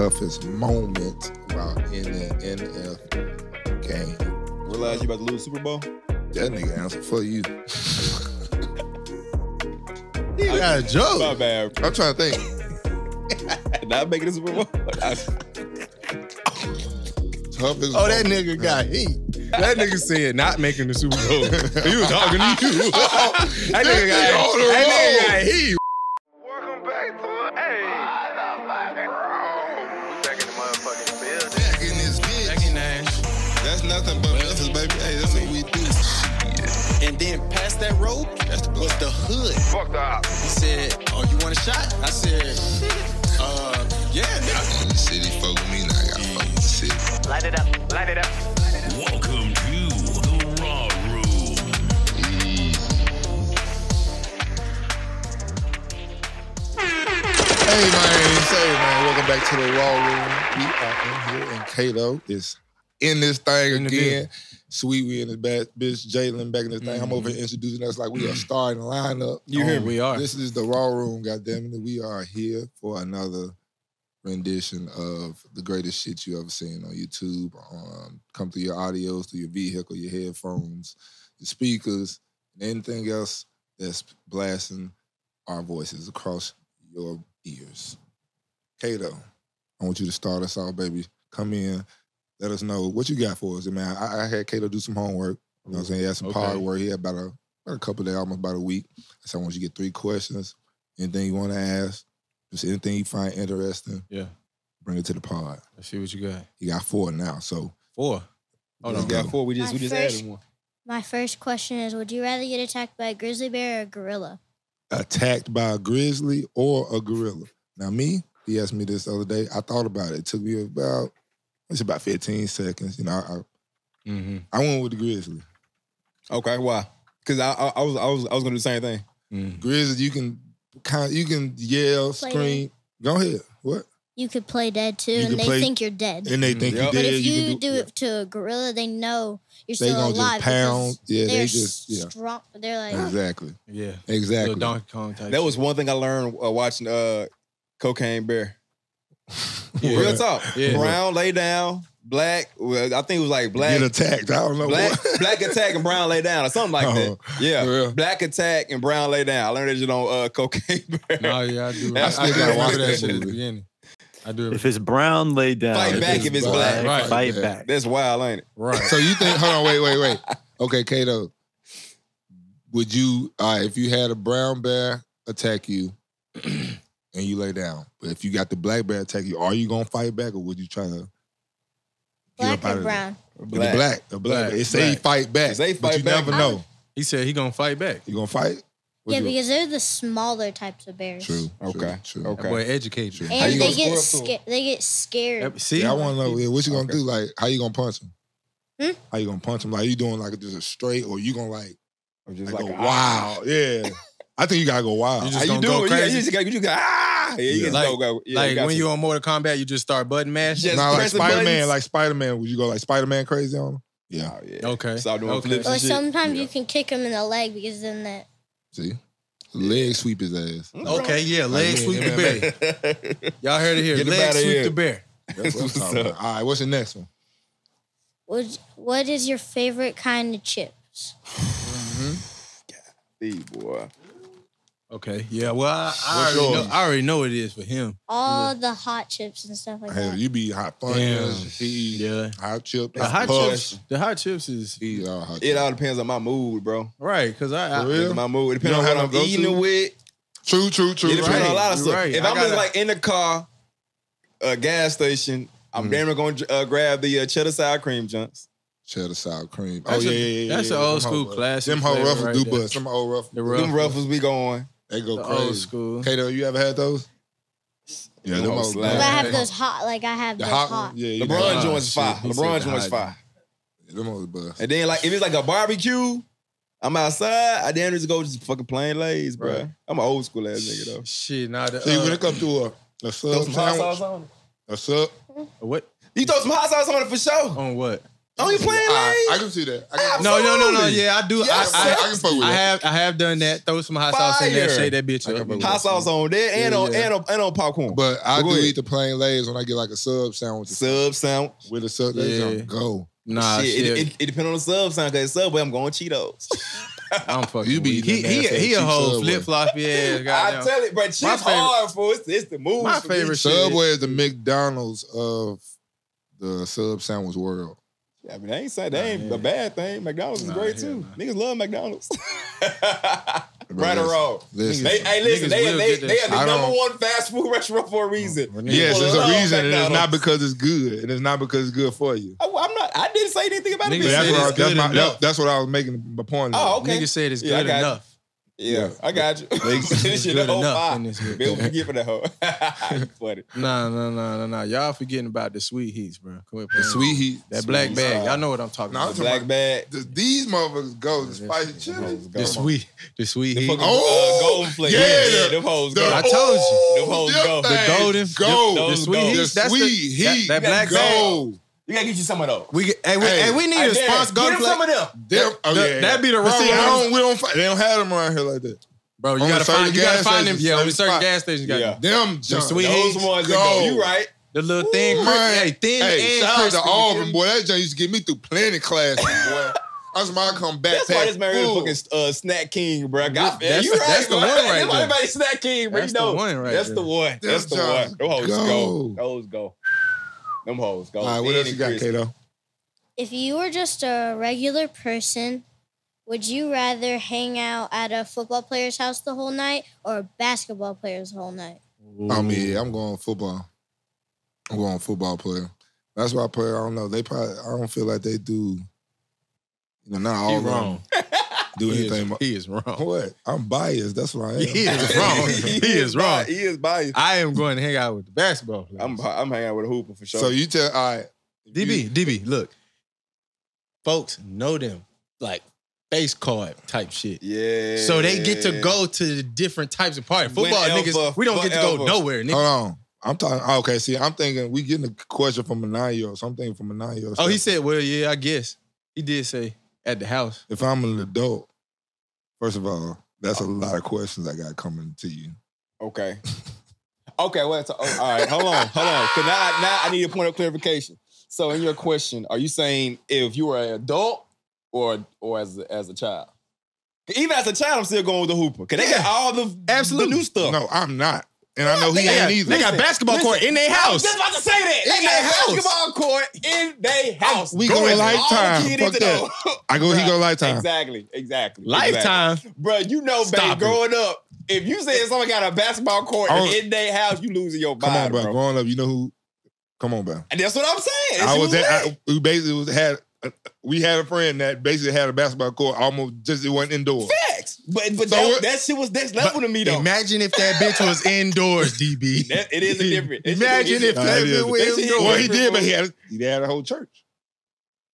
toughest moment while in the NFL game? Realize you about to lose the Super Bowl? That nigga answer for you. He got a My joke. bad. I'm trying to think. Not making the Super Bowl. Toughest. Oh, that nigga got heat. That nigga said not making the Super Bowl. he was talking to you. that nigga got, that nigga got heat. Kato is in this thing In again. Sweet, we in this bad bitch. Jalen back in this thing. I'm over here introducing us like we are starting the lineup. You hear me? We are. This is the Raw Room, goddammit. it. We are here for another rendition of the greatest shit you ever seen on YouTube. Um, come through your audios, through your vehicle, your headphones, your speakers, and anything else that's blasting our voices across your ears. Kato, I want you to start us off, baby. Come in. Let us know what you got for us. Man, I, I had Kato do some homework. You know what I'm saying? He had some Okay. hard work. He had about a, about a couple of days, almost about a week. So I want you to get three questions. Anything you want to ask, just anything you find interesting, Yeah. bring it to the pod. Let's see what you got. You got four now, so Four. Oh, no. go. got four. We just My we just first- added one. My first question is Would you rather get attacked by a grizzly bear or a gorilla? attacked by a grizzly or a gorilla. Now, me, he asked me this the other day. I thought about it. It took me about it's about 15 seconds. You know, I, Mm-hmm. I went with the grizzly. Okay, why? Because I, I I was I was I was gonna do the same thing. Mm. Grizzly, you can kind, you can yell, Play scream. Go ahead. What? You could play dead too, You and they play- think you're dead. And they think Yep. you but dead. But if you, can do, it to a gorilla, they know you're They still gonna alive. just pound. Yeah, they're just yeah. strong. They're like, Exactly. Yeah. Exactly. Donkey Kong type. That was one thing I learned uh, watching uh Cocaine Bear. Yeah. Real talk. Yeah. Brown lay down, black. Well, I think it was like black. Get attacked. I don't know. Black, what. black attack and brown lay down or something like Oh, that. Yeah. for? Black attack and brown lay down. I learned that shit on uh, cocaine bear. No, yeah, I do. I I, I, still gotta remember watch that that shit at the beginning. I do. If it's brown, lay down. Fight back if it's black. Right. Fight Yeah. back. That's wild, ain't it? right. So you think? Hold on. Wait. Wait. Wait. Okay, Kato. Would you? All right. If you had a brown bear attack you, and you lay down, but if you got the black bear attack you, are you gonna fight back, or would you try to? black up out or of brown? The black. The black. Black, It say black. fight back. It say but you back. never know. He said he gonna fight back. You gonna fight? What Yeah, you- because they're the smaller types of bears. True. Okay. True. Okay. That boy educated. True. How And you they gonna get square up to 'em? scared. They get scared. See, Yeah, I want to know yeah, what you gonna Okay. do. Like, how you gonna punch him? Hmm? How you gonna punch him? Like, you doing like just a straight, or you gonna like, I'm just like, like, go wild? Yeah. I think you gotta go wild. You How just you gonna do go it? You, crazy? you just got, you just got, ah! Yeah, you Yeah. just Like- go, go. Yeah, like you when to. you on Mortal Kombat, you just start button mash. Just no, like Spider Man, like Spider Man. Would you go like Spider Man crazy on him? Yeah. Oh, yeah. Okay. Start doing Okay. flips or and shit. sometimes Yeah. you can kick him in the leg because then that. See, leg sweep his ass. Okay, yeah, leg Like, sweep the bear. Y'all heard it here. Get leg sweep here. the bear. That's what I'm talking about. All right, what's the next one? Would, what is your favorite kind of chips? mm-hmm. Hey, boy. Okay, yeah. Well, I, I, What's already know. I already know what it is for him. All the hot chips and stuff like Hell, that. you be hot Damn. funyuns, he Yeah. hot chip, The hot puffs. chips, the hot chips is He all hot It chips. all depends on my mood, bro. right because I, I For real? My mood. It You depends don't on what have I'm no go-to? eating it with. True, true, true. It depends on a lot of You're stuff. right. If I I'm just gotta- like in the car, a gas station, I'm Mm. damn near going to uh, grab the uh, cheddar sour cream junks. cheddar sour cream. Oh That's yeah, a- yeah, yeah, yeah. that's yeah. an old Them school hoe- classic Them whole flavor ruffles right do there. bust. Them old ruffles. the Them rough, ruffles be going. They go the crazy. old school. Kato, you ever had those? Yeah, Them them hoes old slap. But I have those hot, like I have The those hot, hot. Yeah, you LeBron know. joints shit. fire. He said LeBron the joints hot fire. Them old bust. And then like if it's like a barbecue, I'm outside. I damn near just go just fucking plain lays, bro. Right. I'm an old school ass nigga though. Shit, now the See, when uh, it come to a, a Throw sub some hot sauce sandwich, on it. a sub, what You throw some hot sauce on it for sure. on what? Oh, you playing All right, lane? I can see that. I can, No, no, no, no. Yeah, I do. Yes, I, I, I can fuck with I that. have, I have done that. Throw some hot sauce in there, Fire. shake that bitch I can up. fuck with Hot sauce on there and Yeah, on yeah. and on and on popcorn. But I Go do ahead. eat the plain lays when I get like a sub sandwich. sub sound. With a sub, they Yeah. just go. Nah, shit, shit. It, it, it depends on the sub sound. Cause Subway, I'm going Cheetos. I'm fucking. You be weak. he eating he that he a cheap whole Subway. flip floppy ass. I goddamn. tell it, but shit's My favorite- hard for it's, it's the move. My favorite shit. Subway is the McDonald's of the sub sandwich world. I mean, they ain't saying they ain't a bad thing. McDonald's is Nah, great too. nah. Niggas love McDonald's. Right or wrong. Listen, They, hey, listen, Niggas they, they, they are the. I number don't- one fast food restaurant for a reason. Yes, People there's a reason, and it's not because it's good, and it's not because it's good for you. Oh, I, am not. I didn't say anything about it. Niggas being that's what, I, that's, good my, enough. that's what I was making my point. Oh, okay. Niggas said it's good enough. Yeah, I got you. this shit good the whole enough five. in this bitch. Bill forget for that hoe. Funny. Nah, nah, nah, nah, nah. Y'all forgetting about the sweet heats, bro. Quit The sweet heat. That black Sweet bag. sauce. Y'all know what I'm talking Nah, I'm about. talking Black bag. These motherfuckers go. The spicy chili. The sweet, the sweet The heat. fucking Oh, uh, golden flake. yeah, Yeah, the- them hoes The- go. I told you. Oh, Them hoes go. The golden- go. the- The sweet heat. The sweet heat. That, that black bag. Go. You gotta get you some of those. We get, hey, we, Hey, hey, we need Hey, a man, sponsor. Get Golden him Flake. some of them. Them, oh, the- yeah. that'd be the But see, I don't, we don't, they don't have them around here like that. Bro, you On gotta find, you gotta find them. Yeah, on certain certain spot. gas stations. Got Yeah. Them, John, sweet those Those ones that go. go. You right. the little thin, cri- Man, hey, thin Hey, and shout out crispy. to Auburn, boy. That joint used to get me through plenty classes, boy. That's why I come back. That's why this man is fucking uh, snack king, bro. God, That's you right. that's the one right there. everybody snack king, bro. That's you know. the one right That's there. the one. That's the one. Johns Them hoes go. go. Those go. Them hoes go. All right, what else you got, crispy. Kato? If you were just a regular person, would you rather hang out at a football player's house the whole night or a basketball player's whole night? I mean, yeah, I'm going football. I'm going football player. That's why I play. I don't know. They probably. I don't feel like they do. You know, not all of them wrong. do He anything. is, he is wrong. what? I'm biased. That's why I am. He is wrong. He is wrong. He is biased. I am going to hang out with the basketball players. I'm I'm hanging out with a hooper for sure. So you tell. All right. DB, DB, look. Folks know them like face card type shit. yeah. So they get to go to the different types of parties. Football Whenever, niggas, we don't get to go forever. nowhere, nigga. Hold on. I'm talking. Oh, okay, see, I'm thinking we getting a question from a nine year old. So I'm thinking from a nine year old. Oh, he said, well, yeah, I guess. He did say at the house. if I'm an adult, first of all, that's a uh, lot of questions I got coming to you. Okay. Okay, well, oh, all right, hold on, hold on. Cause now, now I need a point of clarification. So, in your question, are you saying if you were an adult or or as a, as a child? Even as a child, I'm still going with the hooper. Cause they got all the Absolutely. the new stuff. No, I'm not, and I know he They ain't got- either. They got basketball court in their I was house. just about to say that. They In got their house. basketball court in their house. We Go go ahead. lifetime. All the kid Fuck into that. I go. He go lifetime. Exactly, exactly. Lifetime. Bro, you know, Stop baby, it. growing up, if you say someone got a basketball court in their house, you losing your mind, Come on, bro. bro. Growing up, you know who? Come on, bro. And that's what I'm saying. I was what at. I'm we basically was had. uh, we had a friend that basically had a basketball court. Almost just it wasn't indoors. Facts. But but So that, that shit was next level to me though. Imagine if that bitch was indoors, DB. That- it is a different. it's Imagine if that bitch was indoors. Well, he did, but he had he had a whole church.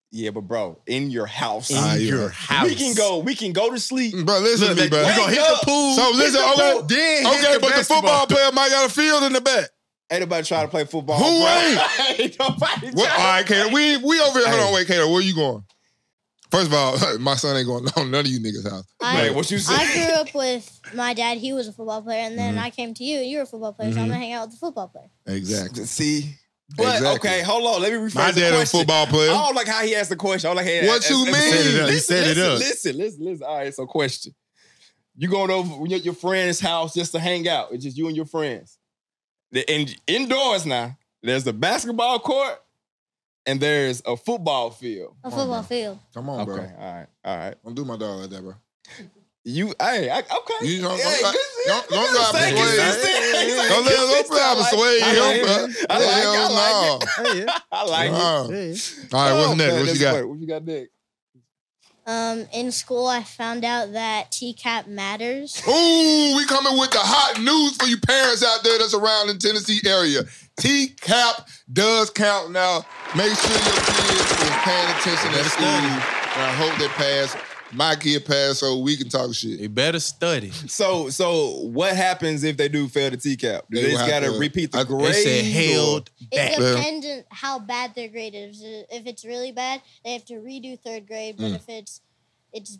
Yeah, but bro, in your house. in ah, yeah. your house. We can go. We can go to sleep. Bro, listen Look, to me, bro. we gonna hit up. the pool. So listen, the okay, pool. then hit okay, but the football player might got a field in the back. Ain't nobody trying to play football. Who bro. ain't? ain't nobody What, all trying right, Kato, we we over here. Hold Hey. on, wait, Kato, where you going? First of all, my son ain't going on none of you niggas' house. I, Wait, what you say? I grew up with my dad. He was a football player, and then Mhm. I came to you. You were a football player, so I'm Mhm. gonna hang out with the football player. Exactly. See, but Exactly. okay, hold on. Let me rephrase My the dad a question. football player. I don't like how he asked the question. I don't like how he What asked- you asked- mean? Set it up. He Listen, set it listen, up. Listen, listen, listen. All right, so question. You going over your, your friend's house just to hang out. It's just you and your friends. The, in, indoors now, there's the basketball court and there's a football field. A football field. Come on, Okay, bro. all right, all right. Don't do my dog like that, bro. You, hey, I, okay. You don't- Hey, don't- good shit. don't- don't Good try to shit. persuade. Good shit. He's like, Don't let good play out I persuade like it. I like it. I Hell like it. Hey. I like it. no. All Hey. right, Oh, what's next? What you got? great. What you got next? Um, in school, I found out that TCAP matters. Ooh, we coming with the hot news for you parents out there that's around in Tennessee area. T-CAP does count now. Make sure your kids is paying attention at school. And I hope they pass. My kid passed so we can talk shit. They better study. So, so what happens if they do fail the TCAP? Do They they, just gotta to- repeat the I- grade? They said held It back. Yeah. depends on how bad their grade is. If it's really bad, they have to redo third grade. But Mm. if it's it's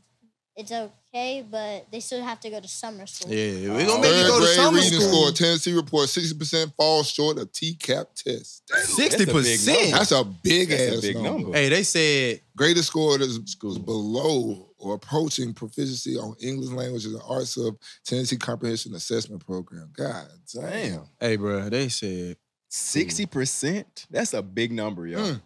it's okay, but they still have to go to summer school. Yeah, we're gonna make you Third go to grade summer reading school. score. Tennessee report 60% falls short of TCAP test. Sixty percent. That's a big That's a ass big number. number. Hey, they said Greatest score is was below or approaching proficiency on English language and arts of Tennessee Comprehension Assessment Program. God damn. Damn, Hey, bro, they said sixty percent. That's a big number, yo. Mm.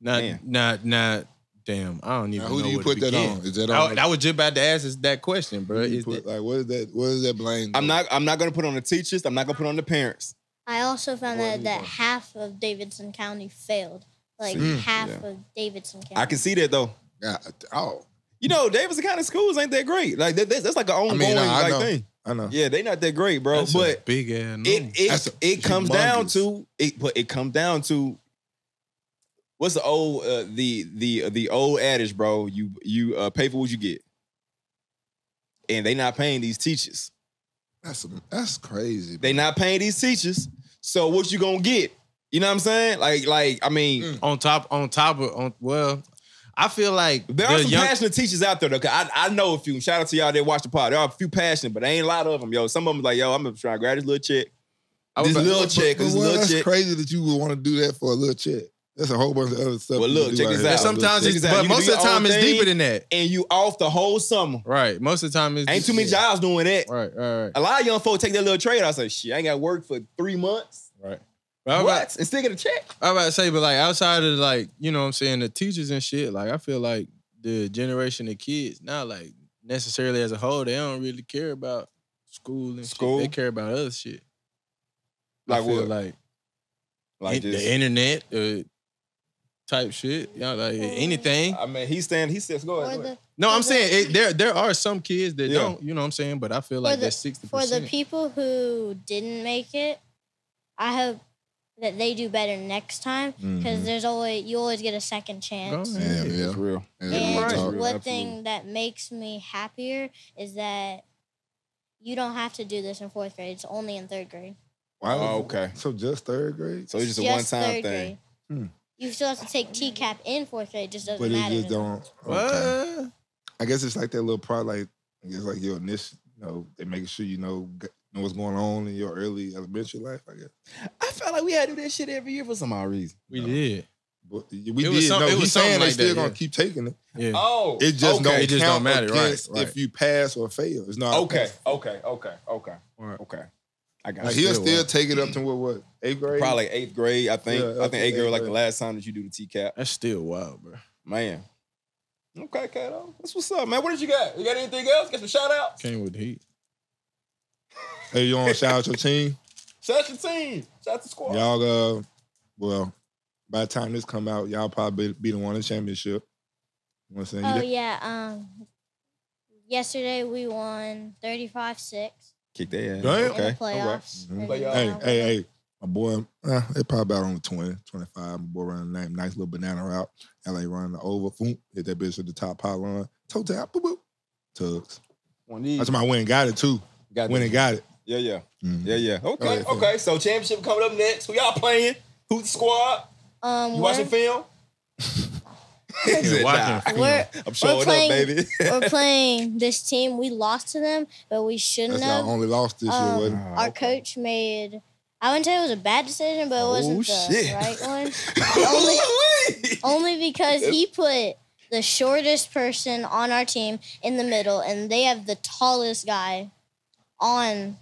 not, Man. not, not. Damn, I don't even Now, who know do you put that begin. on? Is that I, on? I was just about to ask us that question, bro. who do you Is put- that- like, what is that? What is that blame? I'm to? not. I'm not gonna put on the teachers. I'm not gonna put on the parents. I also found What out that doing? half of Davidson County failed. Like See? half Yeah. of Davidson County. I can see that though. God, oh, You know, Davidson County schools ain't that great. Like that, that's, that's like an ongoing I like know. thing. I know. Yeah, they not that great, bro. that's a but big ass. it it it comes down to it. But it comes down to what's the old uh, the the the old adage, bro. You you uh, pay for what you get, and they not paying these teachers. That's that's crazy. They not paying these teachers. So what you gonna get? You know what I'm saying? Like like I mean. Mm. on top, on top of, on well, I feel like There are the some young, passionate teachers out there though. 'cause I, I know a few. Shout out to y'all that watch the pod. There are a few passionate, but there ain't a lot of them. Yo, some of them like, yo, I'm gonna try to grab this little check. I was This about- little But- check, this well, little that's check. crazy that you would want to do that for a little check. That's a whole bunch of other stuff. Well, look, check this out. for a little sometimes it's, Check but most of the time it's deeper than that. And you off the whole summer. Right. Most of the time it's Ain't too many jobs doing that. Right, right, right, A lot of young folks take that little trade. I say, shit, I ain't got work for three months. right. But I'm about, What? And still get a check. I'm about to say, but like outside of like, you know what I'm saying, the teachers and shit, like I feel like the generation of kids now, like necessarily as a whole, they don't really care about school and School? shit. They care about other shit. Like I feel what? Like, Like in- just, the internet uh, type shit. You know, like anything. I mean, he's saying He says, go ahead. go ahead. the No, I'm the- saying it, there there are some kids that Yeah. don't, you know what I'm saying? But I feel like the- that's 60%. for the people who didn't make it, I hope that they do better next time because Mhm. there's always you always get a second chance. Go Yeah, yeah. It's real. Yeah, And real Right. one Absolutely. thing that makes me happier is that you don't have to do this in fourth grade. It's only in third grade. Wow. Oh, okay. So just third grade, So it's just a one time thing. grade. Hmm. You still have to take TCAP in fourth grade. It just doesn't but it matter. just to them. don't. Okay. What? I guess it's like that little part, like I guess like your initial, you know, they making sure you know know what's going on in your early elementary life. I guess. I felt like we had to do that shit every year for some odd reason. We did. But we It did. was some- no, it was he's something saying they like still that, gonna yeah. keep taking it. Yeah. Oh, It just okay. don't It just count don't matter, right, right. if you pass or fail. It's not a Okay, okay, okay, okay, Right. okay. I got Like he'll still still take it up to what what eighth grade? Probably eighth grade, I think. Yeah, I think to eighth grade eighth like the last time that you do the TCAP. That's still wild, bro. Man. Okay, Kato. That's what's up, man. What did you got? You got anything else? Get some shout outs? Came with heat. Hey, you want to shout out your team? Shout out your team. Shout out the squad. Y'all, uh, well, by the time this come out, y'all probably be, be the one in the championship. You know what I'm saying? Oh You yeah. Um, yesterday we won 35-6 Kick their ass. Damn. in Okay. the playoffs. Mhm. Play y'all. Hey, Uh, hey, hey. My boy, uh, they probably about on the 20, 25. My boy running that nice little banana route. LA running the over. Boom, hit that bitch at the top pylon. Toe tap, boop, boop. Tugs. One of these. That's my win and got it too. Got Win and got it. Yeah, yeah. Mhm. Yeah, yeah. Okay, Go ahead, Phil. okay. So championship coming up next. Who y'all playing? Who's the squad? Um, You watching film? He Yeah, said, watching nah. we're, I'm showing playing- up, baby. we're playing this team. We lost to them, but we shouldn't That's y'all have. only lost this year, Um, wasn't it? Our coach made. I wouldn't say it was a bad decision, but it wasn't the shit. right one. only, only because he put the shortest person on our team in the middle, and they have the tallest guy on.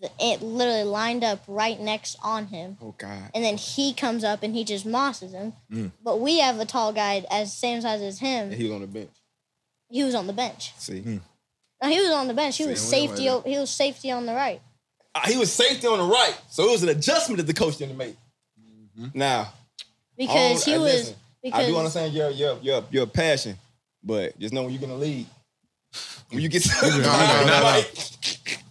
The, it literally lined up right next on him, oh God. and then he comes up and he just mosses him. Mm. But we have a tall guy as same size as him. He was on the bench. He was on the bench. See, No, he was on the bench. He was Same way, safety. o- He was safety on the right. Uh, he was safety on the right, so it was an adjustment that the coach didn't make. Now, because he don't- was listen, because I do understand your your your your passion, but just know when you're gonna lead. When you get to no, no, no. like,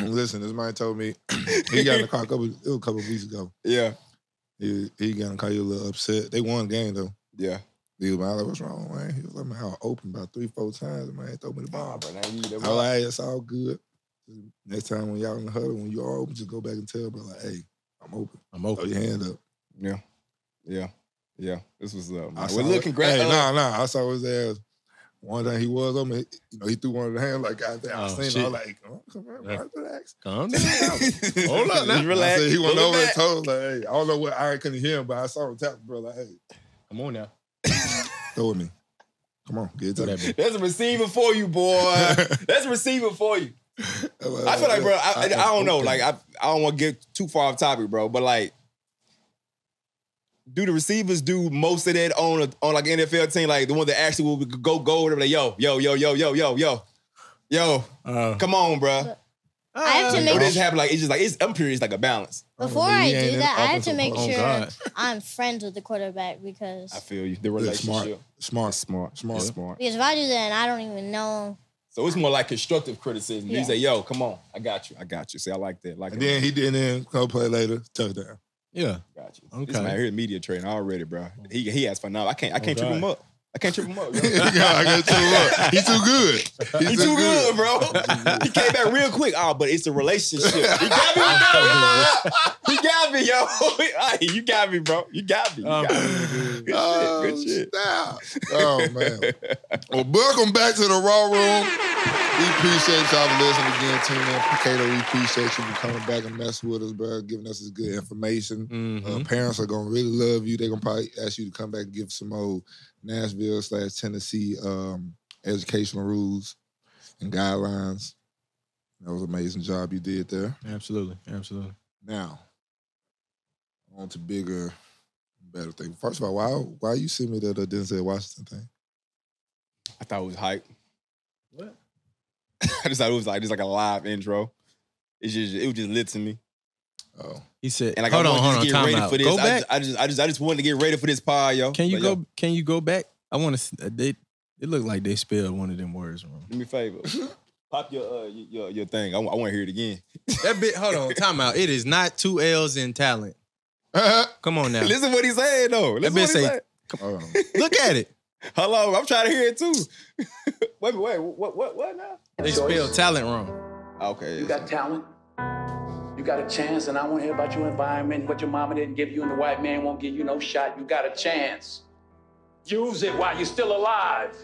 Listen, this man told me he got in the car a couple, it was a couple weeks ago. yeah, He, he got in the car, he was a little upset. They won the game though. yeah. He was like, what's wrong, man? He was like, man, I was open about three, four times, man. Throw me the Nah, ball. bro. Now you that I was like, it's all good. Next time when y'all in the huddle, when you are open, just go back and tell, bro, like, hey, I'm open. I'm Throw open. your hand up. Yeah. Yeah. Yeah. This was up. I Man. saw Well, look, congrats. Hey, uh, nah, nah. I saw his ass. One time he was on me, you know, he threw one of the hands like, God damn, I Oh, seen it. I was like, oh, come on, Yeah. bro, relax. Calm down. Hold up now. Relax. I said he went Pull it over and back. told like, hey, I don't know what I couldn't hear him, but I saw him tap bro, like, hey, Come on now. throw it me. Come on, get it to that, me. That's a receiver for you, boy. That's a receiver for you. I feel like, bro, I, I, I don't know. Like, I, I don't want to get too far off topic, bro, but like, do the receivers do most of that on a, on like NFL team, like the one that actually will go go over there, like, yo, yo, yo, yo, yo, yo, yo, yo, Uh, come on, bro. I have to Or make this happen like it's just like it's. I'm pretty. It's like a balance. before He I do that, I have to make oh, sure God. I'm friends with the quarterback because I feel you. The Yeah, relationship. smart, smart. smart, Smart. smart. because if I do that and I don't even know, So it's more like constructive criticism. You Yeah. say, "Yo, come on, I got you, I got you." See, I like that. Like, And then he did then come play later, touchdown. Yeah. got you. Okay. This man here, media trainer already, bro. He he has phenomenal. I can't I oh, can't trip him up. I can't trip him up. yo. yeah, I got too up. He too good. He too good, bro. he came back real quick. Oh, but it's a relationship. He got me with that. yo. He got me, yo. Hey, you got me, bro. You got me. You got me. Good Oh, shit. Good shit. snap. Oh man. well, welcome back to the Raw Room. We appreciate y'all for listening again. Tune in. Kato, we appreciate you for coming back and messing with us, bro. Giving us this good information. Mhm. Uh, parents are gonna really love you. They're gonna probably ask you to come back and give some old Nashville slash Tennessee um, educational rules and guidelines. That was an amazing job you did there. Absolutely. Absolutely. Now, on to bigger, better things. First of all, why why you send me that uh, Denzel Washington thing? I thought it was hype. What? I just thought it was like just like a live intro. It's just it was just lit to me. Oh, He said, And like hold I on, want hold on, just get time ready out. for this. Go I, back. just, I just I just I just wanted to get ready for this pie, yo. Can you Like, go? yo, Can you go back? I want to. They. It looked like they spelled one of them words wrong. do me a favor. Pop your uh your your, your thing. I, want to hear it again. That bit. Hold on. Time out. It is not two L's in talent. Come on now. Listen what he's saying though. Listen bitch what say- saying. hold on. Look at it. Hello, I'm trying to hear it too. wait, wait, what, what, what now? They spelled talent wrong. Okay, You got talent. You got a chance, and I want to hear about your environment, what your mama didn't give you, and the white man won't give you no shot. You got a chance. Use it while you're still alive.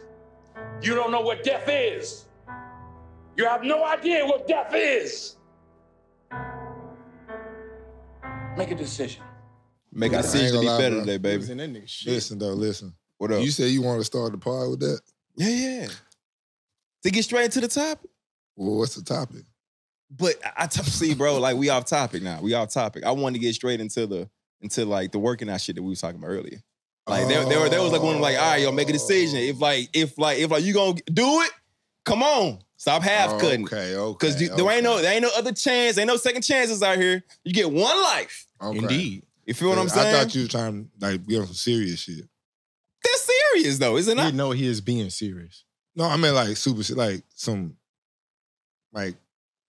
You don't know what death is. You have no idea what death is. Make a decision. make a decision to be lie, better bro. today, baby. that shit. Listen though, listen. What up? You say you want to start the pod with that. yeah, yeah. To get straight into the topic. Well, what's the topic? But I, I t- see, bro, like we off topic now. We off topic. I wanted to get straight into the into like the working out shit that we was talking about earlier. Like there, there, there was like one like, all right, yo, make a decision. If like, if like, if like you gonna do it, come on, stop half cutting. Okay, okay. Cause you, there ain't no, there ain't no other chance, ain't no second chances out here. You get one life. okay. Indeed. You feel what I'm saying? I thought you were trying to like get on some serious shit. That's serious though, is it He not? know he is being serious. No, I mean like super like some like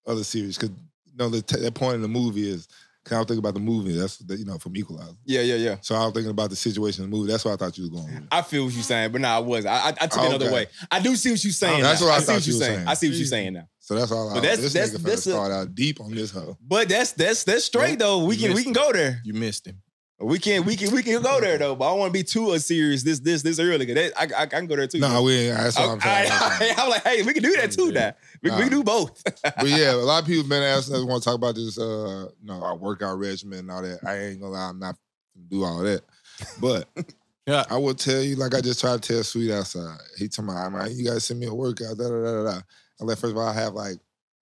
other series. Cause you know the that point in the movie is. Cause I was thinking about the movie. That's the, you know from Equalizer. Yeah, yeah, yeah. So I was thinking about the situation in the movie. That's what I thought you was going. With. I feel what you're saying, but no, I was. I, I, I took it another Okay. way. I do see what you're saying. That's now. what I see thought what you you're were saying. saying. I see what you're saying now. So that's all. But I, that's- this that's- nigga finna that's a- start out deep on this hoe. But that's that's that's straight though. We You can we can it. go there. You missed him. We can we can we can go there though. But I don't want to be too uh, serious this this this early. 'cause that, I, I I can go there too. No, we ain't. That's what I, I'm saying. I, am like, hey, we can do that too. Now we, we Nah. can do both. but yeah, a lot of people been asking us want to talk about this, uh, you know, our workout regimen and all that. I ain't gonna lie, I'm not gonna do all that. But Yeah. I will tell you, like I just tried to tell Sweet outside. He told me, I'm like, you gotta send me a workout. Da da da da. da. I like, first of all, I have like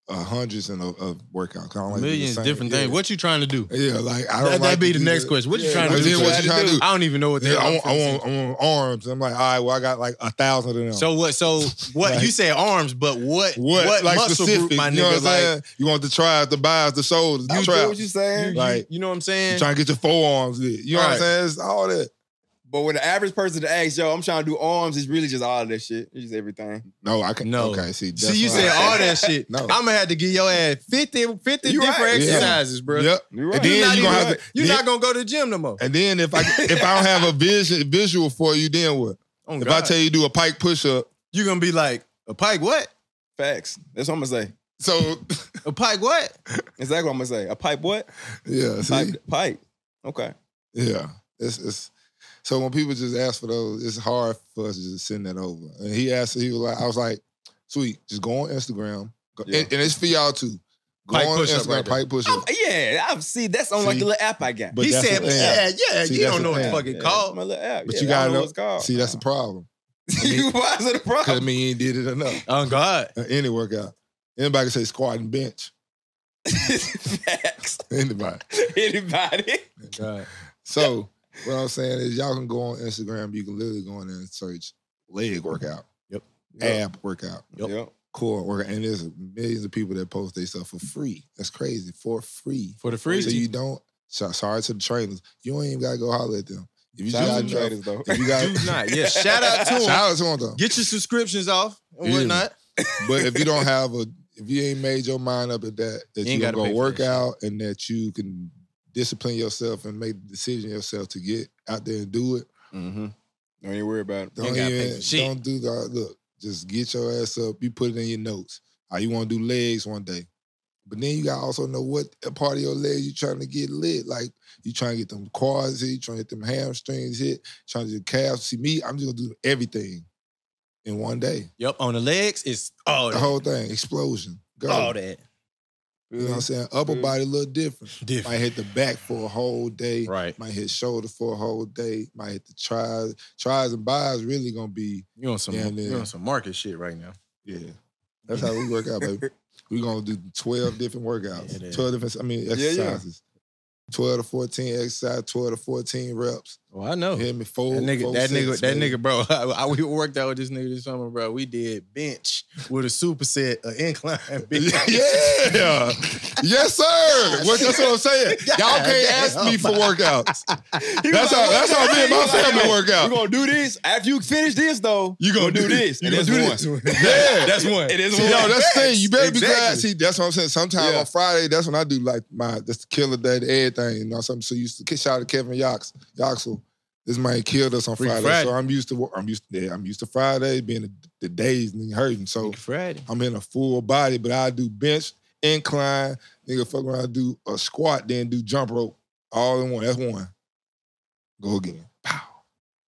uh, hundreds in a, of workouts. 'cause I don't like do the Millions same- different yeah. things. What you trying to do? Yeah, like I don't. That, like would be the next that. question. What you Yeah, trying to do? what you trying to do? I don't even know what Yeah, they're I want, I want, I want arms. I'm like, all right, well, I got like a thousand of them. So what? So what? Like- you say arms, but what? what, what like muscle specific? group, my you know what I'm saying? like you want the tries, the buys, the shoulders, You feel traps. what you saying? you, like- you, you know what I'm You saying? trying to get your forearms lit. You know what I'm saying? It's all that. But when the average person to ask, yo, I'm trying to do arms, it's really just all of that shit. It's just everything. No, I can. No. Okay, see. See, you said all that shit. No. I'm gonna have to give your ass 50, 50 You different right. Yeah. exercises, bro. Yep. You're And then You're not, you gonna even- have to. you're then- not gonna go to the gym no more. And then if I if I don't have a vision visual for you, then what? Oh, If God. I tell you do a pike push up, you're gonna be like a pike what? Facts. That's what I'm gonna say. so A pike what? Exactly what I'm gonna say. A pipe what? yeah, see, Pipe. Pipe. Okay. yeah, it's it's. So when people just ask for those, it's hard for us to just send that over. And he asked, he was like, I was like, sweet, just go on Instagram, go, Yeah. and, and it's for y'all too. Go Pike on push-up Instagram, right there. pike push I'm- yeah, I've see that's on like See? the little app I got. But he said, yeah, yeah. See, you don't know what the fucking yeah, called. My little app. But yeah, you gotta don't know. what it's called. See, that's the problem. you why is it a Because problem? me, you ain't did it enough. Oh God. Uh, Any workout. Anybody can say squat and bench. Facts. Anybody. Anybody? God. So what I'm saying is y'all can go on Instagram. You can literally go in there and search leg workout, Yep. ab workout, Yep. Yep. core workout, and there's millions of people that post their stuff for free. That's crazy for free. For the free. So you don't. So, sorry to the trainers. You don't even gotta go holler at them. If you Shout out got to traders though. if you got do not. Yeah. Shout out to him. shout out to them though. Get your subscriptions off and Yeah. whatnot. But if you don't have a, if you ain't made your mind up at that, that You you, gonna gotta go for work out and that you can discipline yourself and make the decision yourself to get out there and do it. Mm-hmm. Don't even worry about it. Don't ain't gotta pay even for shit. don't do that. Look, just get your ass up. You put it in your notes. How you want to do legs one day. But then you gotta also know what part of your legs you trying to get lit. Like you trying to get them quads hit, you trying to get them hamstrings hit, trying to get calves. See me, I'm just gonna do everything in one day. Yep. On the legs, it's all The that. whole thing, explosion. Go. all that. You know what I'm saying? Upper Mhm. body a little different. Different. Might hit the back for a whole day. Right. Might hit shoulder for a whole day. Might hit the tries. Tries and buys really gonna be You on some you on some market shit right now. yeah. That's how we work out, baby. We're gonna do 12 different workouts. Yeah, 12 different, I mean, Yeah, yeah. exercises. 12 to 14 exercise, 12 to 14 reps. Oh, I know. Hit me four. That nigga, four that nigga, sets, that nigga, bro. I, I we worked out with this nigga this summer, bro. We did bench with a superset, an incline bench. Yeah. yes, sir. What, that's what I'm saying. Y'all can't ask me oh, for workouts. That's how that's how me and my like, family work out. We're gonna do this. After you finish this, though, You gonna do do this. You And gonna that's do one. this. Yeah. That's one. It is See, one. no, that's the thing. You better be glad. See, that's what I'm saying. Sometimes Yeah. on Friday, that's when I do like my that's the killer day, everything. You know, something. So used to shout out to Kevin Yox, Yoxel. This man killed us on Friday. Friday. So I'm used to I'm used to I'm used to Friday being the, the days and hurting. So Friday. I'm in a full body, but I do bench, incline, nigga fuck around, do a squat, then do jump rope all in one. That's one. Go again. Pow.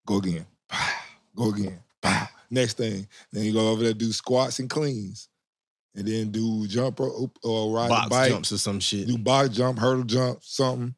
Go again. Pow. Go again. Pow. Next thing. Then you go over there, do squats and cleans. And then do jump rope or ride Box bike. jumps or some shit. Do box jump, hurdle jump, something.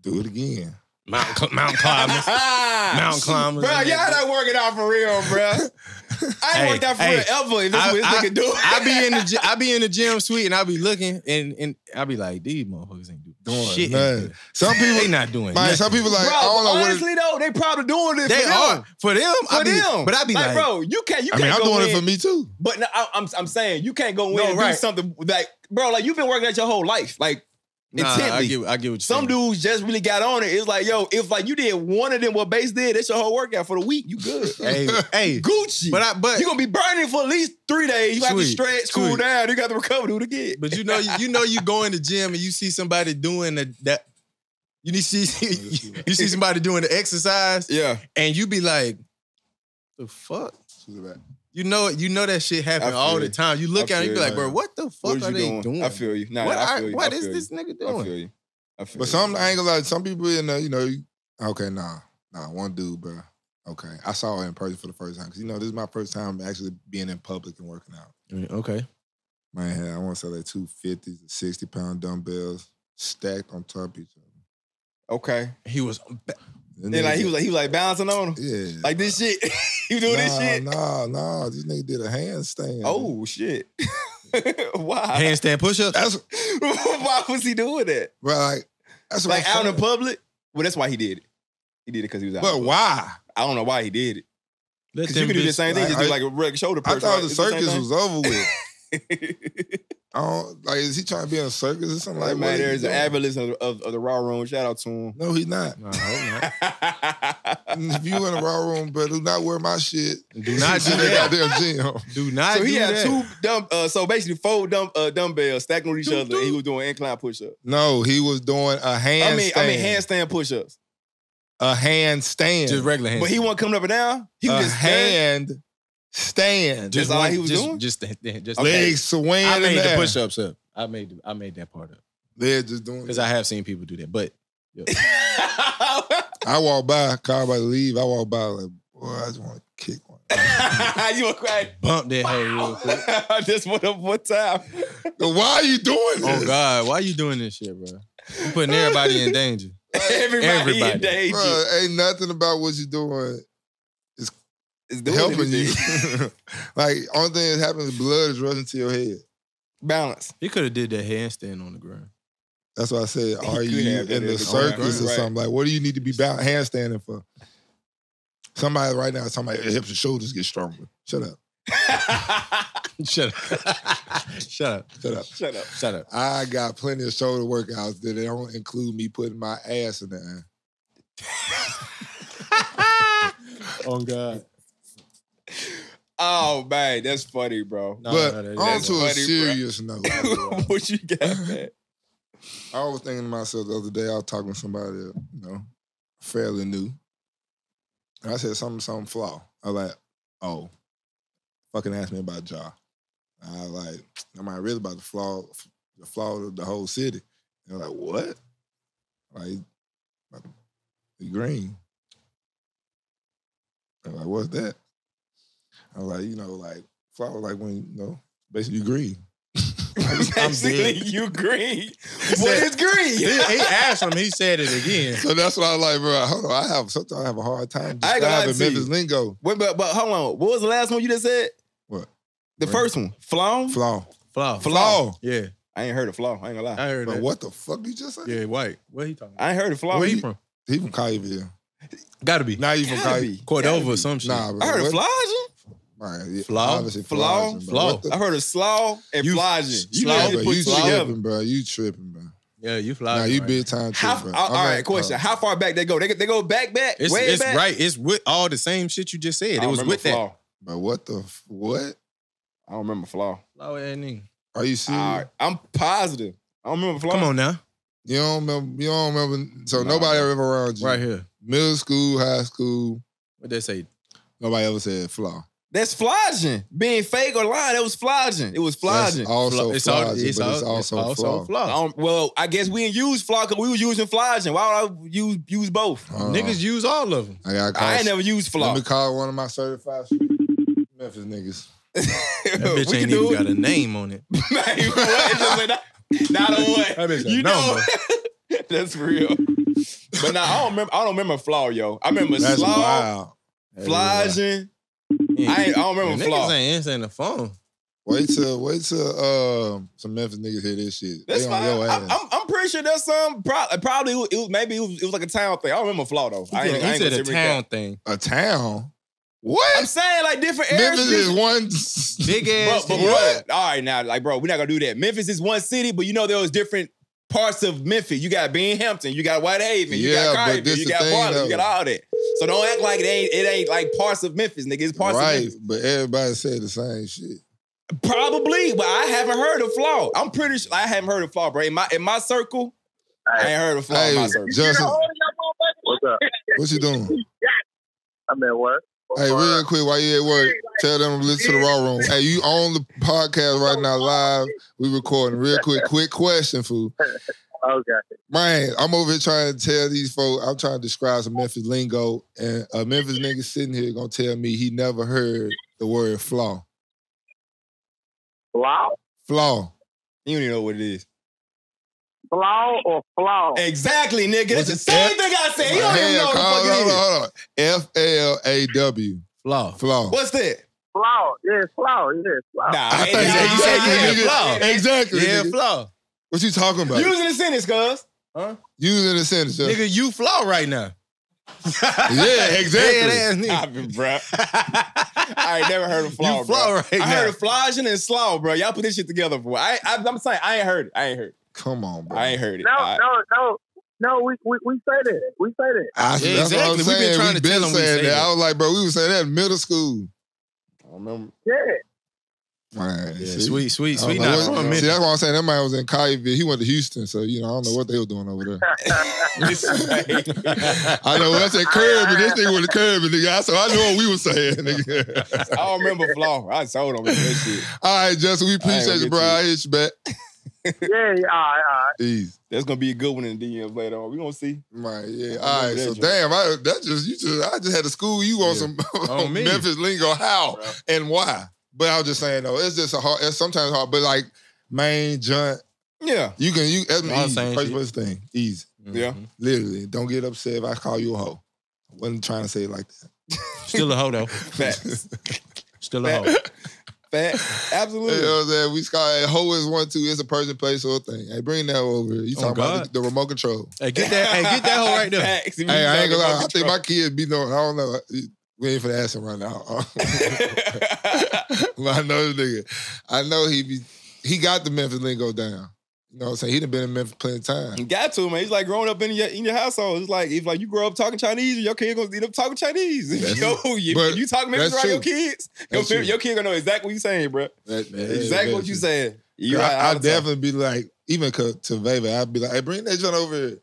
Do it again. Mountain, cl- mountain climbers. Mountain climbers. Bro, y'all not working out for real, bro. I ain't Hey, worked out for hey, real ever. If this I- is what this I- nigga do. I be in the gy- I be in the gym suite and I be looking and and I be like these motherfuckers ain't doing Doing shit. in nothing. here. Some people, They not doing. man, some people like, bro, I don't know what it, honestly though, they probably doing it They for them. for them. I For be, them. but I be like, bro, you can't. You I can't mean, I'm go doing in, it for me too. But no, I, I'm I'm saying you can't go in No, and do something like, bro, like you've been working out your whole life, like nah, I intently. get, I get what you're Some saying. dudes just really got on it. It's like, yo, if like you did one of them what base did, that's your whole workout for the week. You good. Hey, hey, Gucci. but I, but you gonna be burning for at least three days. You have to Sweet, stretch, cool down. You got to recover, do it again. But you know, you, you know, you go in the gym and you see somebody doing the, that. You need see you see somebody doing the exercise, Yeah, and you be like, "The fuck." You know, you know that shit happen all the you. time. You look at it, you be like, "Bro, what the fuck what are you they doing? doing?" I feel you. Nah, what I are- feel you. what I is feel this you. nigga I doing? feel you. I feel you. But you. some I ain't gonna lie, some people in the, you know, okay, nah, nah, one dude, bro. Okay. I saw her in person for the first time. Cause you know, this is my first time actually being in public and working out. Okay. Man, I want to say like 250 to 60 pound dumbbells stacked on top of each other. Okay. He was And Then like he was like he was like bouncing on him. yeah. Like this shit. you doing nah, this shit? Nah, nah, this nigga did a handstand. Oh shit. Why? handstand push-ups. That's Why was he doing that? bro, like that's what Like I'm out in saying. public? Well, that's why he did it. He did it because he was out. But why? I don't know why he did it. Because you could do the same thing, like, just do I- like a regular shoulder I thought right? the circus thing? was over with. I don't like is he trying to be in a circus or something like Like, man, what there's he an doing? of, of, of the Raw Room. Shout out to him. No, he's not. No, I hope if you in the raw room, but do not wear my shit. not. Do not do in the that. goddamn gym. Do not. so he do had that. two dumb, uh, so basically four dumb, uh, dumbbells stacked on each Doo, other, and he was doing incline push-ups. No, he was doing a handstand. I mean, I mean handstand push-ups. a A handstand. Just regular hands. But he wasn't coming up and down. He was a just hand stand. Just all one- he was just, doing? Just, the- just legs swinging I in made the air. push ups up. I made the, I made that part up Legs just doing. because. I have seen people do that. But I walk by, car about to leave. I walk by like, boy, I just want to kick one. you were crying. bump that hoe real quick. I just went up one time. Why are you doing oh, this? Oh God, why are you doing this shit, bro? You putting everybody in danger. Everybody, Everybody. in danger. Bro, ain't nothing about what you're doing It's doing helping anything. you. like, only thing that happens is blood is rushing to your head. Balance. He could have did that handstand on the ground. That's why I said, are you in the circus ground, or right. something? Like, what do you need to be bound handstanding for? Somebody right now, somebody hips and shoulders get stronger. Shut up. Shut up. Shut up. Shut up. Shut up. Shut up. I got plenty of shoulder workouts that don't include me putting my ass in there. Oh God. Oh man, that's funny, bro. No, but no, that- on that's to a funny, bro. serious note. what you got, man? I was thinking to myself the other day, I was talking to somebody, that, you know, fairly new. And I said something, something flaw. I was like, oh, fucking ask me about jaw. I was like, am I really about to flaw the flaw of the whole city? And they're like, what? Like, the green. I'm like, what's that? I was like, you know, like flaw like when you know, basically you green. Basically, dead. you green. What is green? He, he asked him. He said it again. So that's what I was like, bro. Hold on, I have sometimes I have a hard time I ain't gonna describing to you. Memphis lingo. Wait, but but hold on. What was the last one you just said? What? The What? first one. Flaw? Flaw. Flaw. Flaw. Yeah, I ain't heard of flaw. I ain't gonna lie. I heard But that. what the fuck you just said? Yeah, white. What he talking about? I ain't heard of flaw. Where he you- from? He from Collierville. Gotta be. Not even Gotta be. Cordova or some shit. Nah, bro. I heard of What? flagin. Man, yeah, Flaw? obviously Flaw? flagin, bro. Flaw. I heard of slaw and You- flagin. You slaw, know Yeah, how bro, put you two together. tripping, bro. You tripping, bro. Yeah, you fly. Nah, you right. big time How, tripping, bro. all I'm right, question. uh, How far back they go? They, they go back, back, It's way it's back. right. It's with all the same shit you just said. It was remember with that. flaw. Bro, what the f- what? I don't remember flaw. Flaw ass nigga. Are you serious? All right, I'm positive. I don't remember flaw. Come on now. You don't remember? You don't remember? So Nah, nobody ever around you. Right here. Middle school, high school. What they say? Nobody ever said flaw. That's flogging. Being fake or lying, that was flogging. It was That's flogging. also It's all- flogging, it's but it's all- also, it's also flaw. flaw. Well, I guess we didn't use flaw because we was using flogging. Why would I use use both? Uh, Niggas use all of them. I got I ain't never used flaw. Let me call one of my certified Memphis niggas. That bitch ain't even got a name on it. Man, what? It just went not, not a what? That bitch you know, number. that's real. But now I don't remember. I don't remember flaw, yo. I remember That's slaw, wild. Flogging. I, ain't, I don't remember Niggas flaw. ain't answering the phone. Wait till wait till um some Memphis niggas hear this shit. That's they fine. on your I'm, ass. I'm, I'm pretty sure that's some. Pro- probably it was, maybe it was, it was like a town thing. I don't remember flaw though. He I ain't, said, I he ain't said a sit here and town cap. thing. a town. What? I'm saying like different areas. Memphis is one. Big Bro, ass. but What? all right now, like bro, we're not gonna do that. Memphis is one city, but you know there was different parts of Memphis. You got Binghamton, you got Whitehaven, you Yeah, got but you got thing, Bartlett, you got all that. So don't act like it ain't it ain't like parts of Memphis, nigga. It's parts of right, Memphis. but everybody said the same shit. Probably, but I haven't heard of Flaw. I'm pretty sure I haven't heard of Flaw, bro. In my in my circle, I ain't heard of Flaw in my circle. Justin, What's up? what you doing? I'm at work. Hey, real quick, while you at work, tell them to listen to the Raw Room. Hey, you on the podcast right now, live. We recording. Real quick, quick question, fool. Okay. Man, I'm over here trying to tell these folks, I'm trying to describe some Memphis lingo, and a Memphis nigga sitting here gonna tell me he never heard the word flaw. Flaw? Flaw. You don't even know what it is. Flaw or flaw? Exactly, nigga. That's the same it- thing I said. You don't even know what the fuck it hold is. on, hold on. F L A W. Flaw. Flaw. What's that? Flaw. Yeah, flaw. Yeah, flaw. Nah, I ain't thought you that- said yeah, nigga. flaw. Exactly. Yeah, nigga. flaw. What you talking about? Using the sentence, cuz. Huh? Using the sentence. Justin. Nigga, you flaw right now. Yeah, exactly. Dead ass nigga. Stop it, bro. I ain't never heard of flaw, You flaw bro. right I now. heard of flogging and slaw, bro. Y'all put this shit together, boy. I, I, I'm saying I ain't heard it. I ain't heard it. Come on, bro. I ain't heard it. No, I- no, no. No, we, we, we say that. We say that. I, Yeah, that's what I'm exactly. We've been trying we to been tell 'em we saying say that. that. I was like, bro, we was saying that in middle school. I don't remember. Yeah. Man, Yeah, see? sweet, sweet, sweet. know Not what- from See, that's why I'm saying that man was in Collierville. He went to Houston, so you know I don't know what they were doing over there. I know I said curb, and this nigga was the curb, and nigga. So I know what we were saying. Nigga. I don't remember Flaw. I told him that shit. All right, Justin, we appreciate gonna you, bro. I hit you back. Yeah, yeah, all right, all right. Easy. That's gonna be a good one in the DMs later on. We gonna see. Right, yeah. All right, so that damn, I that just you just I just had to school you on Yeah. some On me. Memphis lingo, how Bro. and why. But I was just saying though, it's just a hard. It's sometimes hard, but like main joint, Yeah. you can you that's All the easy. First shit. first thing, easy. Yeah. Mhm. Literally, don't get upset if I call you a hoe. I wasn't trying to say it like that. Still a hoe though. Facts. Still a hoe. Fact. You Absolutely. know what I'm saying? We call hoe is one two. It's a person, place, or thing. Hey, bring that over. here. You Oh, talking about the, the remote control? Hey, get that. Hey, get that hoe right there. Facts. Hey, I ain't gonna lie. about I think my kids be knowing. I don't know. We ain't finna ask him right now. but I know this nigga. I know he be. He got the Memphis lingo down. You know what I'm saying? He done been in Memphis plenty of times. You got to, man. He's like growing up in your in your household. It's like if like you grow up talking Chinese, your kid gonna end up talking Chinese. That's Yo, you, but you talk Memphis around your kids, your, your kid gonna know exactly what you saying, bro. That- Exactly what you saying. You I, right all I the definitely be like, even to Vava, I'd be like, hey, bring that joint over here.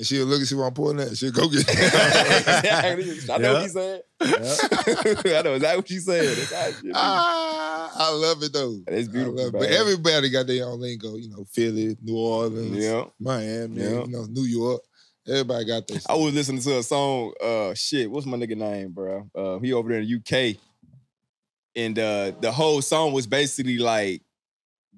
And she'll look and see what I'm pouring that. She'll go get it. I know Yeah. what you said. I know exactly what you said. That's how it should be. ah, I love it though. It's I beautiful, love it. But man. everybody got their own lingo. You know, Philly, New Orleans, Yeah. Miami, Yeah. you know, New York. Everybody got their I was listening to a song. Uh, shit, what's my nigga name, bro? Uh, he over there in the UK, and uh, the whole song was basically like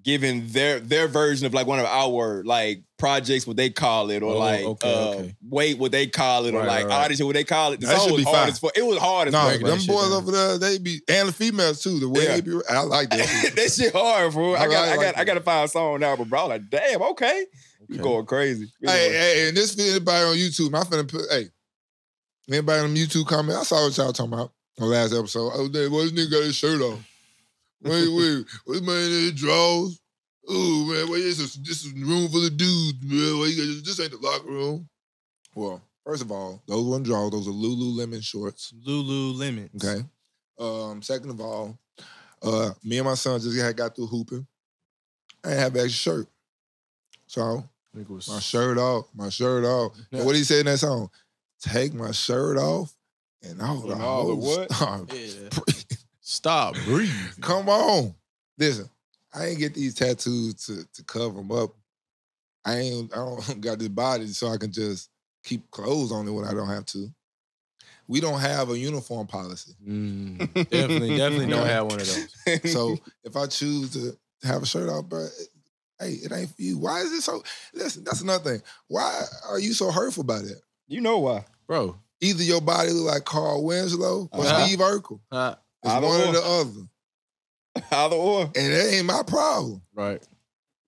giving their their version of like one of our like projects, what they call it, or Oh, like okay, uh, okay. wait, what they call it, or Right, like right, audition, what they call it. The That song should was be hard fine. as fuck. It was hard as No, fuck. them boys shit over there, they be and the females too. The way Yeah. they be, I like that. shit. that shit hard, bro. I I got, like- I got, I got to find a song now, but bro, I was like, damn, okay, you Okay. going crazy. hey, hey, and this for anybody on YouTube. I finna put, hey, anybody on YouTube comment. I saw what y'all talking about on last episode. Oh, damn, what this nigga got his shirt off? Wait, wait, what's man in his drawers? Ooh, man, wait, this is this is room full of dudes, man. Why you got, this ain't the locker room. Well, first of all, those weren't. Those are Lululemon shorts. Lulu limits. Okay. Um, second of all, uh, me and my son just had got through hooping. I didn't have an extra shirt. So was my shirt off, my shirt off. And Yeah. what he said in that song? Take my shirt off and all the And all the what? start Yeah. Stop breathing. Come on. Listen, I ain't get these tattoos to, to cover them up. I ain't I don't got this body so I can just keep clothes on it when I don't have to. We don't have a uniform policy. Mm, definitely, definitely don't have one of those. So if I choose to have a shirt off, bro, hey, it ain't for you. Why is it so? Listen, that's another thing. Why are you so hurtful by that? you know why? Bro, Either your body look like Carl Winslow or Uh-huh. Steve Urkel. uh, It's Either one or. or the other. Either or. And that ain't my problem. right.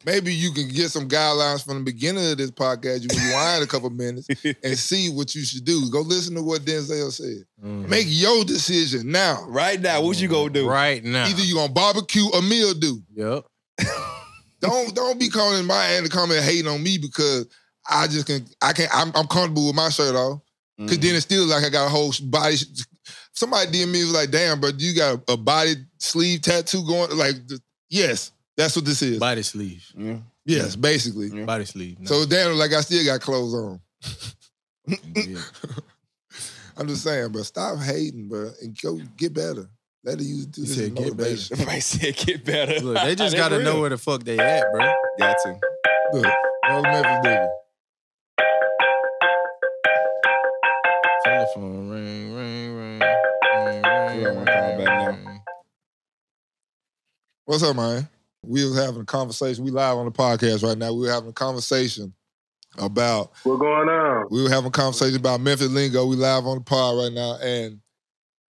Maybe you can get some guidelines from the beginning of this podcast. You can rewind a couple minutes and see what you should do. Go listen to what Denzel said. Mm. Make your decision now. Right now, what you gonna do? Right now. Either you gonna barbecue or meal do. Yep. Don't don't be calling my end to comment hating on me because I just can I can I'm, I'm comfortable with my shirt off. Mm. Cause then it's still like I got a whole body. Somebody DM me was like, "Damn, bro, you got a, a body sleeve tattoo going?" Like, th- yes, that's what this is. Body sleeve. Yeah. yes, basically. Yeah. Body sleeve. No. So damn, like I still got clothes on. yeah. I'm just saying, bro, stop hating, bro, and go get better. Let it use do You this said as get motivation. Everybody said get better. Look, they just They gotta real. know where the fuck they at, bro. Got to. Look, no Memphis nigga. What's up, man? We was having a conversation. We live on the podcast right now. We were having a conversation about what's going on? we were having a conversation about Memphis lingo. We live on the pod right now, and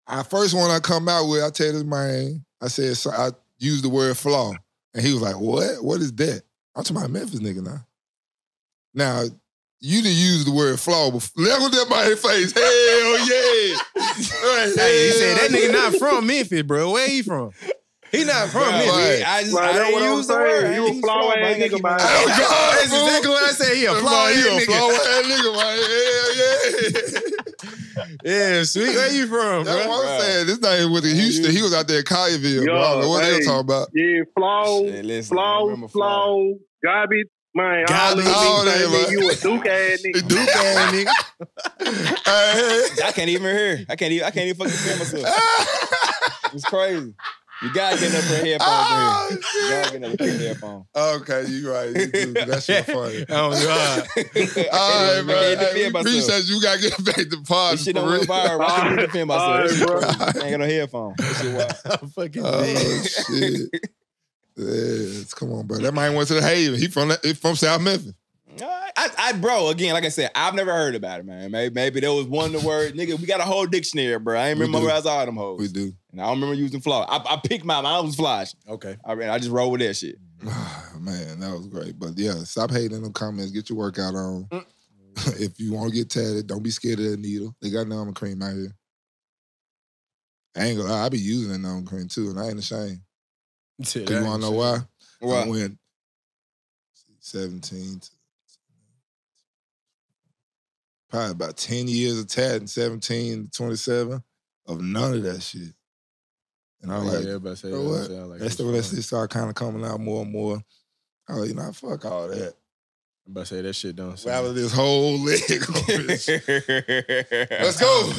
I first one I come out with, I tell this man, I said so I used the word flaw, and he was like, "What? What is that?" I'm talking about Memphis nigga now. Now you didn't use the word flaw, but look at my face. Hell yeah! Hey, he said that nigga not from Memphis, bro. Where he from? He not from Right. Memphis. I just Right, I that's ain't use the word. You a ain't use flaw ass but I gotta nigga, man. my- Oh, God, That's exactly what I said. He a flaw He ass a nigga. flaw ass nigga, man. Hell yeah. Yeah, sweet. Where you from, That's bro? what I'm saying. This not even with the Houston. He was out there in Collierville, bro. I don't what they were talking about. Yeah, flow, Shit, listen, flow, flow, garbage. Man, all these all niggas that, man. you a Duke ass nigga. Duke ass nigga. Hey. I can't even hear. I can't even. I can't even fucking feel myself. It's crazy. You gotta get up for headphones. Oh, here. You gotta get up for headphones. Okay, you right. You do. That shit funny. Oh God. All right, I bro. can't Hey, defend we myself. appreciate you. Gotta get back to pod. This shit for don't real. went viral. I can't defend myself. All right, bro. I ain't got no headphones. That shit wild. I'm fucking Oh dead. shit. Yes, come on, bro. That man went to the Haven. He from he from South Memphis. I, I, bro, again, like I said, I've never heard about it, man. Maybe, maybe there was one the word, nigga. We got a whole dictionary, bro. I ain't We do. memorize all them hoes. We do. And I don't remember using flaw. I, I picked my, mine was flash. Okay. I mean, I just roll with that shit. Man, that was great. But yeah, stop hating in them comments. Get your workout on. Mm. if you want to get tatted, don't be scared of that needle. They got numb cream out here. I ain't gonna lie, I be using that numb cream too, and I ain't ashamed. Yeah, Cause you wanna know why? I went 17 to probably about 10 years of tatting, 17 to 27 of none of that shit. And I was yeah, like, everybody say you know what? Sound like that's the when that fun. shit started kind of coming out more and more. I was like, you know, fuck all that. I'm about to say that shit don't sound. Rather this whole leg. Let's go.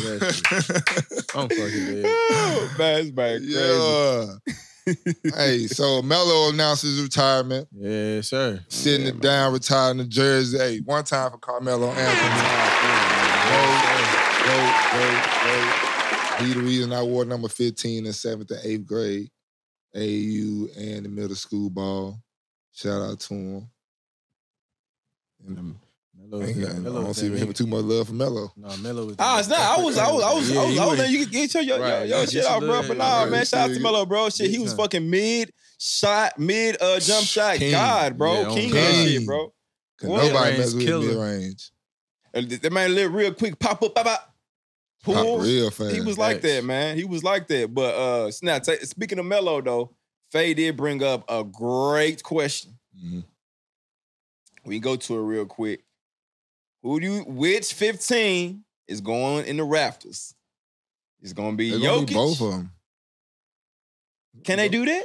I'm fucking dead. That's back crazy. yeah. hey, so Melo announced his retirement, Yeah, sir. sitting it down, retiring the jersey. Hey, one time for Carmelo Anthony. Great, great, great. He the reason I wore number 15 in seventh and eighth grade, AU and the middle school ball. Shout out to him. And Melo I, was ain't that- I don't was see him too much love for Melo. No, Melo was. Oh, it's not. I was, I was, I was, Yeah, I was, he I was, was- man, you, get your, your, Right, your, your yeah, shit just a out, bro. But nah, yeah, man, shout out to Melo, bro. Shit, he was time. fucking mid shot, mid uh jump shot. King. God, bro, Yeah, on king God. that shit, bro. Cause What? nobody Mid-range mess with killer. mid range. And th- That man lived real quick, pop up, pop out, Pop pull. real fast. He was like Facts. that, man. He was like that. But uh, now ta- speaking of Melo, though, Faye did bring up a great question. Mhm. We can go to it real quick. Who do you? Which fifteen is going in the rafters? It's gonna be Jokic. be both of them. Can they do that?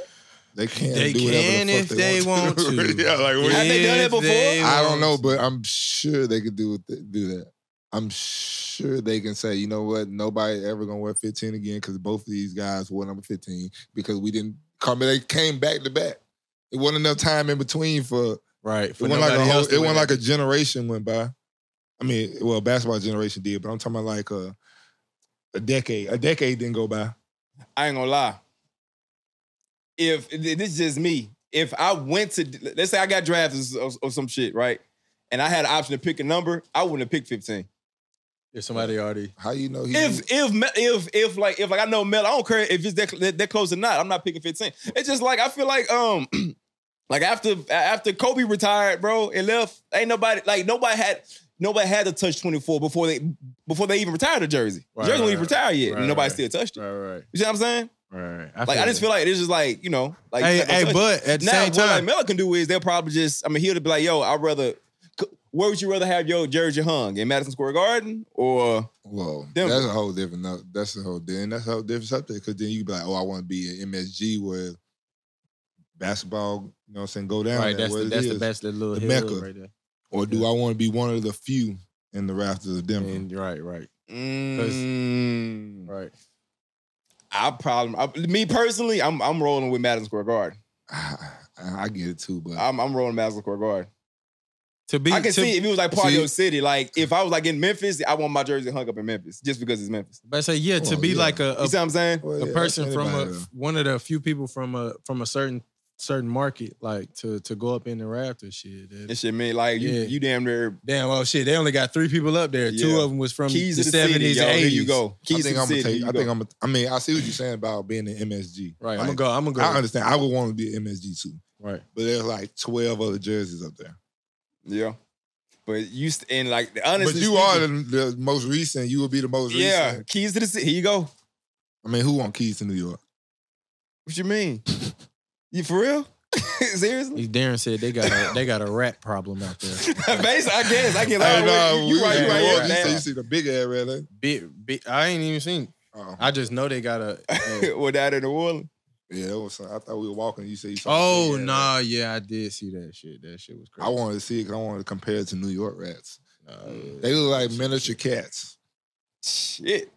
They can. They do can the if they want to. yeah, like Have they done it before? I don't know, but I'm sure they could do it, do that. I'm sure they can say, you know what, nobody ever gonna wear 15 again because both of these guys wore number 15 because we didn't. come. they came back to back. It wasn't enough time in between for. right. It For wasn't like a whole. It wear wasn't like a generation went by. I mean, well, basketball generation did, but I'm talking about like a a decade. A decade didn't go by. I ain't gonna lie. If this is just me, if I went to let's say I got drafted or, or some shit, right? And I had an option to pick a number, I wouldn't have picked 15. If somebody already. How you know he? If if Me- if if like if like I know Mel, I don't care if it's that, that, that close or not. I'm not picking 15. It's just like I feel like um like after after Kobe retired, bro, and left, ain't nobody like nobody had nobody had to touch 24 before they before they even retired the jersey. Right, jersey wasn't even right, retired yet. right, nobody right. still touched it. Right, right, You see what I'm saying? right. Like I just feel like it's just like, you know, like Hey, hey, but at the now same what like time, Melo can do is they'll probably just I mean he'll be like, yo, I'd rather where would you rather have your jersey hung? In Madison Square Garden or Well, Denver. that's a whole different. That's a whole. Then that's a whole different subject. Because then you'd be like, oh, I want to be in MSG where basketball, you know, what I'm saying, go down. right. That's where the it that's the best little The Mecca. right there. Or do I want to be one of the few in the rafters of Denver? And right, right, Mm, right. I probably I, me personally, I'm I'm rolling with Madison Square Garden. I, I get it too, but I'm I'm rolling Madison Square Garden. To be, I can to, see if it was like part of your city. Like if I was like in Memphis, I want my jersey hung up in Memphis just because it's Memphis. But I say yeah, to Oh, be yeah. like a, You see what I'm saying? Well, a, a yeah, person from a, one of the few people from a from a certain certain market, like to to go up in the rafters, shit. that- This shit mean like you Yeah. you damn near Damn, Oh shit. They only got three people up there. Two of them was from keys the to the seventies and eighties. you go. I Keys think I'm gonna take. I think go. I'm. Gonna, I mean, I see what you're saying about being an MSG. Right. I'm gonna go. I'm gonna go. I understand. I would want to be in MSG too, Right. but there's like 12 other jerseys up there. Yeah. But you st- and like honestly, but you are the, the most recent. You will be the most recent. yeah. Keys to the city. Here you go. I mean, who want keys to New York? What you mean? You for real? Seriously? Darren said they got a they got a rat problem out there. Basically, I guess. I guess. Hey, I no, you we right, you in right. New Orleans, you, say you see the big ass red light. Big, big, I ain't even seen. Oh. I just know they got a. a- Well, down in New Orleans. Yeah, that was. I thought we were walking. You said you saw. oh the big ass yeah, I did see that shit. That shit was crazy. I wanted to see it because I wanted to compare it to New York rats. Nah, They look like miniature cats. Shit.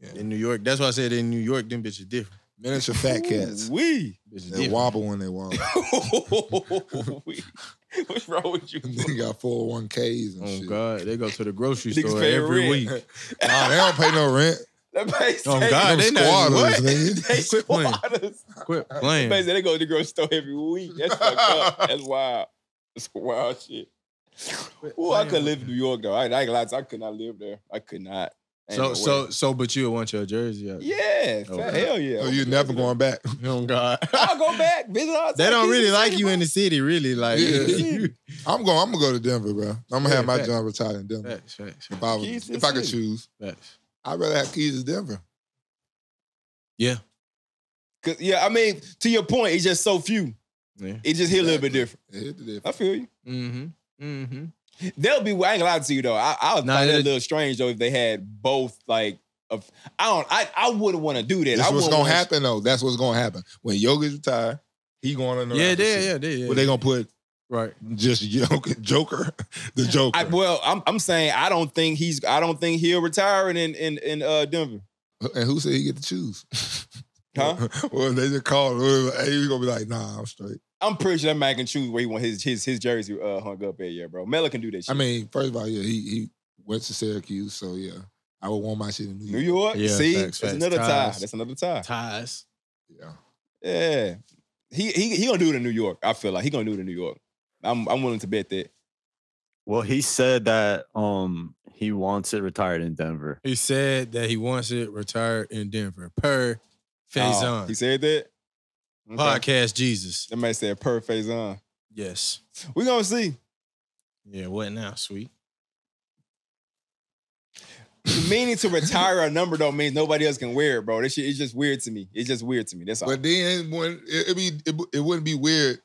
Yeah. in New York. That's why I said in New York, them bitches different. Miniature fat cats. We. They different. wobble when they walk. What's wrong with you? they got 401ks and Oh shit. God, they go to the grocery Niggas store every rent. week. Nah, they don't pay no rent. That base Oh say- God, they squatters, nigga. They Quit playing. squatters. Quit Base playing. say they go to the grocery store every week. That's fucked up. That's wild. That's wild shit. Ooh, I could live in New York though. I, I ain't gonna lie, to you, I could not live there. I could not. Ain't no So so so, but you want your jersey out? yeah, Oh, okay. hell yeah. So you're never going back. Oh God. I'll go back. Visit They don't really like you in the city, really. Like, Yeah. I'm going. I'm gonna go to Denver, bro. I'm gonna Yeah, have my facts. job retired in Denver. facts, facts, If I was, if I could choose, facts. I'd rather have keys to Denver. Yeah, 'Cause, yeah, I mean, to your point, it's just so few. yeah. It just hit a little bit different. It hit the I feel you. Mm-hmm. Mm-hmm. They'll be. I ain't gonna lie to you though. I, I would Nah, find it a little strange though if they had both. Like, of I don't. I I wouldn't want to do that. That's I what's gonna wanna- happen though. That's what's gonna happen when Yoga's retired. He going in the Yeah, rapper yeah, yeah, yeah, yeah. But they gonna put right. just Joker, Joker the Joker. I, well, I'm I'm saying I don't think he's. I don't think he'll retire in in in uh, Denver. and who said he get to choose? Huh? well, they just called. him. Hey, he gonna be like, Nah, I'm straight. I'm pretty sure that man can choose where he want his his his jersey uh, hung up at. Yeah, bro. Melo can do that shit. I mean, first of all, yeah, he he went to Syracuse, so yeah, I would want my shit in New York. New York. York. Yeah, See, facts, that's facts. another tie. That's another tie. Ties. Yeah. Yeah. He he he gonna do it in New York. I feel like he gonna do it in New York. I'm I'm willing to bet that. Well, he said that um he wants it retired in Denver. He said that he wants it retired in Denver. Per Feyzan. Oh, he said that. Okay. Podcast Jesus. That man said per Feyzan. Yes. We gonna see. Yeah, what now, sweet? Meaning to retire a number don't mean nobody else can wear it, bro. This shit is just weird to me. It's just weird to me. That's all. But then when it, it be it, it wouldn't be weird.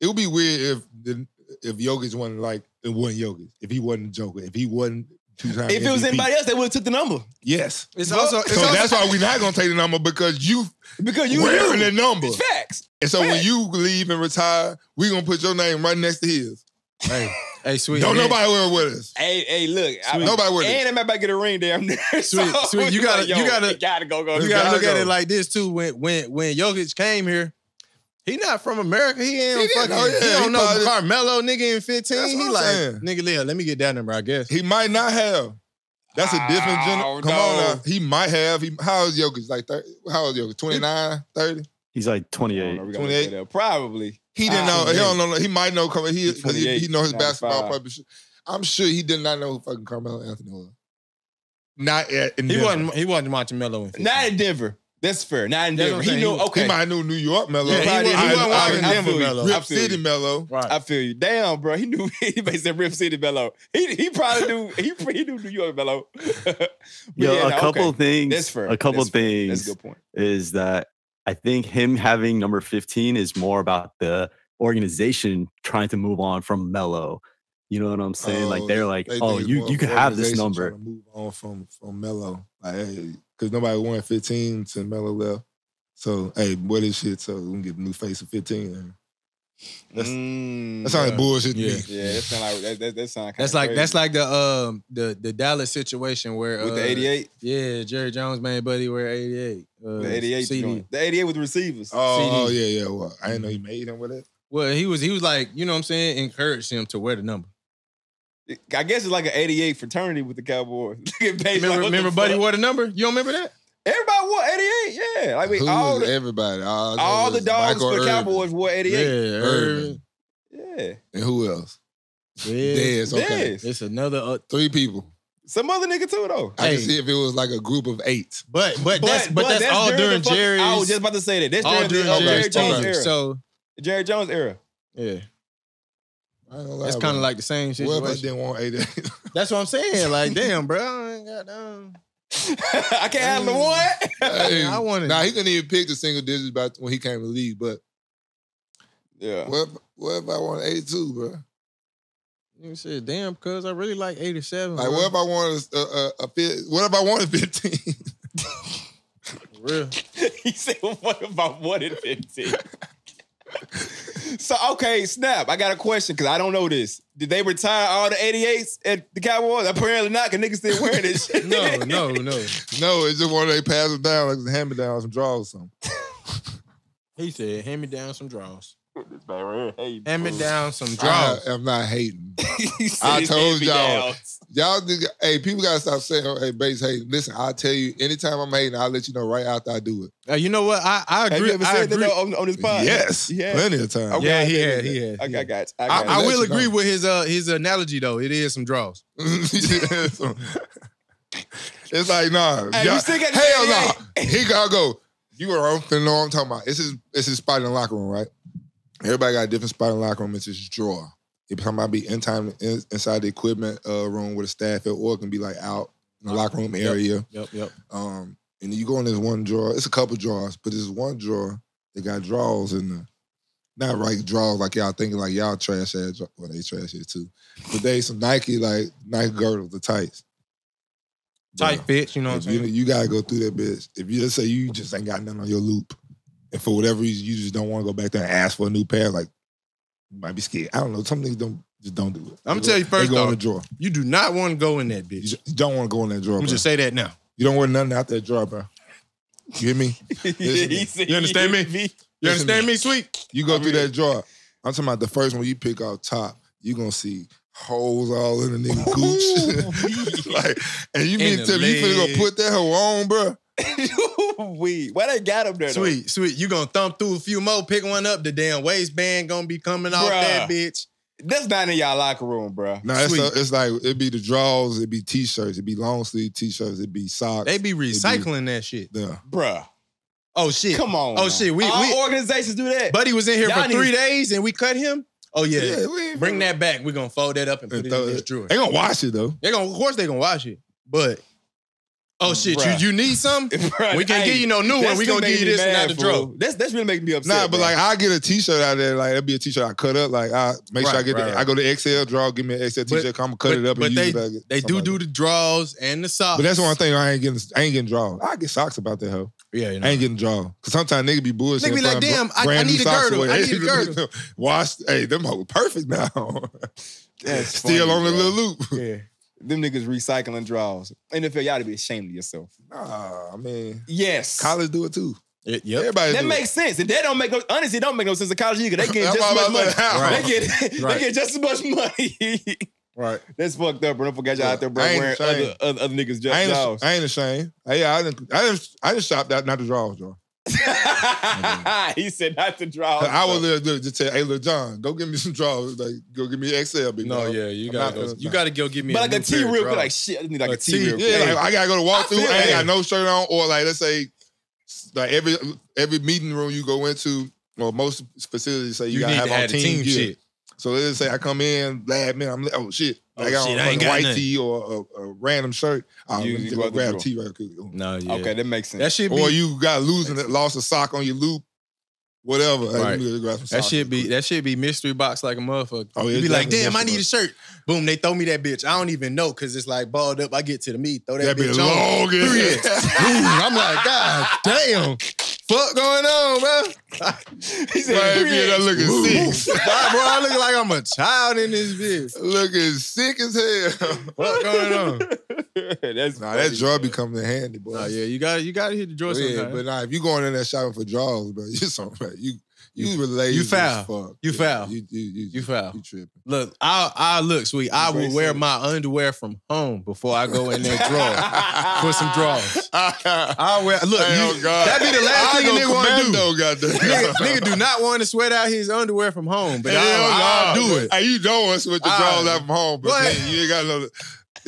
It would be weird if the if Jokic wasn't like it wasn't Jokic. If he wasn't Joker. If he wasn't two times. if it was anybody else, they would have took the number. yes. It's Well, also So also, that's why we're not gonna take the number because you Because you wearing knew. the number. It's facts. And so when you leave and retire, we're gonna put your name right next to his. hey, hey, sweet. Don't man. nobody wear with us. Hey, hey, look. I, Nobody with and it. they might about to get a ring damn near. Sweet, sweet. You gotta- like, you gotta- it gotta go, go. You gotta gotta look at it like this too. When when when Jokic came here, he not from America. He ain't He didn't fucking. know, yeah, he don't know Carmelo nigga in fifteen. That's what He I'm like saying. nigga, Leah, let me get that number. I guess. He might not have. That's a different Oh, generation. Come no. on now. He might have. He, how old is Jokic? Like 30, how old is Jokic? 29, 30? He's like 28. know, we gotta look 28. Probably. He didn't know. He don't know. He might know. He, he, He's 28, he know his 95. basketball probably. should- I'm sure he did not know who fucking Carmelo Anthony was. Not at, in He Denver. wasn't. He wasn't watching Melo in 15. Not in Denver. That's fair. Not in That's Denver. what I'm He saying. knew. He- Okay. He might have knew New York Melo. Yeah, he Probably wa- he did. wasn't I- watching I Denver feel you. Melo. I Rip feel you. City Melo. Right. I feel you. Damn, bro. He knew he basically said Rip City Melo. He he probably knew he, he knew New York Melo. But Yo, yeah, a no, couple okay. things. That's fair. A couple That's fair. things That's a good point. is that I think him having number 15 is more about the organization trying to move on from Melo. You know what I'm saying? like Oh, they're like, they oh, think it's you more you of can an have this organization number. Move on from from Melo, like hey, because nobody won 15 to Melo left. So hey, what is shit? So we can get a new face of 15. That's- Mm, that sounds like yeah. bullshit to Yeah. me. Yeah, that sound like that. That, that sound That's like that's like the um the the Dallas situation where with uh, the eighty eight, Yeah, Jerry Jones made Buddy wear eighty eight. Uh, the eighty eight, CD. the eighty eight with the receivers. Oh, oh, CD. yeah, yeah. Well, I didn't know he made him with it. Well, he was he was like you know what I'm saying encouraged him to wear the number. I guess it's like an eighty eight fraternity with the Cowboys. Get Remember, like, what the remember Buddy fuck? wore the number? You don't remember that? Everybody wore eighty eight. Yeah, I mean Who all was the, everybody? All, I know all the dogs Michael for the Cowboys wore 88. Yeah, eight. Irvin. Yeah, And who else? Yeah. Dez, okay. Yes. It's another, uh, Three people. some other nigga too though. I Hey. can see if it was like a group of eight. but but that's but, that's, all during the fuck- Jerry's. I was just about to say that. That's all during, during the, Jerry Jones tenure. era. So Jerry Jones era. yeah, I lie, it's kind of like the same Whoever situation. didn't want eight. eight. That's what I'm saying. Like, damn, bro, I ain't got down. I can't have the one. Hey, I wanted. Nah, he couldn't even pick the single digits back when he came to the league, but Yeah. What if, what if I want 82, bro? You said, damn, cuz I really like 87. Like, bro. what if I want a, a, a, fit? What if I wanted 15? Real. he said, "What if I wanted 15?" So okay, snap. I got a question because I don't know this. Did they retire all the 88s at the Cowboys? Apparently not, because niggas still wearing this shit. No, no, no. no, it's just one they pass them down like hand me down some draws or something. He said, hand me down some draws. This man right here, hey, Hand me down some draws. I, am not hating. I told y'all. Hand-me-downs. Y'all, hey, people gotta stop saying, "Hey, base hey, Listen, I'll tell you. Anytime I'm hating, I'll let you know right after I do it. Uh, you know what? I, I Have agree. you ever I said that agree. though on, on this podcast? Yes, Yeah. plenty of times. Okay, Yeah, he had, he had, I he got, I got, I I, got I let will you agree know. with his uh his analogy though. It is some draws. it's like nah. Hey, y'all- you still got the hell no. 88. He gotta go. You are on know what I'm talking about. It's his it's his spot in the locker room, right? Everybody got a different spot in the locker room. It's his drawer. It about be in time in, inside the equipment uh, room with the staff at, or it can be like out in the locker room area. Yep, yep. Um, and you go in this one drawer. It's a couple drawers, but there's one drawer that got drawers in the not right drawers like y'all thinking like y'all trash ass. Well, they trash it too. But they some Nike like Nike girdles, the tights. Tight fits, you know what I'm you, saying? you gotta go through that bitch. If you just say you just ain't got nothing on your loop, and for whatever reason you just don't want to go back there and ask for a new pair, like might be scared. I don't know. Some niggas don't just don't do it. I'm gonna tell you first they go in the drawer. You do not want to go in that You bitch. you don't want to go in that drawer. I'm bro. just say that now. You don't want nothing out that drawer, bro. You hear me? He You understand me? You Listen understand me, sweet? You go through that drawer. I'm talking about the first one you pick out top. You gonna see holes all in the nigga gooch. like, and you mean In to the tell me you finna leg. go put that hoe on, bro? we why they got him there? though? Sweet, sweet. You gonna thump through a few more, pick one up. The damn waistband gonna be coming off Bruh. that bitch. That's not in y'all locker room, bro. Nah, it's, Sweet. a- it's like it'd be the drawers, it'd be t-shirts, it'd be long sleeve t-shirts, it'd be socks. They be recycling that shit. yeah. Bruh. Oh shit. Come on. Oh now. shit. We All we organizations do that. Buddy was in here Y'all for need- three days and we cut him. Oh yeah. Yeah, we ain't Bring finna- that back. We're gonna fold that up and put and it throw in this it. drawer. They gonna wash it though. They gonna, of course, they gonna wash it. But oh shit, Bruh. you you need some? Bruh, We can't hey, give you no new one. We gonna give you this and not the drawer. That's that's really making me upset. Nah, but bro. like I get a t-shirt out there, like that'd be a t-shirt I cut up. Like I make sure I get right, the, right. I go to XL draw, give me an XL But- t-shirt, I'm gonna cut but- it up but and they- use it. like- They do something do like the draws and the socks. that. But that's one thing I ain't getting. I ain't getting draws. I get socks about that hoe. Yeah, you know. I ain't getting draws because sometimes nigga be bullshit. Nigga be like, "Damn, I- I need a girdle. I need a girdle." Wash. Hey, them hoes perfect now. That's Still on the little loop. yeah. Them niggas recycling draws. NFL, y'all to be ashamed of yourself. Nah, I mean, Yes. college do it too. Yep. yep. Everybody That do makes sense. And that don't make no honestly, it don't make no sense in college either. They get That's just as much money. about to say. Right. They get Right. they get just as much money. Right. That's fucked up, bro. Don't forget y'all out there, bro, I ain't wearing ashamed. other, other other niggas I ain't, jaws. I ain't ashamed. Hey, I didn't. I didn't. I didn't shop that. Not the draws, Joe. he said not to draw. I was look, look, just tell, hey, look, John, go give me some draws. Like, go give me XL, big No, dog. yeah, you I'm gotta go. You gotta go give me But a like new a T pair real quick, like shit. I need like a A T tee, real Yeah, like I gotta go to walk I through. feel I ain't that. got no shirt on, or like let's say, like every every meeting room you go into, or most facilities say you, You gotta need have to on have team, team gear. shit. So let's say I come in last minute, I'm like, oh shit, Oh, I got shit, on I a ain't fucking got white nothing. tee or a, a random shirt. Oh, You- let me you go go out the grab a drawer. tee right quick. No, yeah. Okay, that makes sense. That should be. Or you got losing it, lost a sock on your loop, whatever. Right. me just grab some That should real be that should be mystery box like a motherfucker. Oh, you it's be like, damn, I need a shirt. Boom, they throw me that bitch. I don't even know because it's like balled up. I get to the meat, throw that, That bitch bitch on. long Three inch. I'm like, God damn, fuck going on, bro? he said, three bitch, I looking sick. Why, bro, I look like I'm a child in this bitch. looking sick as hell. What going on? That's Nah, funny, that draw be coming in handy, boy. Nah, yeah, you got you got to hit the drawer Oh, yeah, but nah, if you going in there shopping for draws, bro, you something, you you relate. you foul. You foul. You you you, You foul. You tripping. Look, I I look sweet. I will wear sense. my underwear from home before I go in that drawer for some drawers. I wear look. Hey, you, oh, God. That be the last I thing a nigga want to do. commando, goddamn. nigga, nigga do not want to sweat out his underwear from home, but Hell I'll, I'll nah. do it. Hey, you don't want to switch your drawers out from home, but man, you ain't got no.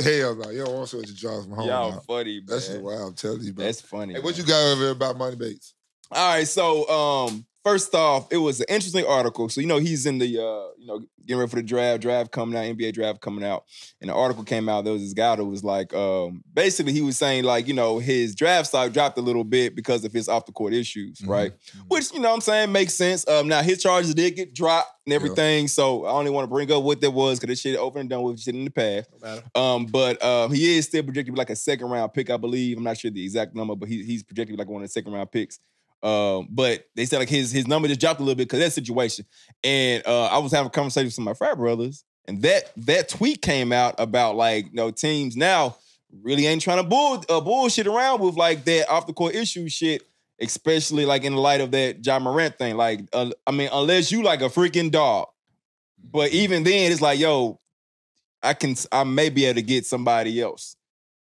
Hell no, you don't want to switch your drawers from home. Y'all nah. funny, man. That's just wild. I'm telling you, bro. That's funny. Hey, what you got over there about Emoni Bates? All right, so um, first off, it was an interesting article. So you know he's in the uh, you know getting ready for the draft, draft coming out, NBA draft coming out, and the article came out. There was this guy that was like, um, basically he was saying like you know his draft stock dropped a little bit because of his off the court issues, right? Which you know what I'm saying makes sense. Um, now his charges did get dropped and everything, so I only want to bring up what that was because this shit over and done with shit in the past. Um, but uh, he is still projected to be like a second round pick, I believe. I'm not sure the exact number, but he, he's projected to be like one of the second round picks. Um, but they said like his his number just dropped a little bit because that situation. And uh, I was having a conversation with some of my frat brothers, and that that tweet came out about like you know teams now really ain't trying to bull uh, bullshit around with like that off the court issue shit, especially like in the light of that Ja Morant thing. Like, uh, I mean, unless you like a freaking dog, but even then, it's like, yo, I can I may be able to get somebody else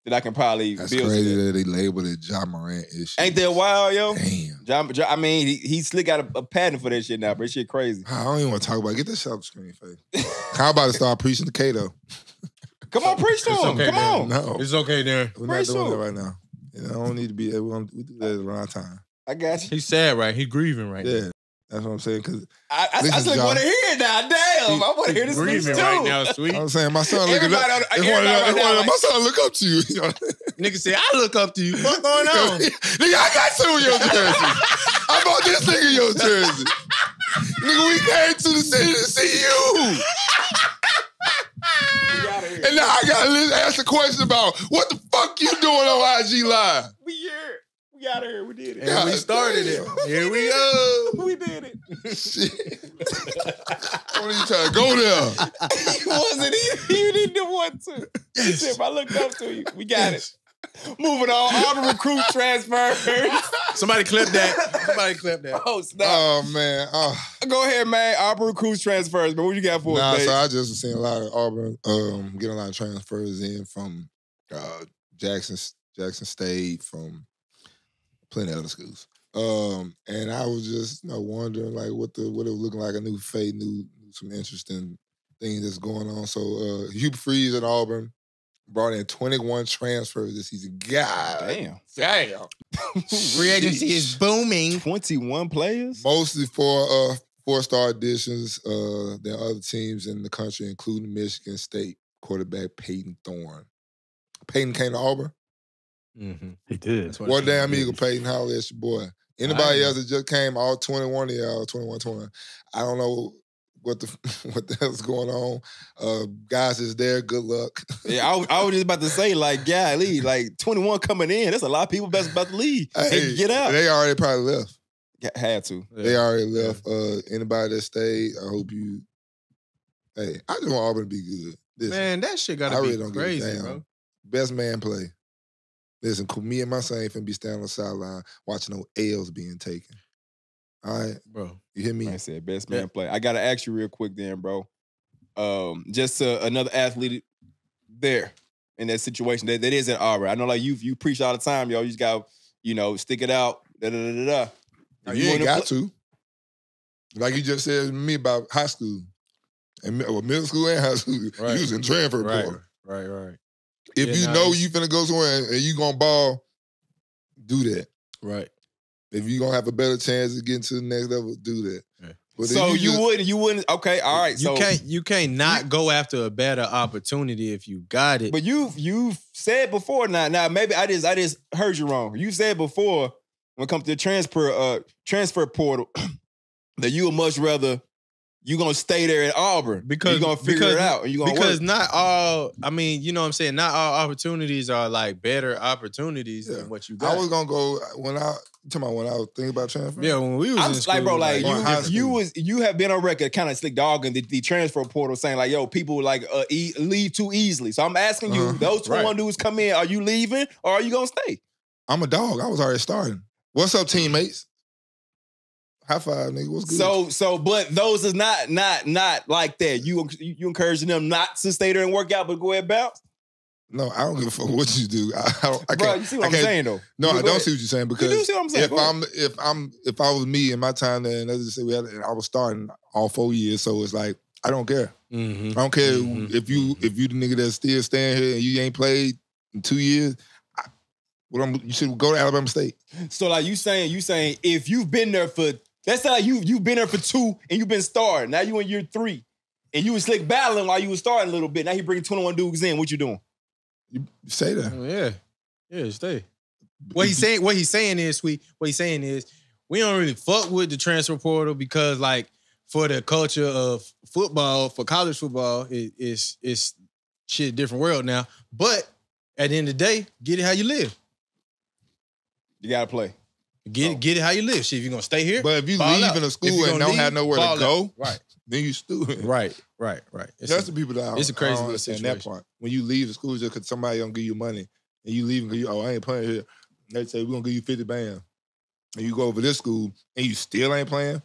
that I can probably That's build. crazy some- that they labeled it Ja Morant issue. Ain't that wild, yo? Damn. John, John- I mean, he, he slick got a, a patent for that shit now, but that shit crazy. I don't even want to talk about it. Get that shit off the screen, face. How about to start preaching to Kato? Come on, preach to It's him. okay, Come man. on. No, It's okay, Darren. we're not Preach doing to that him. right now. You know, I don't need to be. We, don't, we do that around time. I got you. He's sad, right? He's grieving right Yeah, now. That's what I'm saying. Because I, I, I Listen, still want to hear it now. Damn, I want to hear this speech too. right now, sweet. I'm saying my son looking Everybody up. on- it's one everybody them- right it's now, them- my son look up to you. you? Nigga say, I look up to you. What's going on? nigga, I got two of your jerseys. I bought this nigga your jersey. nigga, we came to the city to see you. And now I got to ask a question about what the fuck you doing on IG Live? We here. We out of here. We did it. And we God started it. Here we go. We did it. Shit. Why don't you trying to go there? He wasn't even. You didn't want to. He said, if I looked up to you, we got it. Moving on. All the recruit transfers. Somebody clip that. Somebody clip that. Oh, snap. Oh man. Oh. Go ahead, man. Auburn recruits transfers, but what you got for Nah, us, babe? so I just seen a lot of Auburn um, getting a lot of transfers in from uh, Jackson Jackson State, from plenty of other schools. Um, and I was just you know wondering like what the what it was looking like. I knew Faye knew some interesting things that's going on. So uh, Hugh Freeze at Auburn brought in 21 transfers this season. God Damn. damn. Free agency is booming. 21 players? Mostly for uh four star additions. Uh there are other teams in the country, including Michigan State quarterback Payton Thorne. Payton came to Auburn. Mm-hmm. He did. That's what Boy, it damn. Eagle Payton, holla at your boy. Anybody else that just came, all 21 of y'all, 21, 20. I don't know what the what the hell's going on. Uh guys is there, good luck. Yeah, I, was- I was just about to say, like, golly, like 21 coming in. That's a lot of people that's about to leave. They Hey, get out. They already probably left. Yeah, had to. They already left. Uh anybody that stayed, I hope you Hey, I just want Auburn to be good. Listen, Man, that shit gotta I be really don't crazy, bro. Best man play. Listen, cool, me and my son ain't finna be standing on the sideline watching no L's being taken. All right, Bro. you hear me? Like I said, best man play. I got to ask you real quick then, bro. Um, just uh, another athlete there in that situation that, that is at Auburn. I know like you you preach all the time, yo. You just got you know stick it out. Da, da, da, da, da. Now, If you ain't wanna got play- to. Like you just said to me about high school. And well, middle school and high school, Right. you was in transfer Right, portal. right, right, If Yeah, you nah, know it's- you finna go somewhere and, and you gonna ball, do that. right. If you gonna have a better chance of getting to the next level, do that. Yeah. But if So you, just- wouldn't you wouldn't okay, all right. You so can't you can't not go after a better opportunity if you got it. But you've you've said before now. Now maybe I just I just heard you wrong. You said before when it comes to the transfer uh transfer portal that you would much rather you gonna stay there at Auburn because you're gonna figure because, it out and you gonna because work. not all I mean, you know what I'm saying, not all opportunities are like better opportunities Yeah. than what you got. I was gonna go when I you talking about when I was thinking about transfer. yeah, when we was I'm in just like, bro, school, like going high you, you was you have been on record kind of slick dogging the, the transfer portal, saying like, yo, people like uh, e- leave too easily. So I'm asking you, Uh-huh. those two Right. dudes come in, are you leaving or are you gonna stay? I'm a dog. I was already starting. What's up, teammates? High five, nigga. What's good? So so, but those is not not not like that. You you, you encouraging them not to stay there and work out, but go ahead bounce, no, I don't give a fuck what you do. I, I don't. I bro. can't. You see what I'm saying though? No, You I don't ahead. see what you're saying You because do see what I'm saying? if. I'm if I'm if I was me in my time there, and let's just say we had, and I was starting all four years, so it's like I don't care. Mhm. I don't care Mhm. if you if you the nigga that's still staying here and you ain't played in two years. I, well, you should go to Alabama State. So like you saying, you saying if you've been there for Let's say like you you've been there for two and you've been starting. Now you in year three, and you was slick battling while you was starting a little bit. Now he bringing twenty one dudes in. What you doing? You say that. Oh, yeah, yeah, stay. What he's saying, what he's saying is, sweet. What he's saying is, we don't really fuck with the transfer portal because, like, for the culture of football, for college football, it, it's it's shit different world now. But at the end of the day, get it how you live. You gotta play. Get it, get it how you live. Shit, if you're gonna stay here, But if you leave in a school and don't have nowhere ball to out. go, right, then you stupid. right, right, right. It's That's a- the people that I, it's a crazy I don't little understand that part. When you leave the school just because somebody gonna give you money and you leave and you, oh, I ain't playing here. And they say we're gonna give you 50 band. And you go over this school and you still ain't playing.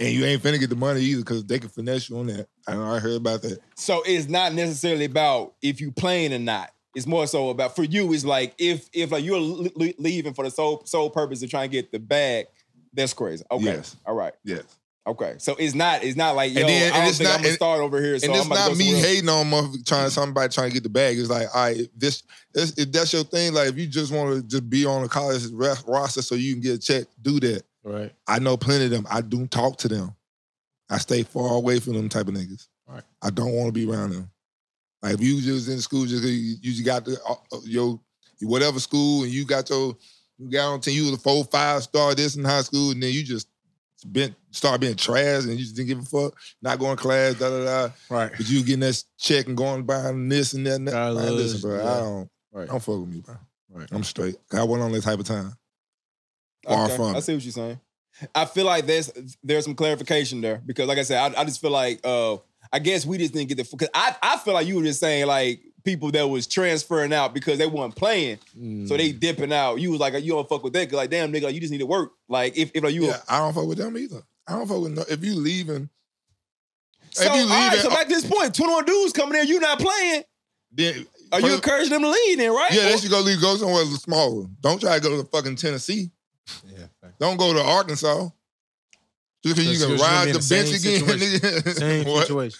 And you ain't finna get the money either because they can finesse you on that. I know I heard about that. So it's not necessarily about if you playing or not. It's more so about for you. It's like if if like you're le- le- leaving for the sole sole purpose of trying to get the bag. That's crazy. Okay. Yes. All right. Yes. Okay. So it's not it's not like yo. And then- I and don't it's think not- I'm gonna and- start over here. So and I'm it's about to not go me hating on motherfucker trying somebody trying to get the bag. It's like, all right, this, this if that's your thing, like if you just want to just be on a college ro- roster so you can get a check, do that. right. I know plenty of them. I do talk to them. I stay far away from them type of niggas. Right. I don't want to be around them. Like if you just in school, just you, just got the uh, uh, your whatever school, and you got your you got on ten, you was a four five star this in high school, and then you just been start being trash, and you just didn't give a fuck, not going to class, da da da. Right. But you getting that check and going buying this and that. And that. God Man, listen, bro, yeah. I don't, Right. don't fuck with me, bro. Right. I'm straight. I wasn't on that type of time. Far Okay, from I see what you're saying. I feel like there's there's some clarification there because, like I said, I, I just feel like uh, I guess we just didn't get the because I I feel like you were just saying like people that was transferring out because they weren't playing, so they mm. dipping out. You was like you don't fuck with that 'cause like damn nigga, like, you just need to work. Like if if like, you Yeah, I don't fuck with them either. I don't fuck with no. If you leaving, so, if you all right, leaving, so uh back to this point, 21 dudes coming in, you not playing. then Are you encouraging them to leave then, right? Yeah, Or- they should go leave. Go somewhere smaller. Don't try to go to fucking Tennessee. Yeah. Don't go to Arkansas. Just because you can ride the bench same again. situation. Same What? situation.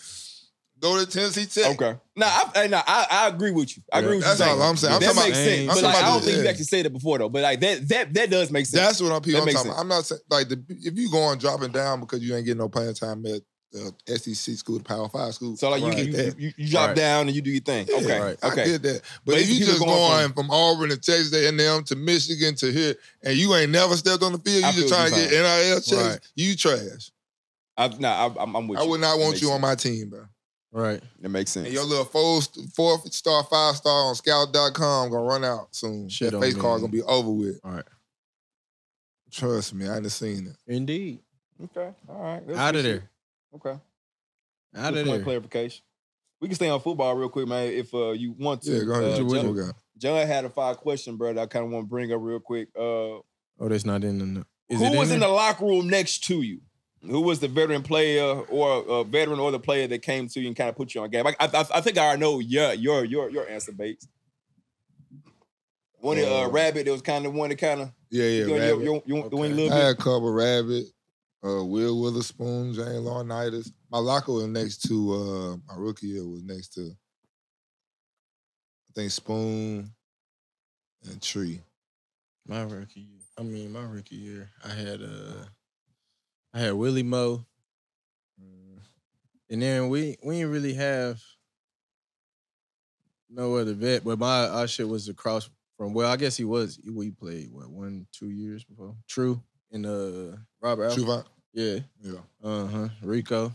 Go to Tennessee Tech. Okay. No, I, I, I agree with you. I agree with That's you. all I'm saying. I'm that talking makes about- sense. I'm But talking like, I about don't the- think you yeah. actually said it before though. But like that that that does make sense. That's what I'm, people That I'm makes talking about. I'm not saying like the, if you going dropping down because you ain't getting no playing time at the SEC school, the Power Five school. So like you, I get you, that. you, you drop Right. down and you do your thing. Yeah, okay. right. I Okay. get that. But, But if you just going going from- from, Auburn to Texas A&M to Michigan to here, and you ain't never stepped on the field, I you just trying to get you're NIL checks, Right. you trash. I, nah, I, I'm, I'm with I you. would not That want makes you on my team, bro. Right. That makes sense. And your little four, four star, five star on scout.com gonna run out soon. Shit that on face me. card gonna be over with. All right. Trust me, I done seen it. Indeed. okay. All right. That's Out of shit. there. Okay. Out of there. Clarification. We can stay on football real quick, man, if uh, you want to. Yeah, go ahead. Uh, John? John had a five question, bro. That I kind of want to bring up real quick. Uh, Oh, that's not in the. Is who it was in, the locker room next to you? Who was the veteran player or a veteran or the player that came to you and kind of put you on game? I, I, I think I know your your your your answer, Bates. One of uh, Uh, Rabbit, that was kind of one that kind of Yeah, yeah. you, you, Rabbit. you, you, you went a I little had bit. a couple Rabbit, uh, Will Witherspoon, James Laurinaitis. My locker was next to uh, my rookie year was next to I think Spoon and Tree. My rookie year. I mean, my rookie year. I had uh, I had Willie Moe, and then we we didn't really have no other vet. But my our shit was across from. Well, I guess he was. We played what one two years before. True and uh Robert. Alford. Trufant? Yeah. Yeah. Uh huh. Rico.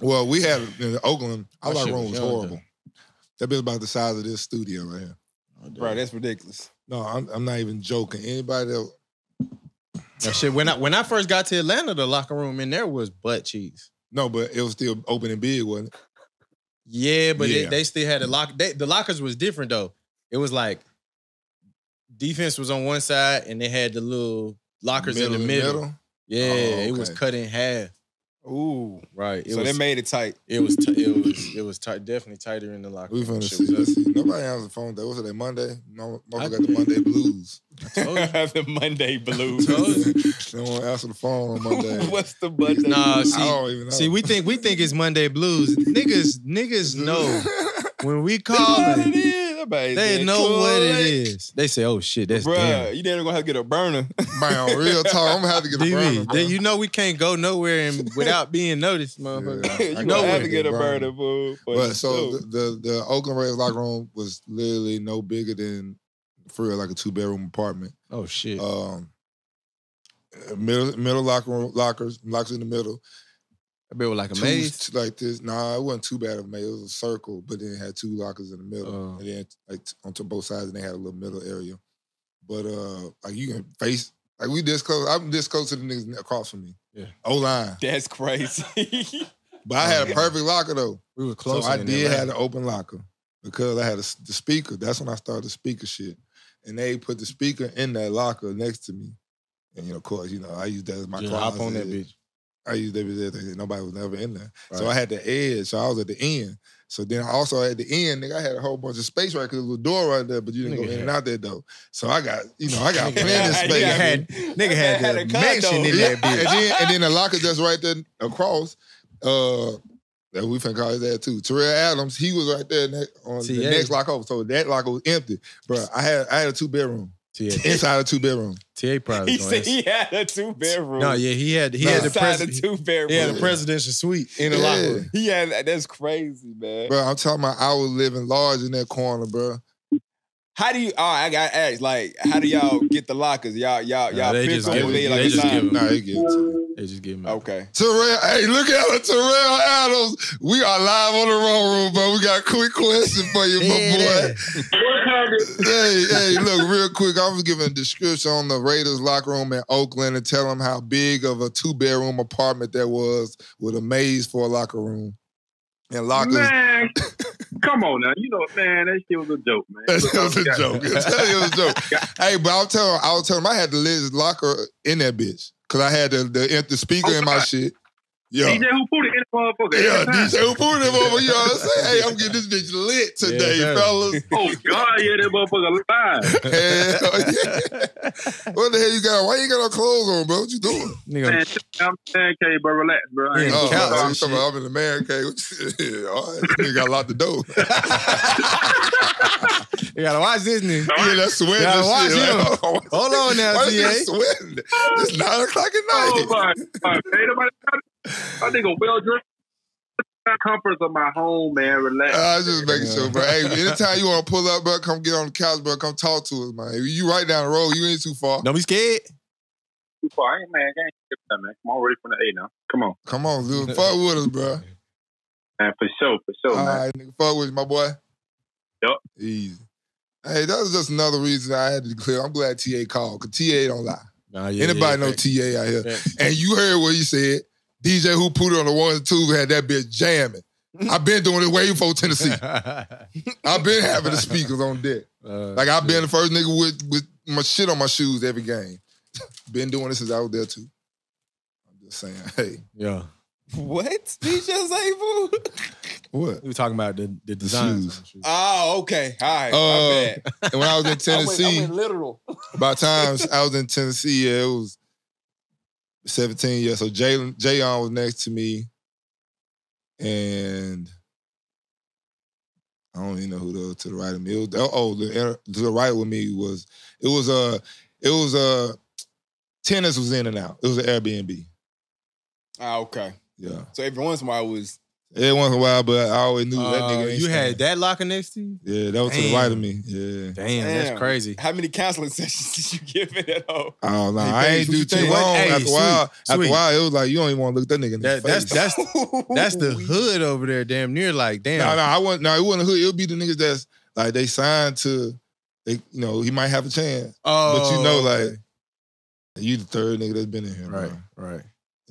Well, we had in Oakland, our That locker room was was horrible. That bitch about the size of this studio right here. Bro, that's ridiculous. No, I'm, I'm not even joking. Anybody that That shit. When I when I first got to Atlanta, the locker room in there was butt cheese. no, but it was still open and big, wasn't it? Yeah, but They, Yeah. they still had the lock. They, the lockers was different though. It was like defense was on one side, and they had the little lockers in the middle. Yeah, Oh, it was okay. cut in half. Ooh. Right. It so was, they made it tight. it was t- it was it was tight, definitely tighter in the locker We room. finna Shit see. was Let's Nobody answered the phone. That was it that Monday. No, I- motherfucker got the Monday blues. Told you. the Monday blues. Told you. they won't answer the phone on Monday. What's the Monday? Nah, blues? I don't even know. See, we think we think it's Monday blues. niggas, niggas know when we call That's what it it. Is. They man. know what it Kool-Aid. is. They say, "Oh shit, that's Bruh, damn." you never gonna have to get a burner. Man, real talk. I'm gonna have to get a burner. DB, bro. then you know we can't go nowhere and without being noticed, motherfucker. Yeah. you gonna know have to get a Burner. burner, fool. But so the, the the Oakland Raiders locker room was literally no bigger than for real like a two bedroom apartment. Oh shit. Um, middle middle locker room lockers lockers in the middle. I bet with like a two- maze. t- like this. Nah, it wasn't too bad of a maze. It was a circle, but then it had two lockers in the middle, Oh. and then like t- on to both sides, and they had a little middle area. But uh, like you can face like we this close. I'm this close to the niggas across from me. Yeah. O line. That's crazy. But I had a perfect locker though. We were close. So. I did have an open locker because I had a s the speaker. That's when I started the speaker shit. And they put the speaker in that locker next to me. And you know, of course, you know, I used that as my Just closet. hop on that bitch. I used that bitch everything. Nobody was never in there. So I had the edge. So I was at the end. So then I also at the end, nigga, I had a whole bunch of space right because there was a door right there, but you didn't Nigga go in had- and out that door. So I got, you know, I got Nigga plenty of space. nigga had- nigga had Had the a condo. mansion in Yeah, that bitch. And then, and then the locker that's right there across, uh, that we finna call his dad too. Terrell Adams, he was right there ne- on the TA. next locker over. So that locker was empty. Bro, I had I had a two bedroom. TA, Inside a two bedroom. TA probably. he gonna said answer. he had a two bedroom. No, yeah, he had he Nah. had the inside president. the two bedroom. He had a presidential suite in the Yeah. locker room. He had that's crazy, man. Bro, I'm talking about I was living large in that corner, bro. How do you? Oh, I got to ask. Like, how do y'all get the lockers? Y'all, y'all, y'all they pick just them give and it- they they just give them? it. Nah, he give it to me. They just give him. Okay. Tyrell, hey, look at it, Tyrell Adams. We are live on the Raw Room, bro. We got a quick question for you, my boy. hey, hey, look, real quick. I was giving a description on the Raiders locker room in Oakland and tell them how big of a two bedroom apartment that was with a maze for a locker room. And lockers. Man, come on now. You know, man, that shit was a joke, man. That shit was a joke. That shit was a joke. hey, but I'll tell him, I'll tell him I had to live his locker in that bitch. Cause I had the the, the speaker in my shit. Yeah. DJ who put it in the motherfucker. Yeah. DJ who put him over, you know what I'm saying? Hey, I'm getting this bitch lit today, Yeah, fellas. Oh God, yeah, that motherfucker live. Hell yeah. What the hell you got? Why you got no clothes on, bro? What you doing? Man, I'm saying, okay, bro, relax, bro. I ain't Yeah, Oh, couch I'm, talking about I'm in the man cave. yeah, all right. Nigga got locked the door. you gotta watch this nigga. yeah, that's sweating. Gotta watch shit. him. Oh, Hold on now, Why is he sweating? It's nine o'clock at Oh night. my God, ain't nobody. I think a well dressed. Comforts of my home, man. Relax. I was just making sure, bro. Hey, anytime you want to pull up, bro, come get on the couch, bro. Come talk to us, man. You right down the road. You ain't too far. Don't be scared. Too far. I ain't man. I ain't skip that, man. Come on, ready for the A now. Come on, Come on, dude. Fuck with us, bro. man. For sure, for sure, All man. right, nigga. Fuck with you, my boy. Yup. Easy. Hey, that was just another reason I had to declare. I'm glad TA called, because TA don't lie. Nah, yeah, Anybody yeah, know facts. TA out here. Facts. And you heard what he said. DJ who put it on the one and two had that bitch jamming. I've been doing it way before Tennessee. I've been having the speakers on deck. Uh, Like I've been the first nigga with with my shit on my shoes every game. been doing this since I was there too. I'm just saying, hey, yeah. What? DJ say, fool? what? We were talking about the, the The designs. shoes. on the shoes. Oh, okay. All right. Uh, my bad. And when I was in I went, Tennessee, I went literal. by times I was in Tennessee, yeah, it was 17 years. So Jalen Jayon was next to me. And I don't even know who the to the right of me. It was, oh, the to the right with me was it was uh it was uh tennis was in and out. It was an Airbnb. Ah, okay. Yeah. So every once in a while it was Every once in a while, but I always knew that Uh, nigga. Ain't you had that locker next to you? Yeah, that was to the right of me. Yeah. Damn, Damn. that's crazy. how many counseling sessions did you give it at all? I don't know. Hey, I ain't what do you too think? long. Hey, after a while, sweet, after sweet. a while, it was like you don't even want to look that nigga in That, the that's face. that's that's that's the hood over there, damn near like damn. No, no, I wasn't. No, it wasn't hood. It would be the niggas that's like they signed to. They, you know, he might have a chance, Oh, but you know, okay. like you the third nigga that's been in here, right, bro. right.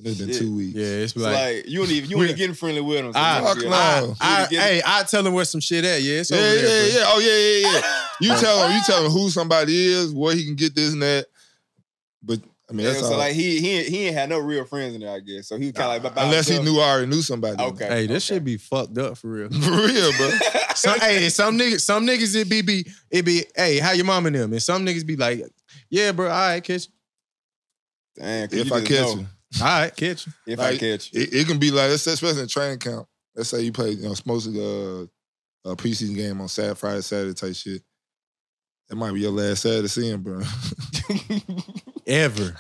It's been two weeks. Yeah, it's It's like, like, you don't even you ain't getting friendly with them. So I, fuck no. I, You I, get- hey, I tell him where some shit at. Yeah, it's yeah, over yeah, there. bro. yeah. Oh yeah, yeah, yeah. You tell him, you tell him who somebody is, where he can get this and that. But I mean, Yeah, that's so all. like he he he ain't had no real friends in there, I guess. So he was kind of like by Unless he knew I already knew somebody. Okay. Hey, this okay. shit be fucked up for real. for real, bro. Some, hey, some niggas, some niggas it be be it be. Hey, how your mom and them? And some niggas be like, yeah, bro, all right, catch. Damn, 'cause If you I catch know. him, you. All right, catch. you. If I catch you. it, it can be like, let's say, especially in training camp. Let's say you play, you know, supposed to uh, a preseason game on Saturday, Friday, Saturday type shit. That might be your last Saturday seeing, bro. Ever.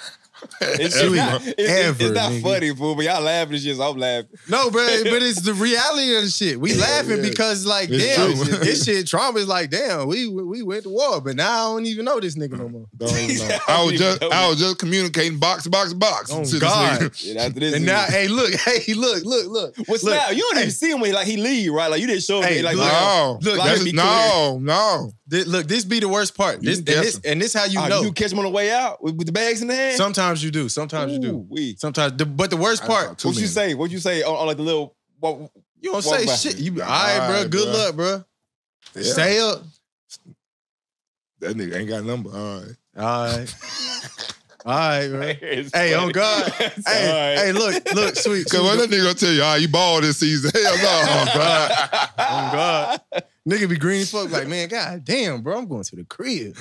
It's, not, it's, ever, it's not funny, fool. But y'all laughing at shit. So I'm laughing. No, bro, but it's the reality of the shit. We laughing yeah. because like, It's damn, true. this shit trauma is like, damn, we we went to war, but now I don't even know this nigga no more. Don't know. I was just I was just communicating box, box, box. Oh, to this God. nigga. Yeah, this, And now, hey, look, hey, look, look, look. what's look, now? You don't even see him when like he leave, right? Like you didn't show him. Hey, like No, Look, be no, no. Thi- look, this be the worst part. This, and, this and this how you oh, know. you catch him on the way out with, with the bags in the hand. Sometimes you do. Sometimes you do. We. Sometimes, the, but the worst part, saw two What you say? What you say on, on like the little? What, you don't say shit. You be all right, bro. Alright, Good bro. luck, bro. Yeah. Stay up. That nigga ain't got number. All right. All right. All right, bro. It's Hey, oh funny. on God. Hey, all right. hey, look, look, sweet. Cause what sweet. that nigga gonna tell you, all right, you ball this season. Hell no. Oh God. Oh God. Nigga be green as fuck. Like, man, god damn, bro. I'm going to the crib.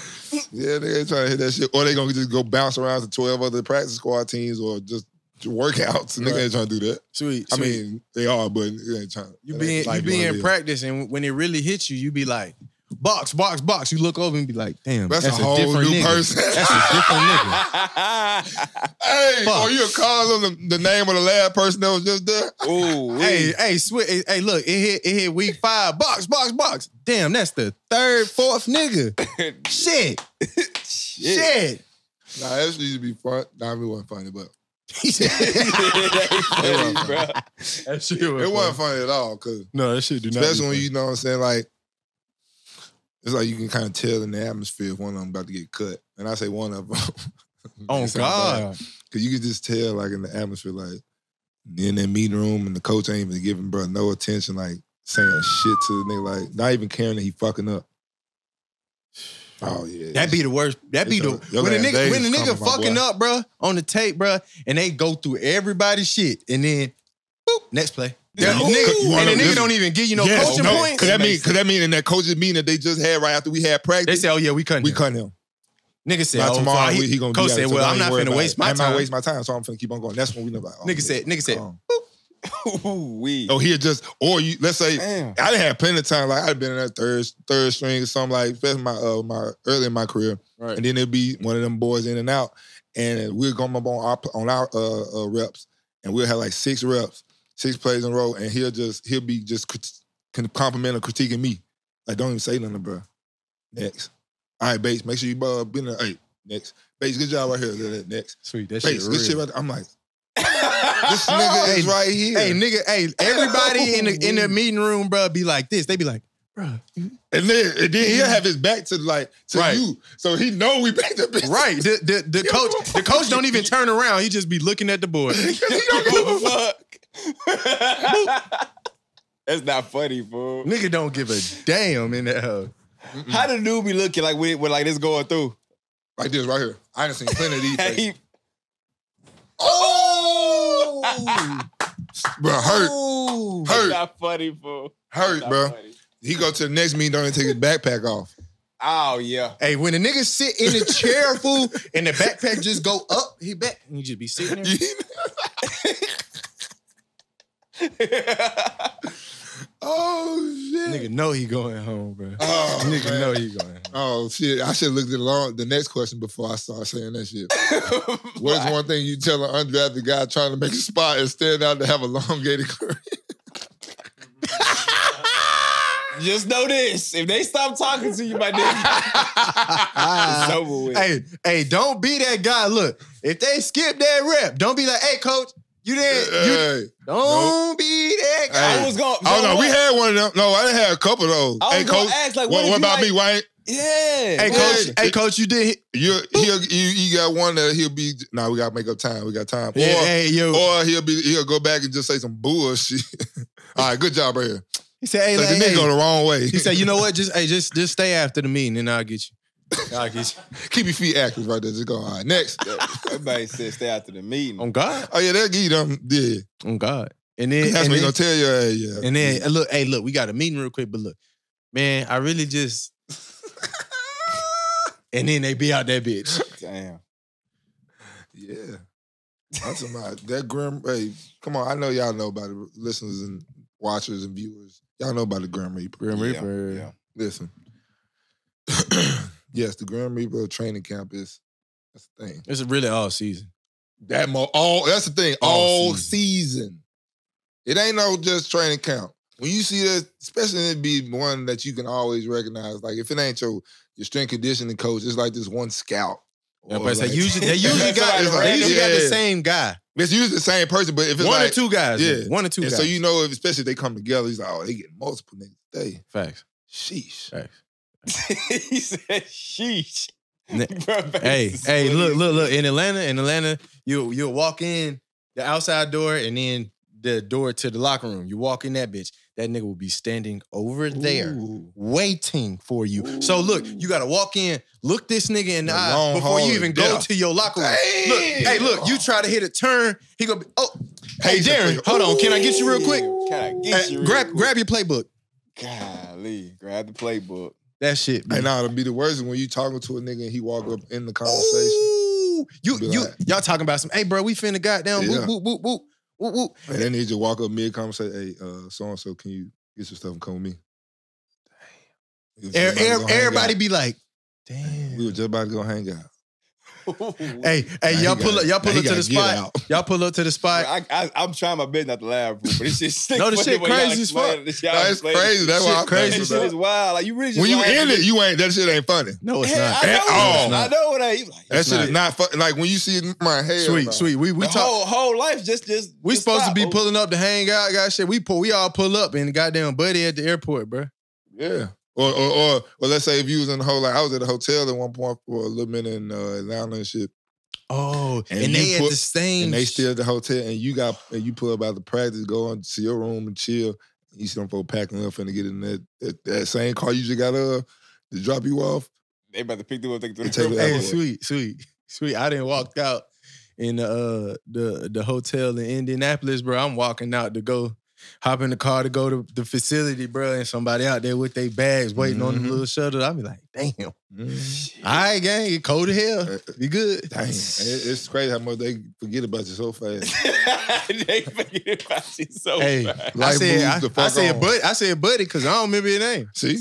Yeah, they ain't trying to hit that shit. Or they gonna just go bounce around to 12 other practice squad teams or just workouts. Nigga Right. ain't trying to do that. Sweet. I sweet. mean, they are, but they ain't trying. you be in, you be in practice, and when it really hits you, you be like, box, box, box. You look over and be like, damn, That's, that's, a whole different new nigga. person. That's a different nigga. hey, Fuck. or you call them the, the name of the last person that was just there? Ooh, Hey, hey, sweet. Hey, hey, look, it hit, it hit week five. Box, box, box. Damn, that's the third, fourth nigga. Shit, shit. Shit. Nah, that used to be fun. Nah, it wasn't funny, but He said, Funny, bro. that shit was it wasn't funny. funny at all. Cause No, that shit do not. especially be when you know what I'm saying, like it's like you can kind of tell in the atmosphere if one of them about to get cut. And I say one of them. Oh God. Cause you can just tell like in the atmosphere, like in that meeting room and the coach ain't even giving bro no attention, like saying shit to the nigga, like not even caring that he fucking up. Oh yeah. That be the worst. That be the a- when the nigga when the nigga fucking up, bro, on the tape, bro, and they go through everybody's shit, and then boop, next play. Yeah, the nigga, you and the nigga listen. don't even give you no Yes, coaching no, points. Cause that mean, cause that mean in that coaches meeting that they just had right after we had practice. They practice, say, "Oh yeah, we couldn't." we cut him. Nigga said, Now "Oh, tomorrow he, he gonna coach be said, out, so "Well, don't I'm not worry finna about waste it. my I'm time." not waste my time, so I'm finna keep on going. That's when we know like, oh, Nigga yeah, said, nigga said, calm. We. Oh, he had just, or you, let's say, Damn. I didn't have plenty of time. Like I'd been in that third, third string or something like, especially my, uh, my early in my career. Right. And then it'd be one of them boys in and out, and we'll go up on our on our uh, uh, reps, and we'll have like six reps, six plays in a row, and he'll just he'll be just crit- can compliment or critiquing me. Like don't even say nothing, bro. Next, all right, Bates, make sure you uh, be in there. Hey, next, Bates, good job right here. Next, "Sweet, that shit Bates, real." good shit right there. I'm like, this nigga is right here. Hey, nigga, hey, everybody in the in the meeting room, bro, be like this. They be like, bro, And then, and then he'll have his back to like to Right. you, so he know we back to business. right. The, the, the coach, the coach don't even turn around. He just be looking at the board. he don't give a fuck. That's not funny, fool. Nigga don't give a damn in that hoe. How the dude be looking like when, when like this going through? Like this right here. I done seen plenty of these. faces. He, Oh, bro, hurt, That's hurt, not funny, fool. hurt, Not bro. funny. He go to the next meeting, don't even take his backpack off. Oh yeah. Hey, when a nigga sit in a chair, fool, and the backpack just go up, he back, and you just be sitting there. oh shit. Nigga know he going home, bro. Oh, nigga man. know he going home. Oh shit! I should have looked at the, long, the next question before I start saying that shit. what is one thing you tell an undrafted guy trying to make a spot and stand out to have a elongated career? Just know this: if they stop talking to you, my nigga, it's over with. Hey, hey, don't be that guy. Look, if they skip that rep, don't be like, hey, coach, you didn't. You, Hey, don't be that guy. I was going. oh no, we had one of them. No, I didn't have a couple of those. I was hey, gonna coach, ask, like, what, what what about like- me? Why? ain't- Yeah. Hey, coach. Hey, coach, you did. hit- You he'll you, you got one that he'll be. Nah, we gotta make up time. We got time. Yeah, or, hey, yo. or he'll be he'll go back and just say some bullshit. All right, good job right here. He said, hey, Like, like, the nigga hey. go the wrong way. He said, you know what? Just hey, just just stay after the meeting, and I'll get you. I'll get you. keep your feet active right there. Just go. All right, next. Everybody said stay after the meeting. On God. Oh yeah, they'll give you them. Yeah, On God. And then, that's and what he then, gonna tell you. Hey, yeah. and then uh, look, hey, look, we got a meeting real quick, but look, man, I really just. and then they be out that bitch. Damn. Yeah. That's about that grim. Hey, come on. I know y'all know about the listeners and watchers and viewers, y'all know about the Grim Reaper. Grim Yeah, Reaper. yeah. Listen, yes, the Grim Reaper training camp is that's the thing. It's really all season. That mo all that's the thing. All All, season. It ain't no just training camp. When you see that, especially it be one that you can always recognize. Like if it ain't your your strength conditioning coach, it's like this one scout. Yeah, but they like- usually they usually got like- they usually got the same guy. It's usually the same person, but if it's One like, or two guys. yeah, Yeah. One or two and guys. so you know, if, especially if they come together, he's like, oh, they get multiple niggas today. Facts. Sheesh. Facts. he said, "Sheesh." Bro, Hey, hey, look, look, look. In Atlanta, in Atlanta, you you'll walk in the outside door and then the door to the locker room. You walk in that bitch. That nigga will be standing over there Ooh. waiting for you. So look, you gotta walk in, look this nigga in the The eye before you even go to your locker room. Look, hey, look, you try to hit a turn, he gonna be, oh, hey, Darren, hold on, can I get you real quick? Can I get Hey, you? real grab, quick? grab your playbook. Golly, grab the playbook. That shit. And man. now it'll be the worst when you talking to a nigga and he walk up in the conversation. Ooh, you you like, y'all talking about some? Hey, bro, we finna goddamn Yeah. whoop, whoop, whoop, whoop, whoop, whoop. And then he just walk up mid conversation, hey, uh, so and so, can you get your stuff and come with me? If Er- er- everybody out, be like, damn. we damn. were just about to go hang out. Hey, hey, Now y'all he pull gotta- up, y'all pull up to the spot. out. Y'all pull up to the spot. I, I, I'm trying my best not to laugh, bro, but it's just No, this shit crazy as fuck. This No, it's crazy. That's why I'm crazy crazy. as This shit is wild. Like you really just When you in it, you ain't that shit ain't funny. No, it's not. At all. I know it ain't. That shit not. is not fun. Like when you see it, my hell. Sweet, sweet. We we the talk. whole whole life just just We supposed to be pulling up to hang out, guys. Shit, we pull. We all pull up and goddamn buddy at the airport, bro. Yeah. Or, or or or let's say if you was in the whole like I was at a hotel at one point for a little minute in uh, Atlanta and shit, Oh, and, And they you at the same. and they still at the hotel, and you got and you pull up out the practice, go on to your room and chill. You see them folks packing up and to get in that, that that same car you just got up to drop you off. They about to pick you up. Take them They to the take it Hey, sweet, sweet, sweet. I didn't walk out in the uh, the the hotel in Indianapolis, bro. I'm walking out to go hop in the car to go to the facility, bro, and somebody out there with their bags waiting on Mhm. the little shuttle. I'll be like, damn. Mm. All right, gang, it cold as hell. Uh, Be good. Dang, it- it's crazy how much they forget about you so fast. they forget about you so Hey, fast. I said, I, the I said, on. buddy, I said, buddy, because I don't remember your name. See,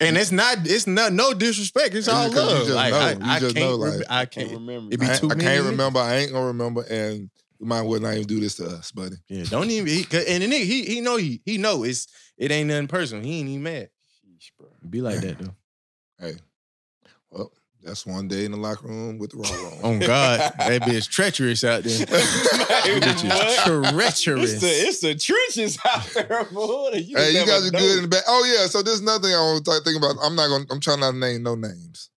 And it's not, it's not no disrespect. It's It's all because you love. just Like know. I, You just can't, know, rem- like- I Can't can't. remember. It be I, too I many. can't remember. I ain't gonna remember, and you might well not even do this to us, buddy. Yeah, don't even. He, 'cause- and the nigga, he he know he he know it's it ain't nothing personal. He ain't even mad. Be like that though. Hey, well, that's one day in the locker room with the raw room. Oh God, that bitch treacherous out there. Hey, Bitch what? is treacherous. It's the it's the trenches out there, boy. You Hey, you guys are know. good in the back. Oh yeah, so there's nothing I want to think about. I'm not gonna. I'm trying not to name no names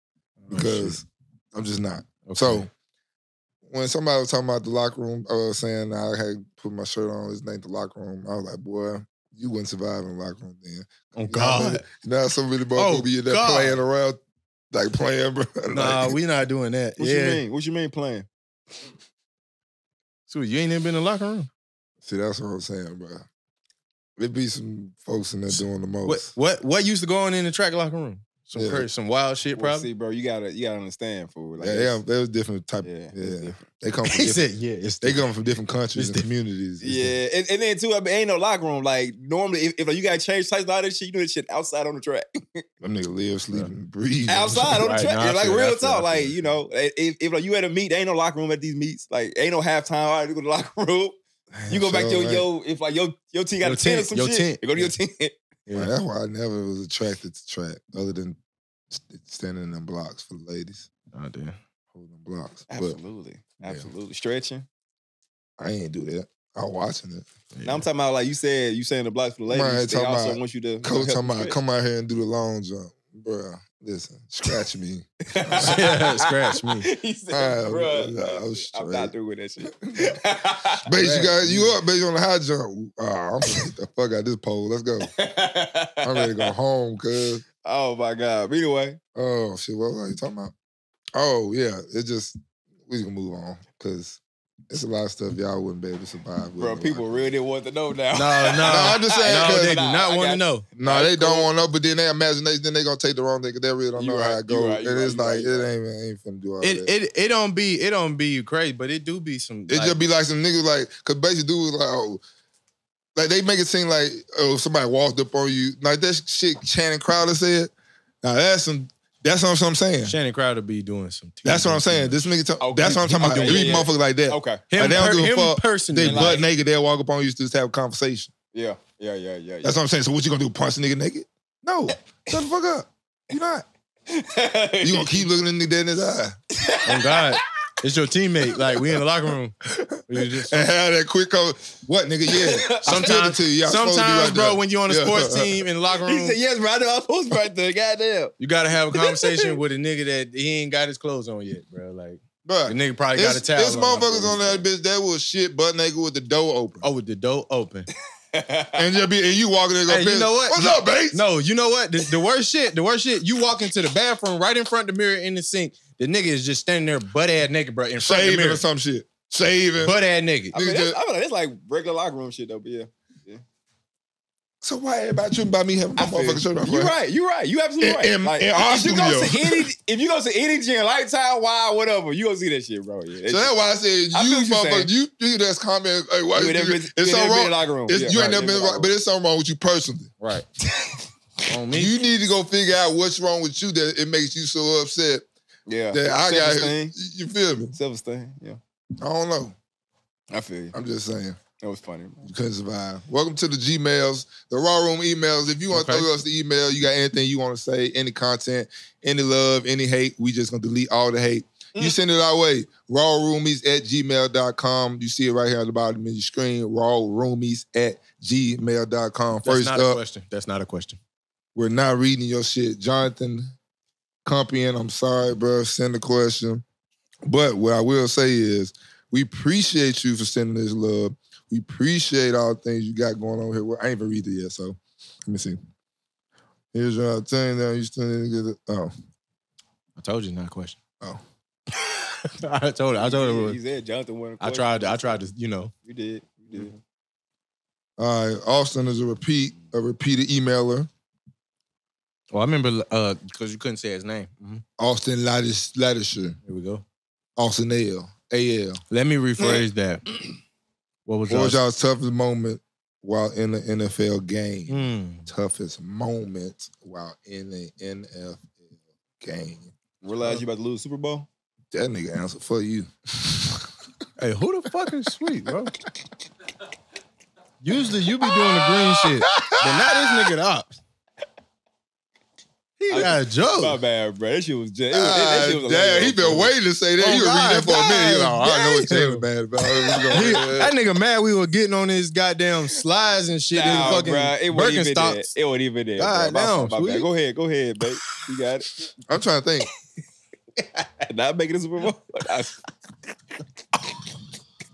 oh, because I'm just not. So when somebody was talking about the locker room, I was saying I had put my shirt on. His name the locker room. I was like, boy, you wouldn't survive in the locker room then. oh God, Now so many Oh, motherfuckers be in there God. playing around, like playing, bro. nah, Like, we not doing that. What yeah, you mean? What you mean playing? so you ain't never been in the locker room. see, that's what I'm saying, bro. There be some folks in there doing the most. What what what used to go on in the track locker room? Some Yeah. crazy, some wild shit, Well, probably. see, bro, you gotta you gotta understand, fool. Like, yeah, yeah, they was different type. yeah, Yeah, different. they come from he different. said, "Yeah, it's They come from different countries and communities. It's Yeah, and, and then too, I mean, ain't no locker room. Like normally, if, if like, you gotta change sites, all that shit, you do that shit outside on the track, Them niggas live, sleep, and breathe. outside on the track. nah, I Yeah, like feel it, I real feel it, I talk, like you know, if, if like you at a meet, there ain't no locker room at these meets. Like ain't no halftime. All right, you go to the locker room. You go back to your Sure, yo. If like your your team got Your a tent or tent, some your shit, tent. you go to your tent. Yeah. Man, that's why I never was attracted to track, other than st- standing in them blocks for the ladies, Oh, damn. holding blocks. But Absolutely, yeah. absolutely stretching. I ain't do that. I was watching it. Now I'm talking about like you said, you saying the blocks for the ladies. Man, they talking also about want you to Coach help talking about come out here and do the long jump, bruh. Listen, scratch me. Yeah, scratch me. he said, Ah, "Bruh, nah, I'm I'm straight. not through with that shit." Base, you got you up, base on the high jump. Oh, I'm gonna get the fuck out this pole. Let's go. I'm ready to go home, cuz. Oh my god. But Anyway, Oh shit, what was you talking about? Oh yeah, it just we can move on because it's a lot of stuff y'all wouldn't be able to survive with. bro, people locker really didn't want to know now. No, no, No, I'm just saying, No, 'cause- they do not I want to know. No, they don't want to know, but then their imagination, then they gonna take the wrong thing because they really don't You know how it you goes. right, and right, it's right, like you it right. ain't ain't finna do all It that. it it don't be it don't be crazy, but it do be some. It like- just be like some niggas like, cause basically dude was like, oh, like they make it seem like oh somebody walked up on you like that shit Channing Crowder said. Now that's some that's what I'm saying. Channing Crowder be doing some. That's what I'm saying. This nigga, talk, Okay. that's what I'm talking about. Okay, Them yeah, weak yeah. motherfuckers like that. Okay. Him, Like, they don't give a him fuck. personally. They like- butt naked. They'll walk up on you to just have a conversation. Yeah, yeah, yeah, yeah. That's what I'm saying. So what you gonna do? Punch a nigga naked? No. Shut the fuck up. You not. You gonna keep looking at the nigga dead in his eye oh God, it's your teammate. Like we in the locker room. We just- and have that quick cover. What nigga? Yeah. I spilled it sometimes, to you. Yeah, I'm supposed to be sometimes, right bro, there. when you're on a Yeah. sports team in the locker room, He said, yes, bro. I know I was supposed to be right there. Goddamn. you gotta have a conversation with a nigga that he ain't got his clothes on yet, bro. Like Bruh, the nigga probably got It's, a towel. it's on motherfuckers after on that bitch that was shit butt naked with the door open. Oh, with the door open. And just be and you walking there and go, Hey, you know what? What's You- up, Bates? No, you know what? The, the worst shit, the worst shit, you walk into the bathroom right in front of the mirror in the sink. The nigga is just standing there butt ass naked, bro, in front of the mirror. or some shit. Shaving. Butt ass naked. I mean, Nigga that's, just- I mean, that's like regular locker room shit, though. But yeah. So why everybody tripping about me having my motherfucking shirt off? You're right. You're right. You absolutely right. in- like, in our if you go to any, if you go to any gym, Lifetime, Wild, whatever, you gonna see that shit, bro. Yeah, So that's why I said I you feel what you're motherfucker, you you that's comment, hey, why you you ain't never been- it's you ain't something never been in wrong. locker room. It's, Yeah, you ain't right, never been locker but it's something wrong with you personally. Right. on me. You need to go figure out what's wrong with you that it makes you so upset yeah. that I got you feel me? Self-esteem. Yeah. I don't know. I feel you. I'm just saying. That was funny. Man. You couldn't survive. Welcome to the Gmails, the Raw Room emails. If you want to Okay. throw us the email, you got anything you want to say, any content, any love, any hate, we just gonna delete all the hate. You mm. send it our way. Rawroomies at gmail.com. You see it right here at the bottom of your screen. Rawroomies at gmail.com. That's First not a up, question. That's not a question. we're not reading your shit. Jonathan Compian, I'm sorry, bro. Send a question. But what I will say is, we appreciate you for sending this love. We appreciate all the things you got going on here. Well, I ain't even read it yet, so let me see. Here's your thing that you still need to get it. Oh, I told you it's not a question. Oh. I told her. I told her. it He said Jonathan wasn't. I tried. To, I tried to. You know. You did. You did. all right. Austin is a repeat, a repeated emailer. Well, I remember uh because you couldn't say his name. Mhm. Austin Lattish, Lattisher. Here we go. Austin L. AL. Let me rephrase that. What was What was y'all? y'all's toughest moment while in the NFL game? Mm. toughest moment while in the NFL game? Realize you about to lose Super Bowl? That nigga answer for you. Hey, who the fuck is sweet, bro? Usually you be doing the green shit, but not this nigga the ops. He got a My bad, bro. That shit was just. It was, that, that Ah, shit was damn, he been waiting to say that. Oh, he was reading that for a minute. He like, oh, I know what damn. Taylor mad about. He- that nigga mad we were getting on his goddamn slides and shit. Nah, and fucking bruh, it wasn't even there. It wasn't even there. God bro. My damn, fault, my Go ahead, go ahead, babe. You got it. I'm trying to think. Not making a Super Bowl.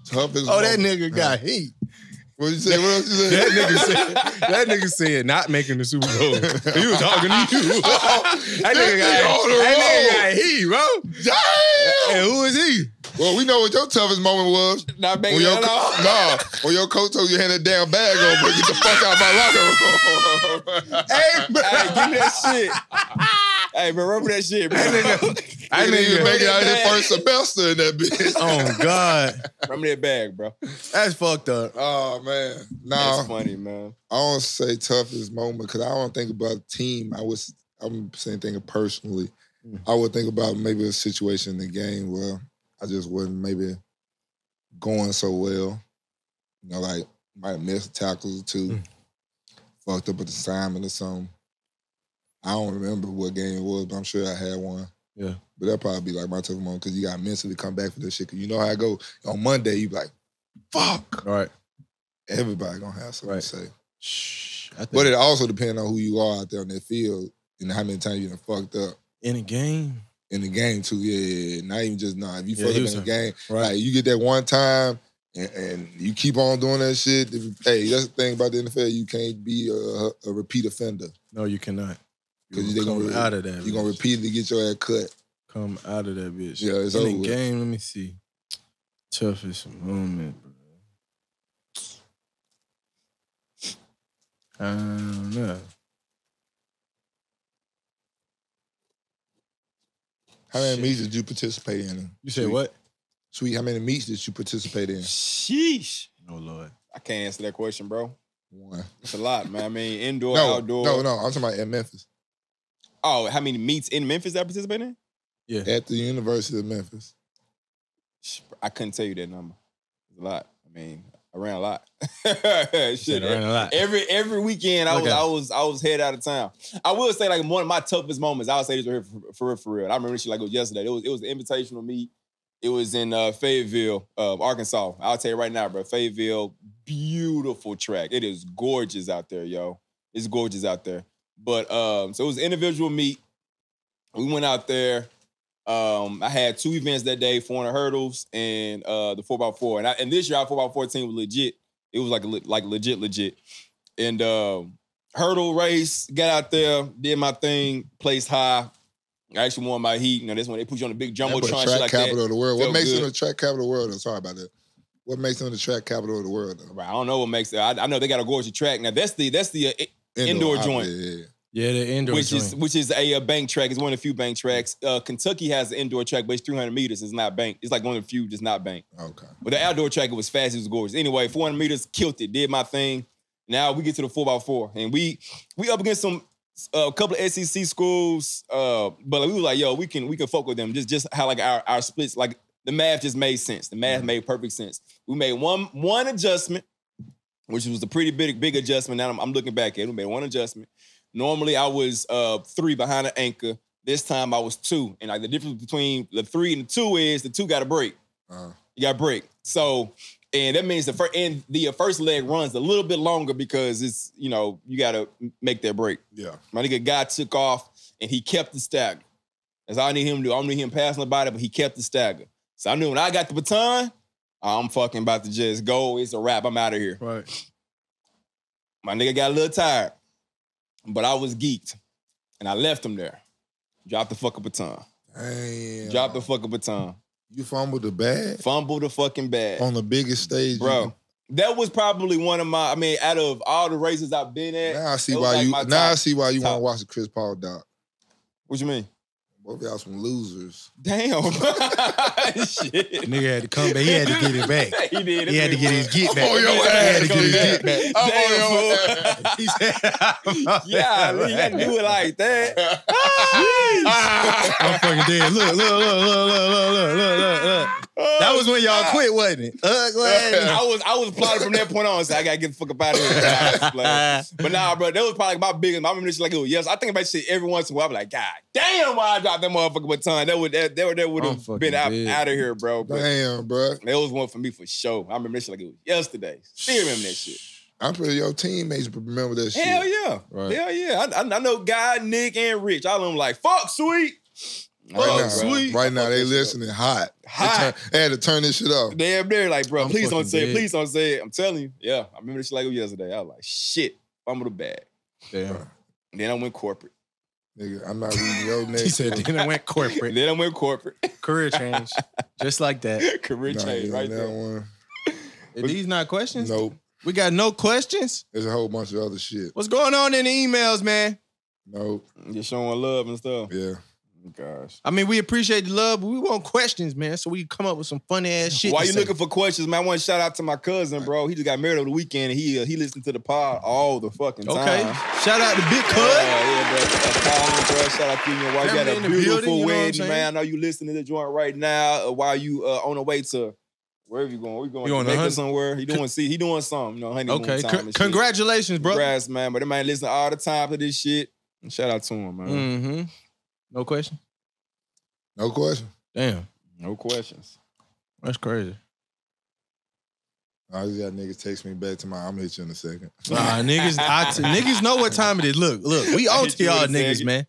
Toughest Oh, that nigga got heat. What you say? What else you say? That say? nigga said that nigga said not making the Super Bowl. he was talking to you. that nigga got on the that nigga got heat, bro. Damn. And who is he? Well, we know what your toughest moment was. Not When making your, it at all. nah, when your coach told you to hand that damn bag over, get the fuck out my locker room. Hey, bro. Hey, give me that shit. hey, bro, remember that shit, bro. I I didn't even make it out of the first semester in that bitch. oh God, remember that bag, bro. that's fucked up. Oh man, no, That's funny, man. I don't say toughest moment because I don't think about team. I was I'm saying thinking personally. Mm. I would think about maybe a situation in the game where I just wasn't maybe going so well. You know, like might have missed tackles or two, Mm. fucked up at the assignment or something. I don't remember what game it was, but I'm sure I had one. Yeah. But that probably be like my tough moment because you got mentally come back for this shit. Cause you know how I go on Monday. You be like, "Fuck!" All right. Everybody gonna have something Right. to say. Shh. I think But it also depends on who you are out there on that field and how many times you done fucked up in a game, in the game too. Yeah, yeah, yeah. not even just nah. If you Yeah, fuck up in the a- game, right. like you get that one time and, and you keep on doing that shit. hey, that's the thing about the NFL. You can't be a, a repeat offender no, you cannot. because You they're come gonna out of that. you're gonna repeatedly get your ass cut. Come out of that bitch. Yeah, it's in over the game. Let me see. Toughest moment, bro. I don't know. How many Shit. meets did you participate in? You say Sweet. what? Sweet, how many meets did you participate in? Sheesh. No Lord. I can't answer that question, bro. One. It's a lot, man. I mean, indoor, No, outdoor. no, no. I'm talking about at Memphis. Oh, how many meets in Memphis that participate in? At the University of Memphis. I couldn't tell you that number. It's a lot. I mean, I ran a lot. Shit, I ran a lot. Every every weekend, I Look was I was I was head out of town. I will say like one of my toughest moments. I'll say this right here for, for real, for real. I remember this shit like it was yesterday. It was it was an invitational meet. It was in uh, Fayetteville, uh, Arkansas. I'll tell you right now, bro. Fayetteville, beautiful track. It is gorgeous out there, yo. It's gorgeous out there. But um, so it was individual meet. We went out there. Um, I had two events that day: 400 hurdles and uh, the four x four. And I, and this year, our four x four team was legit. It was like a, like legit, legit. And um, hurdle race, got out there, did my thing, placed high. I actually won my heat. You know, that's when they put you on the big jumbo boy shit track like capital that. of the world. What makes good. him the track capital of the world? I'm sorry about that. What makes him the track capital of the world? Right, I don't know what makes it. I, I know they got a gorgeous track. Now that's the that's the uh, Indoor, indoor, joint. Yeah, yeah. Yeah, the indoor which is which is a, uh bank track. It's one of the few bank tracks. Uh, Kentucky has an indoor track, but it's 300 meters. It's not bank. It's like one of the few, just not bank. Okay. But the outdoor track, it was fast. It was gorgeous. Anyway, 400 meters, killed it. Did my thing. Now we get to the 4x4, and we we up against some a couple of SEC schools. Uh, but we were like, yo, we can we can fuck with them. Just just how like our our splits, like the math just made sense. The math made perfect sense. We made one one adjustment, which was a pretty big big adjustment. Now I'm, I'm looking back at it. We made one adjustment. Normally I was uh three behind the anchor. This time I was two, and like the difference between the three and the two is the two got a break. Uh, You got a break. So, and that means the first and the first leg runs a little bit longer because it's you know you got to make that break. yeah. My nigga guy took off and he kept the stagger. That's all I need him to do. I don't need him passing the body, but he kept the stagger. So I knew when I got the baton, I'm fucking about to just go. It's a wrap. I'm out of here. Right. My nigga got a little tired, but I was geeked, and I left him there. Dropped the fuck fucking baton. Damn. Dropped the fucking baton. You fumbled the bag Fumbled the fucking bag. on the biggest stage, bro. That was probably one of my. I mean, out of all the races I've been at, Now I see why like you. Now I see why you want to watch the Chris Paul doc. What you mean? Both y'all some losers. Damn. Shit. Nigga had to come back. He had to get it back. he did. He had to get his get back. Oh, on your He had to ass, get his get back. I'm oh, your ass. He said, Yeah, you gotta do it like that. I'm fucking dead. Look, look, look, look, look, look, look, look, look, look. That was when y'all quit, wasn't it? Uh. I was I was plotting from that point on. So I gotta get the fuck up out of here. Like, but nah, bro, that was probably my biggest. I remember this like it was yes. I think about shit every once in a while. I'm like, God damn, why I dropped that motherfucker baton? That would that that, would- that would have been out, dead. out of here, bro. But Damn, bro. that was one for me for sure. I remember this shit like it was yesterday. Still remember that shit. I'm pretty your teammates remember that shit. Hell yeah. Right. Hell yeah. I, I, I know Guy, Nick, and Rich. All of them like, fuck sweet. Right Oh, now, sweet. right now they that shit listening hot. They Hot. turn- They had to turn this shit off. Damn, they're like, bro, I'm please don't fucking say it. Please don't say it. I'm telling you. Yeah. I remember this shit like it was yesterday. I was like, shit, fumble the bag. Damn. And then I went corporate. Nigga, I'm not reading your next. He said, then I went corporate. Then I went corporate. Career change. Just like that. Career Nah, change right there. one. Are these not questions? Nope. We got no questions? There's a whole bunch of other shit. What's going on in the emails, man? Nope. Just showing love and stuff. Yeah. Gosh. I mean, we appreciate the love, but we want questions, man, so we come up with some funny ass shit. While to you say. looking for questions, man, I want to shout out to my cousin, bro. He just got married over the weekend. And he uh, he listened to the pod all the fucking time. Okay. Shout out to Big Cud. yeah, bro. That's bro. Shout out to you and your wife. You got a beautiful building, you know wedding, man. I know you listening to the joint right now uh, while you uh, on the way to wherever you going. Where you going? You on the Jamaica somewhere? He doing see he doing something, you know, honeymoon Okay. time Con- and shit. congratulations, bro. Congrats, man. But that man listen all the time to this shit. And shout out to him, man. Mm-hmm. No question. No question. Damn. No questions. That's crazy. I just got niggas text me back to my. I'm gonna hit you in a second. Nah, niggas, I t- niggas know what time it is. Look, look, we on hit to you in y'all a niggas, second. man.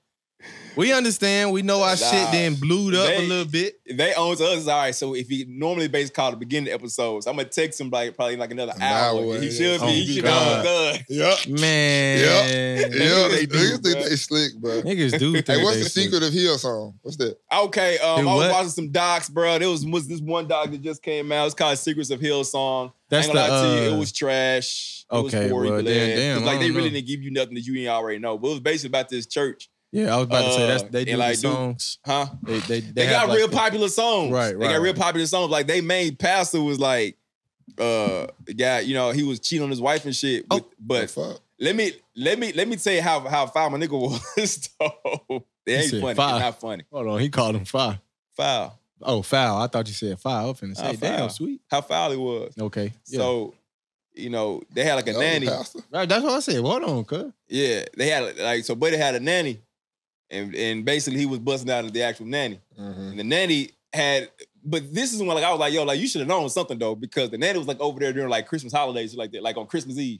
We understand. We know our shit then blued up a little bit. They own to us, all right. So if he normally base call the beginning of episodes, I'm gonna text him like probably like another An hour. hour, he yeah. should be. Oh, he should God. be done. Yep. Man. Yep. Yeah, they they do, niggas think they slick, bro. Niggas do think Hey, what's they the sick. secret of Hillsong? What's that? Okay, um, I was watching some docs, bro. There was, was this one doc that just came out. It's called Secrets of Hillsong. That's I ain't gonna the, lie to you, uh, it was trash. It was okay, poorly well, bled. damn, damn, like they don't really know. didn't give you nothing that you didn't already know. But it was basically about this church, Yeah, I was about to say that's Uh, they do like, songs. huh? They they they, They, got like real popular songs. Right, They right, got real popular songs. Like they main pastor was like uh, the guy, you know, he was cheating on his wife and shit. Oh. but let me let me let me tell you how how foul my nigga was. though. It ain't funny. Not funny. Hold on, he called him foul. Foul. Oh, foul. I thought you said foul. I was finna say, damn, sweet. How foul he was. Okay. Yeah. So, you know, they had like a nanny. Right, that's what I said. Hold on, cuz. Yeah, they had like so. Buddy had a nanny, and and basically he was busting out of the actual nanny. Mhm. And the nanny had, but this is when like I was like, yo, like you should have known something though, because the nanny was like over there during like Christmas holidays, like that, like on Christmas Eve.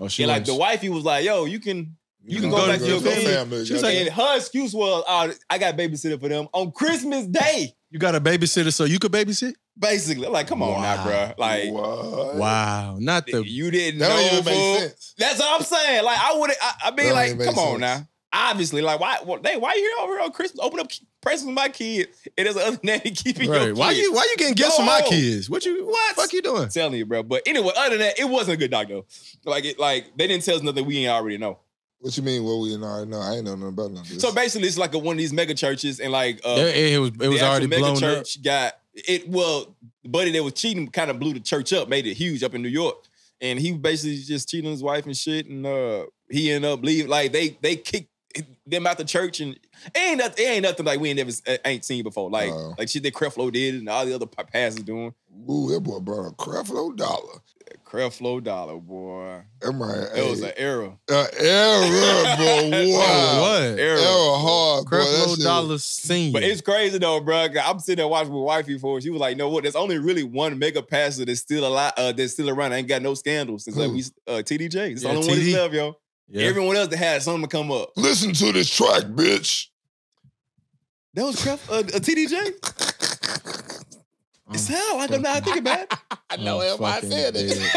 Oh, she and like was- the wifey was like, yo, you can you can know, go back to your go family. She was like- and her excuse was, oh, I got babysitter for them on Christmas Day. You got a babysitter so you could babysit? Basically, I'm like, come on now, bro. Like, What? Wow. Not the you didn't That know. don't even make fool. sense. That's what I'm saying. Like, I would have, I, I That mean, don't like, come make on now. Obviously, like, why, well, they, why you here over on Christmas? Open up presents with my kid, and there's another nanny keeping your Right. kid. Why you why you getting gifts for my kids? What you what fuck you doing? I'm telling you, bro. But anyway, other than that, it wasn't a good knock though. Like, it, like they didn't tell us nothing we ain't already know. What you mean? What we didn't already know? I ain't know nothing about none of this. So basically, it's like a, one of these mega churches, and like, uh, it, it was it was actual already mega blown up. got it. Well, the buddy that was cheating kind of blew the church up, made it huge up in New York, and he basically just cheating his wife and shit, and uh, he ended up leaving. Like they they kicked them out the church, and it ain't nothing. It ain't nothing like we ain't never uh, ain't seen before. Like Oh. like shit that Creflo did, and all the other pa- pastors doing. Ooh, that boy brought a Creflo Dollar. Creflo Dollar, boy. That might. That was an era. an error, bro. Wow. what? Era. Error hard, bro. That Creflo shit- Dollar scene. But it's crazy though, bro. I'm sitting there watching with wifey for. She was like, "No, what? There's only really one mega pastor that's still alive. Uh, that's still around. I ain't got no scandals. It's like Who? we uh, TDJ. It's the Yeah, only one that's TD. left, yo. Yeah. Everyone else that had something to come up. Listen to this track, bitch. That was Cref, uh, a TDJ. It sounds like I'm not thinking about it. I know I'm everybody fucking said dead. it.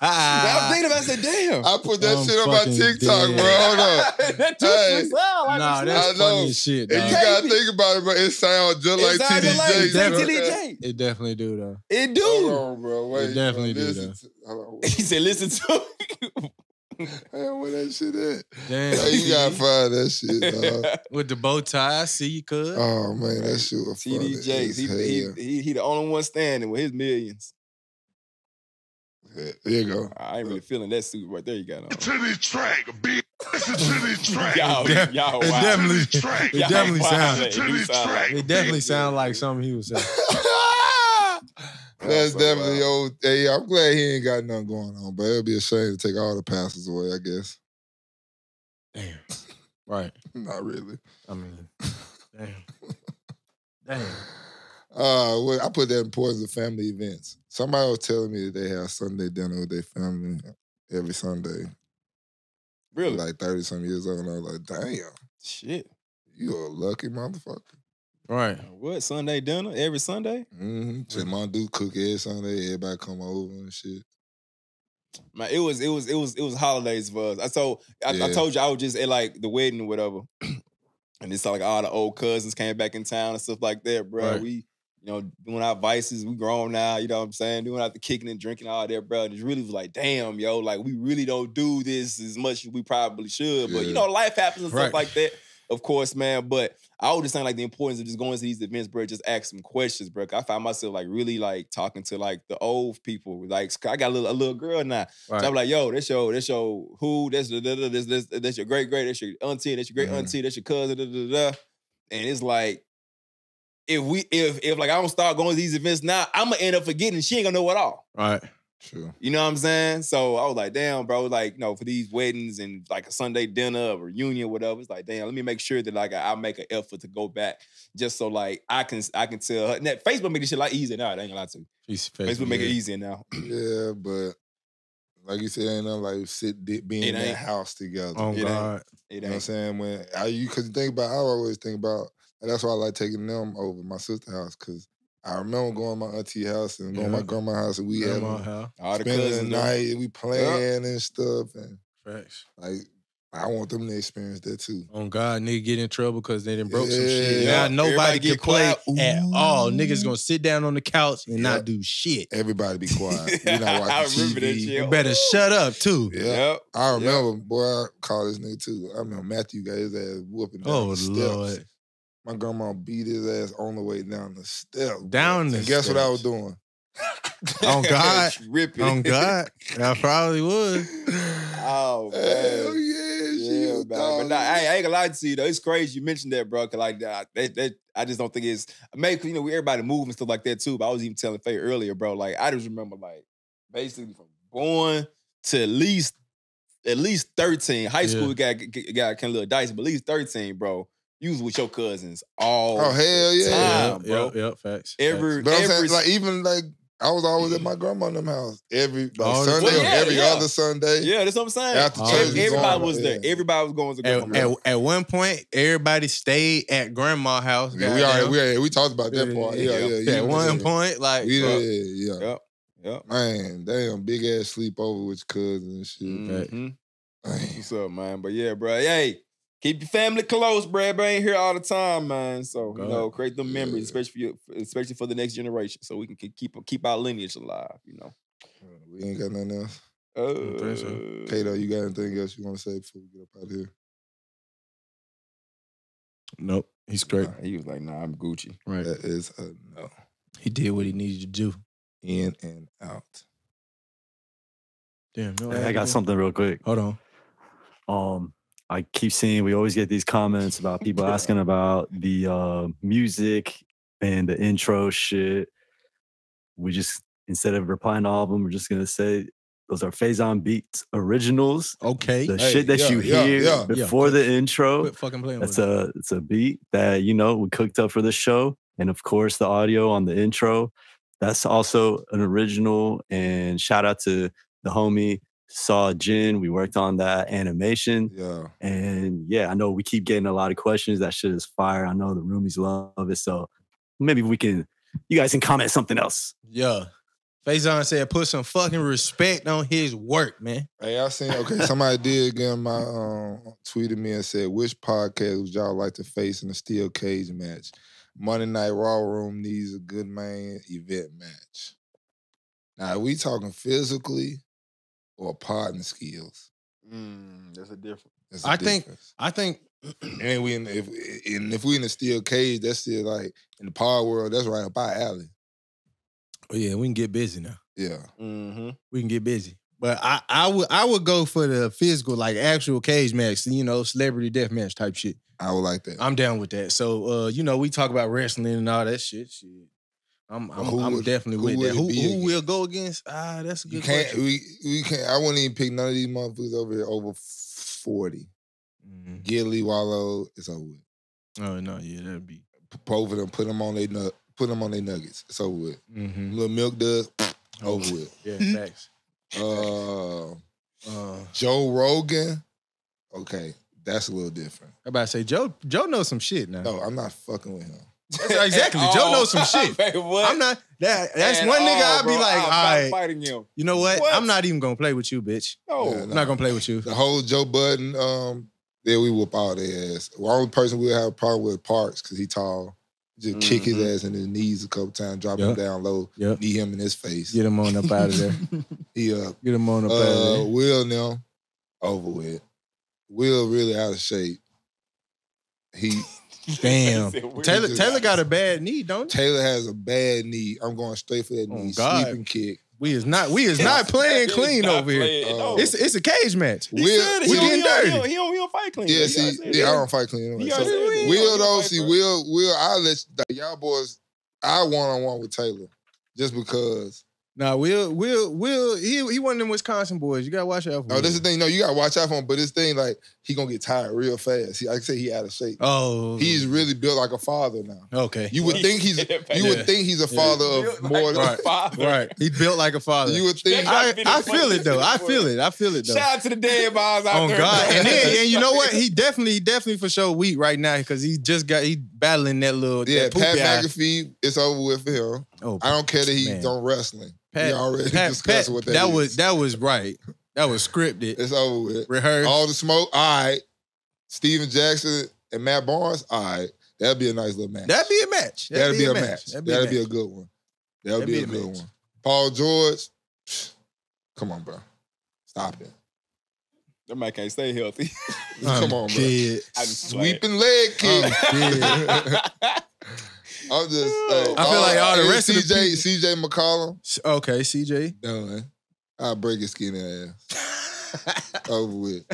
I was thinking about. it, I said, "Damn." I put that I'm shit on my TikTok, dead. bro. Hold up. that Hey. truthfully sound like Nah, a that's I know. funny as shit. And dog. you gotta think about it, but it sounds just It like sound just like TDJ. Zay bro. TDJ. It definitely do though. It do. Hold on, bro. Wait, It definitely do, though. to- hold on. He said, "Listen to." Hey, where that shit at? Damn. Hey, you gotta find that shit, dog. With the bow tie, I see you, cuz. Oh man, that shit was funny TDJs. as He, he, he, he the only one standing with his millions. Yeah, There you go. I ain't really feeling that suit right there. You got on. to this track, bitch. Listen to this track. Y'all, It y'all, it wild. definitely, track. it definitely sounds. It sound It definitely sounds like something he was saying. That's so definitely old. Hey, I'm glad he ain't got nothing going on, but it'd be a shame to take all the passes away. I guess. Damn. Right. Not really. I mean, damn. Damn. Uh, well, I put that importance of family events. Somebody was telling me that they have Sunday dinner with their family every Sunday. Really? Like 30 some years old. And I was like, damn, Shit. you a lucky motherfucker. Right. What Sunday dinner every Sunday? Mm-hmm. So mom do cook every Sunday. Everybody come over and shit. Man, it was it was it was it was holidays for us. I told I, I told you I was just at like the wedding or whatever, and it's like all the old cousins came back in town and stuff like that, bro. Right. We you know doing our vices. We grown now. You know what I'm saying? Doing out the kicking and drinking all that, bro. And it really was like, damn, yo, like we really don't do this as much as we probably should. But you know, life happens and Right. stuff like that. Of course, man. But I just saying like the importance of just going to these events, bro. Just ask some questions, bro. I found myself like really like talking to like the old people. Like I got a little a little girl now. Right. So I'm like, yo, that's your, that's your who, that's the, da, da, that's, that's, that's your great great, that's your auntie, that's your great Mhm. auntie, that's your cousin, da, da, da. and it's like, if we, if if like I don't start going to these events now, I'm gonna end up forgetting. She ain't gonna know at all. Right. True. You know what I'm saying? So I was like, damn, bro, like, you know, for these weddings and like a Sunday dinner or reunion, whatever, it's like, damn, let me make sure that like I, I make an effort to go back just so like I can I can tell her. And that Facebook make this shit like easier now. I ain't gonna lie to you. She's Facebook make it easier now. Yeah, but like you said, ain't nothing like sit di- being in that house together. Oh It ain't. God. It You know what I'm saying? When I you cause you think about I always think about and that's why I like taking them over my sister house because I remember going to my auntie house and going to my grandma's house and we Grandma had house. All the spending the night and we playing and stuff and Facts. like I want them to experience that too. On God, nigga get in trouble because they didn't broke some shit. Yeah. Now nobody can get play quiet. at all. Niggas gonna sit down on the couch and Yeah. not do shit. Everybody be quiet. We not watching I remember that TV. shit. You better shut up too. Yeah. Yep. I remember, boy, I call this nigga too. I remember Matthew got his ass whooping down Oh the steps. Lord. My grandma beat his ass on the way down the steps. Down the And guess what I was doing? On God. Tripping. On God, I probably would. Oh man. Hell yeah, she Yeah, was man. But nah, I, ain't- I ain't gonna lie to you though. It's crazy you mentioned that, bro. Cause like that, that, that I just don't think it's maybe you know we everybody move and stuff like that too. But I was even telling Faye earlier, bro. Like I just remember like basically from born to at least at least thirteen. High school Yeah. got got, got kind of little dicey, but at least thirteen, bro. You was with your cousins all Oh, hell yeah. time, bro. Yep, yep, facts. Every But I'm every saying, like, even like, I was always at my grandma and them house every like, All the Sunday time. or Yeah, every yeah. other Sunday. yeah, that's what I'm saying. After church, everybody was there. yeah. Everybody was going to At, grandma. at, at one point, everybody stayed at grandma's house. Yeah, we goddamn. already, we, already, we talked about that part. Yeah, yeah. yeah, At one yeah. point, like, We bro, did, yeah. Yep. Yep. Man, damn, big ass sleepover with your cousins and shit. Mm. Mhm. What's up, man? But yeah, bro. Hey, keep your family close, bro. But ain't here all the time, man. So you know, create them memories, Yeah. especially for you, especially for the next generation, so we can keep keep our lineage alive. You know. We ain't got nothing else. Uh, think so. Kato, you got anything else you want to say before we get up out of here? nope, he's great. nah, he was like, "Nah, I'm Gucci." Right. That is a no. He did what he needed to do. In and out. Damn, no, Hey, I got something real quick. Hold on. Um, I keep seeing we always get these comments about people asking about the uh, music and the intro shit. We just instead of replying to all of them, we're just gonna say those are Feyzan Beats originals. Okay. The Hey, shit that yeah, you hear yeah. before the intro. Quit fucking playing That's with a it's a beat that you know we cooked up for the show, and of course the audio on the intro. That's also an original. And shout out to the homie Saw Jin. We worked on that animation, Yeah. and yeah, I know we keep getting a lot of questions. That shit is fire. I know the roomies love it, so maybe we can. You guys can comment something else. Yeah. Feyzan said, put some fucking respect on his work, man. Hey, I seen okay. Somebody did get my um tweeted me and said, which podcast would y'all like to face in a steel cage match? Monday Night Raw Room needs a good man event match. Now, are we talking physically or partner skills? Mm, that's a different. That's a I think- I think And we in if and if we in a steel cage, that's still like in the power world. That's right up our alley. oh yeah, we can get busy now. Yeah, Mm-hmm. We can get busy. But I, I would I would go for the physical, like actual cage match, you know, celebrity death match type shit. I would like that. I'm down with that. So uh, you know, we talk about wrestling and all that shit. Shit. I'm I'm, I'm would- definitely with that. Who who will go against? Ah, that's a you good can't. question. We we can't. I wouldn't even pick none of these motherfuckers over here over forty. Mhm. Gillie Wallo is over with. Oh no, yeah, that'd be. Both of them put them on their nut. Put them on their nuggets. It's over with. Mm-hmm. Little milk does over with. Yeah, facts. Uh, Uh, Joe Rogan. Okay, that's a little different. I about to say Joe. Joe knows some shit now. No, I'm not fucking with him. That's exactly. Joe knows some shit. Wait, what? I'm not. That that's At one nigga. all, I'd be bro. like, I'm all not right. fighting him. You know what? What? I'm not even gonna play with you, bitch. No. Yeah, I'm not gonna play with you. The whole Joe Budden, um, yeah, we whoop all their ass. The only person we have a problem with Parks because he tall. Just kick his Mhm. ass in his knees a couple times, drop Yep. him down low, Yep. knee him in his face. Get him on up out of there. He up. Get him on up out of Uh, there. Will now over with. Will really out of shape. He Damn. Taylor is Taylor got a bad knee, don't he? Taylor has a bad knee. I'm going straight for that Oh, knee. God. Sleeping kick. We is not we is not playing clean Not over here. no. It's it's a cage match. He Will- said we he don't- getting dirty. He don't, he don't, he don't fight clean. Yeah, see, already yeah, I don't fight clean anyway. So, already said that. He Will don't though, fight see, first. Will, Will, I let you, y'all boys. I one on one with Taylor just because. Nah, Will Will Will he he one of them Wisconsin boys. You gotta watch out for. Oh, no, Will. this is the thing. No, you gotta watch out for him. But this thing, like, he gonna get tired real fast. He, like I say, he out of shape. Oh, He's really built like a father now. okay. You would think he's. Yeah, You would Yeah. think he's a father of Built more like than. a father. right. He built like a father. You would think. I- I, I feel it though. I feel it. I feel it though. Shout out to the dead balls out On there. God, bro. and then and you know what? He definitely, definitely for sure weak right now because he just got he battling that little Yeah, that poopy Pat eye. McAfee, it's over with for him. Oh, I don't care that he's Man. done wrestling. Pat, we already Pat, discussed Pat, what that, that is. was that was right. That was scripted, It's over with. rehearsed. All the smoke, all right. Stephen Jackson and Matt Barnes, all right. That'd be a nice little match. That'd be a match. That'd, be, a match. That'd That'd, be, be, a a good one. That'd, That'd be, be a a good match. one. Paul George, come on, bro. Stop it. That man can't stay healthy. Come on, bro. Kid. I just playing. Sweeping leg kick. I'm. I'm just. Hey, I feel like all the hey, rest of the CJ, CJ McCollum, Okay, CJ. done. I'll break his skinny ass. Over with.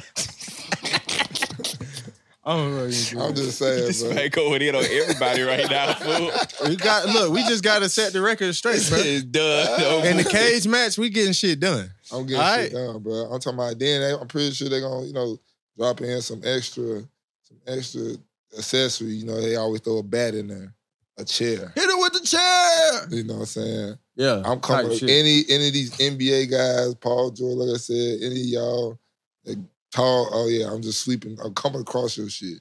I don't know. I'm just saying, This bro. man going in on everybody right now, fool. We got look. We just got to set the record straight, bro. It's done. In the cage match, we getting shit done. I'm getting All shit done, bro. I'm talking about then. they- I'm pretty sure they're gonna, you know, drop in some extra, some extra accessory. You know, they always throw a bat in there, a chair. Hit it with the chair. You know what I'm saying? Yeah, I'm type coming. shit. Any any of these NBA guys, Paul George, like I said, any of y'all that tall. Oh yeah, I'm just sleeping. I'm coming across your shit.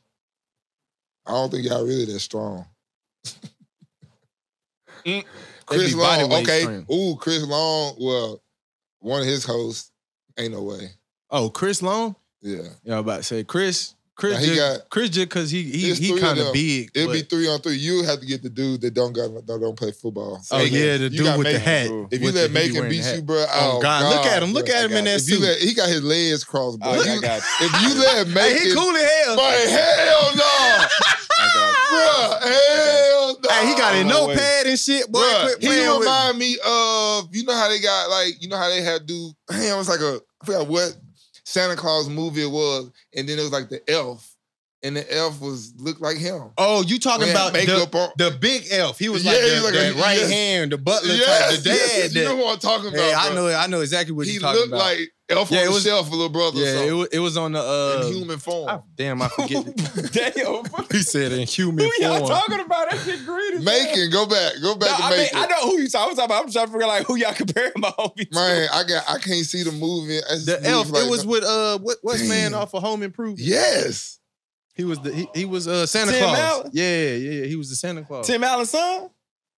I don't think y'all really that strong. Mm, they Chris Long, okay. strength. Ooh, Chris Long. Well, one of his hosts, ain't no way. Oh, Chris Long. Yeah. Yeah, I'm about to say Chris. Chris, Now, he just, got- Chris just because he he, he kind of big. It'd be three on three. You have to get the dude that don't got that don't play football. oh yeah, the dude got with the Macon. hat. If you let the- Macon beat you, bro, Oh, oh God, look at him, bro. look at him in that If you suit. let, he got his legs crossed, oh, bro. I You- got if you let Hey, he cool as hell. Boy, hell no, bro, hell no. Hey, he got a Oh, no way. notepad and shit, boy. Bruh, he remind me of you know how they got like you know how they had do. Man, it was like a I forgot what Santa Claus movie it was, and then it was like the elf, and the elf was looked like him. Oh, you talking about the, the big elf? He was Yeah, like, the, was like the a- right yes. hand, the butler Yes, type, the dad. yes, you know what I'm talking about. Hey, I know, I know exactly what He you're talking looked about. like Elf Yeah, on it the was- shelf, a little brother. or yeah, it was, it was on the uh, in human form. ah, damn, I forget. Damn. he said in human Who y'all form. talking about? That shit green as. Macon, go back, go back No, to I mean, I know who you talking about. I'm trying to figure out like who y'all comparing my homie to. Man, I got, I can't see the movie. It's The movie elf. like- it was with uh, what what's man off of Home Improvement? yes. He was the he, he was uh Santa Tim Claus. Allen? Yeah, yeah, yeah. He was the Santa Claus. Tim Allen's son?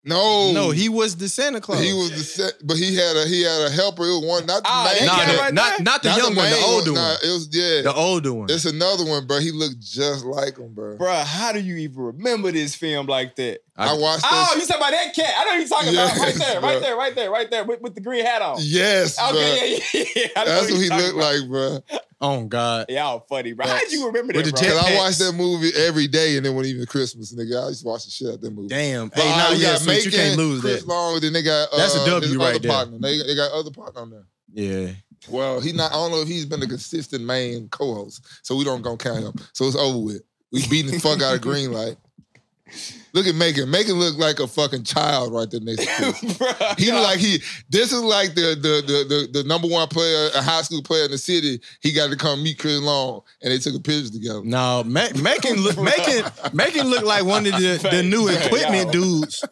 No, No, he was the Santa Claus. he was the set, but he had a he had a helper. It was one, not the Ah, main. that Nah, the- right not not the not young one, the main older Nah, one. it was yeah. The older one. It's another one, bro. He looked just like him, bro. Bruh, how do you even remember this film like that? I watched Oh, that. you talking about that cat? I know you talking about right Yes, there, bro. right there, right there, right there, with, with the green hat on. yes, bro. Okay, yeah, yeah, yeah. That's what he looked about. like, bro. oh God. Y'all funny, bro. How did you remember that, the bro? Cause I watched that movie every day, and then when even Christmas, nigga, I used to watch the shit out that movie. Damn. But, hey, uh, now we yeah, got so you can't lose Chris that. Long, then they got uh, That's a his right other there. partner. They, they got other partner on there. Yeah. Well, he not. I don't know if he's been a consistent main co-host, so we don't gonna count him. So it's over with. We beating the fuck out of Green Light. Look at Macon. Macon look like a fucking child right there next to Chris. He y'all- look like he. This is like the the, the the the number one player, a high school player in the city. He got to come meet Chris Long, and they took a picture together. No, Ma- Macon look Macon Macon look like one of the, the new equipment dudes.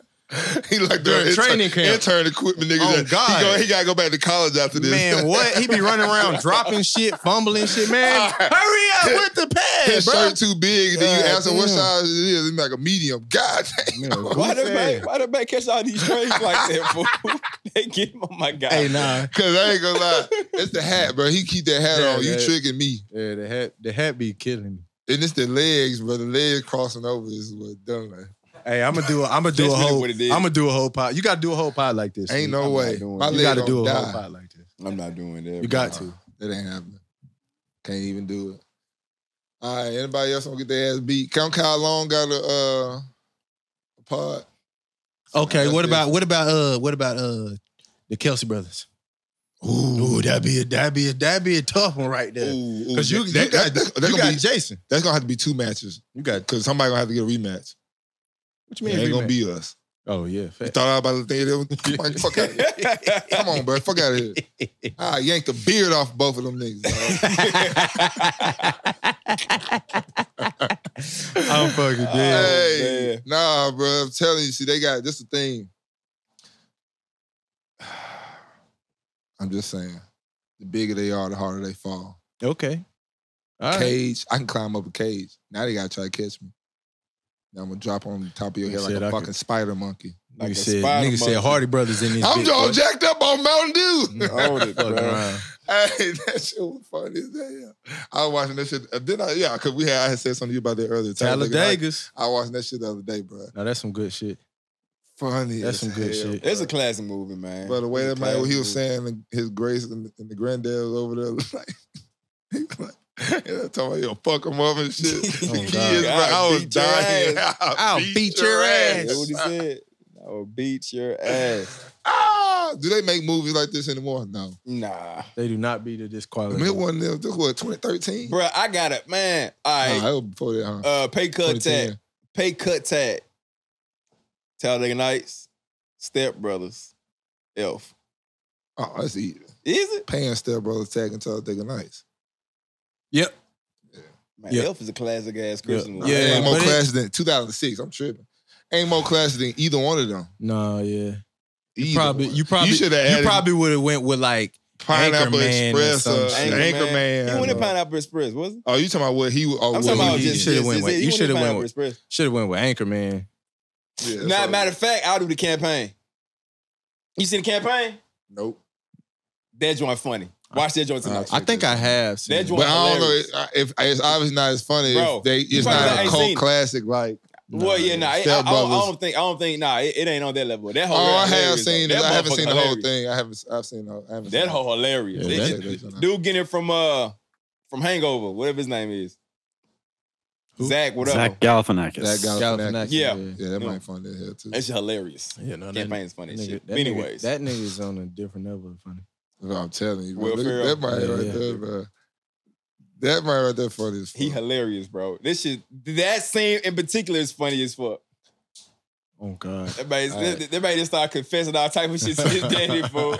He like the During intern, training camp. intern equipment nigga. Oh, that- God. He, go, he gotta go back to college after this. Man, what? He be running around dropping shit, fumbling shit. Man, hurry up with the pad, His bro. shirt too big, and then you ask him what damn. size it is. It's like a medium. God damn. Man, Why the goofy man? Why the man catch all these trades like that? Fool? they get him. Oh my god. Hey, nah. Cause I ain't gonna lie, it's the hat, bro. He keep that hat Yeah, on. You that- tricking me. Yeah, the hat the hat be killing me. And it's the legs, bro. The legs crossing over is what done, man. Hey, I'm gonna do a, I'm gonna do That's a really whole what it is. I'm gonna do a whole pod. You gotta do a whole pod like this. Ain't man. no I'm way. not doing My it. You leg gotta do gonna a whole die. pod like this. I'm not doing that. You got to. It ain't happening. Can't even do it. All right, anybody else want to get their ass beat? Count Kyle Long got a uh a pod. Okay, what about what about uh what about uh the Kelce brothers? Ooh, that'd be a that'd be a that'd be a tough one right there. Ooh, ooh, Because you, that- you got, that- that you gonna got be- Jason. That's gonna have to be two matches You got because somebody gonna have to get a rematch. What you It mean? ain't gonna rematch? be us. Oh yeah, You thought I was about to think that was, come on, fuck out of here. Come on, bro. Fuck out of here. I yanked the beard off both of them niggas. dog. I'm fucking dead. hey, man. nah, bro. I'm telling you, see, they got this the thing. I'm just saying, the bigger they are, the harder they fall. Okay. All right. Cage, I can climb up a cage. Now they gotta try to catch me. Now I'm gonna drop on the top of your head like said a I fucking could- spider monkey. Like nigga a said, spider nigga said monkey. Hardy Brothers in this. I'm bitch, all boy. jacked up on Mountain Dew. Hold it, Fuck bro. around. Hey, that shit was funny as hell. I was watching that shit. uh, Did I? Yeah, because we had I had said something to you about that earlier. Talladega Nights. Talladegas. I watched that shit the other day, bro. No, that's some good shit. Funny. That's as some good hell, shit. It's a bro. classic movie, man. But the way It's that man, what he was movie. saying, his grace and, and the granddad was over there, like, he was like, Yeah, talking about you fuck them up and shit. Oh, the kids, God. bro, I I'll was beat your dying. I'll beat your ass. That's what he said. I will beat your ass. Ah, do they make movies like this anymore? No. Nah. They do not beat the I disqualify. mean, it wasn't them. This was 2013. Bro, I got it, man. All right. Nah, right. was before that, huh? Uh, pay cut tag. Pay cut tag. Talladega Nights. Step Brothers. Elf. Oh, that's easy. Is it? Paying Step Brothers tag until I think nights. Yep. Man, Yeah. Elf is a classic ass Christmas movie. Yeah, ain't more but classic than 2006. I'm tripping. Ain't more classic than either one of them. No, yeah. You probably, you probably, should have you probably would have went with like Pineapple Anchorman Express uh, some or shit. Anchorman. He went to Pineapple Express, was he? Oh, you talking about what he? Oh, I'm what talking about he you just, shoulda just- went with- you shoulda went with- Express. should have went with Anchorman. Yeah, now, Nah, matter of fact, I'll do the campaign. You see the campaign? Nope. That joint funny. Watch that joint tonight. I think I have. Seen That it. joint But I don't know if, if it's obviously not as funny. Bro, if they, it's not a cult seen classic like. well, yeah, nah, I, I, I, don't- I don't think, I don't think, nah, it, it ain't on that level. That whole Oh, I have hilarious, seen though. it. That I haven't seen the whole thing. I haven't. I've seen. the- I haven't. That seen whole hilarious. Yeah, It- that- it- dude getting it from uh from Hangover, whatever his name is. Who? Zach, whatever. Zach Galifianakis. That guy. Galifianakis, Yeah. Yeah, that Yeah. might fun that hell too. That shit hilarious. Yeah, no, that, Campaign's funny that nigga, shit. that Anyways. nigga, that nigga's on a different level of funny. That's what I'm telling you. Will Look at that might Yeah, right yeah. there, bro. That might right there funny as fuck. He hilarious, bro. This shit, that scene in particular is funny as fuck. Oh God. Everybody, All right. everybody just start confessing all type of shit to his daddy, fool.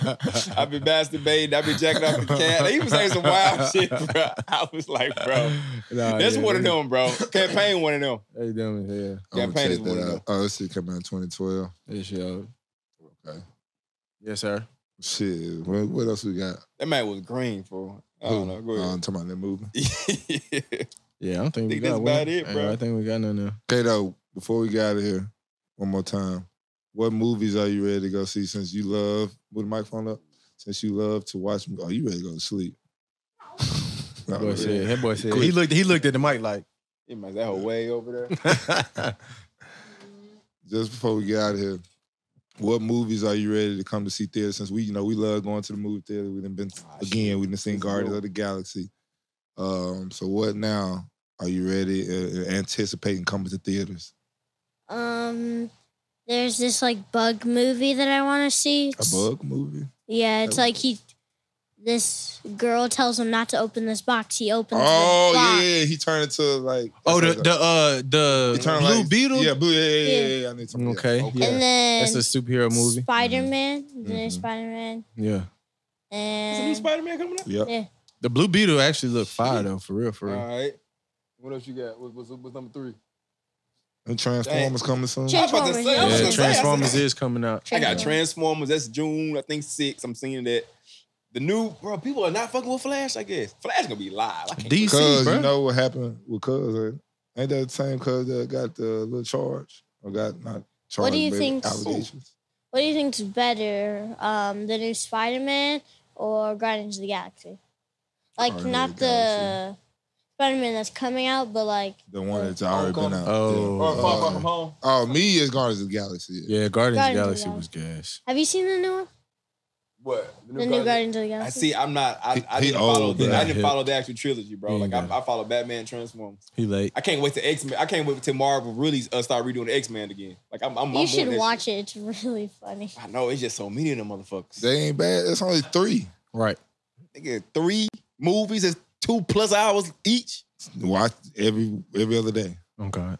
I been masturbating, I've been jacking off the cat. He was saying some wild shit, bro. I was like, bro, Nah, that's yeah, one of they- them, bro. Campaign one of them. Hey, dumb as hell. I'm gonna Campaign is one that of them. out. Oh, this shit came out in 2012. This shit. out. Okay. Yes, sir. Shit. What, what else we got? That man was green, fool. I don't know. Go Oh, ahead. I'm talking about that movie. Yeah, I don't think, we got that's one. about it, Yeah, bro. I think we got none now. Okay, though, before we get out of here, one more time. What movies are you ready to go see since you love, with the microphone up, since you love to watch them? Are you ready to go to sleep? That boy Oh, said. yeah. That boy said. He looked. He looked at the mic like. He must that whole way over there. Just before we get out of here, what movies are you ready to come to see theater? Since we, you know, we love going to the movie theater. We've been again. We've seen Let's Guardians of the Galaxy. Um, so what now? Are you ready? Uh, anticipating coming to theaters? Um, there's this like bug movie that I want to see. A bug movie? Yeah, it's Oh. like he, this girl tells him not to open this box. He opens it. Oh the box. yeah, he turned into like Oh, the the uh the turned Blue like- Beetle. Yeah, blue. Yeah, yeah, yeah. Yeah. yeah, I need some. Okay. Okay. Yeah. And then That's a superhero movie. Spider Man. Mhm. There's Spider Man. Yeah. Is a new Spider Man coming up? Yep. The Blue Beetle actually looked fire though, for real, for real. All right. What else you got? What, what's, what's number three? And Transformers coming soon. Check- I was about to say, I was Yeah, gonna say, I Transformers is coming out. I got Transformers. Transformers. That's June, I think six. I'm seeing that. The new bro, people are not fucking with Flash. I guess Flash gonna be live. I can't DC, Cause bro. you know what happened with Cuz? Ain't that the same Cuz that got the little charge or got not charged? What do you think- Allegations. what do you think's better, um, the new Spider Man or Guardians of the Galaxy? Like Guardians not the the Spider Man that's coming out, but like The one that's already been out. Oh. Or yeah. Far Far Uh, From Home. Oh, me is Guardians of the Galaxy. Yeah, Guardians, Guardians of of the the Galaxy was gas. have you seen the new one? What? The new Guardians of the Galaxy. I see. I'm not. I, He- I he didn't old, follow. The. I didn't He- follow the actual trilogy, bro. He Like I, I follow Batman, Transformers. He late. I can't wait to X Men. I can't wait till Marvel really uh, start redoing the X Men again. Like I'm. I'm you I'm should watch shit. it. It's really funny. I know it's just so many of them motherfuckers. They ain't bad. It's only three. Right. They get three movies. It's two plus hours each. Watch every every other day. Oh God.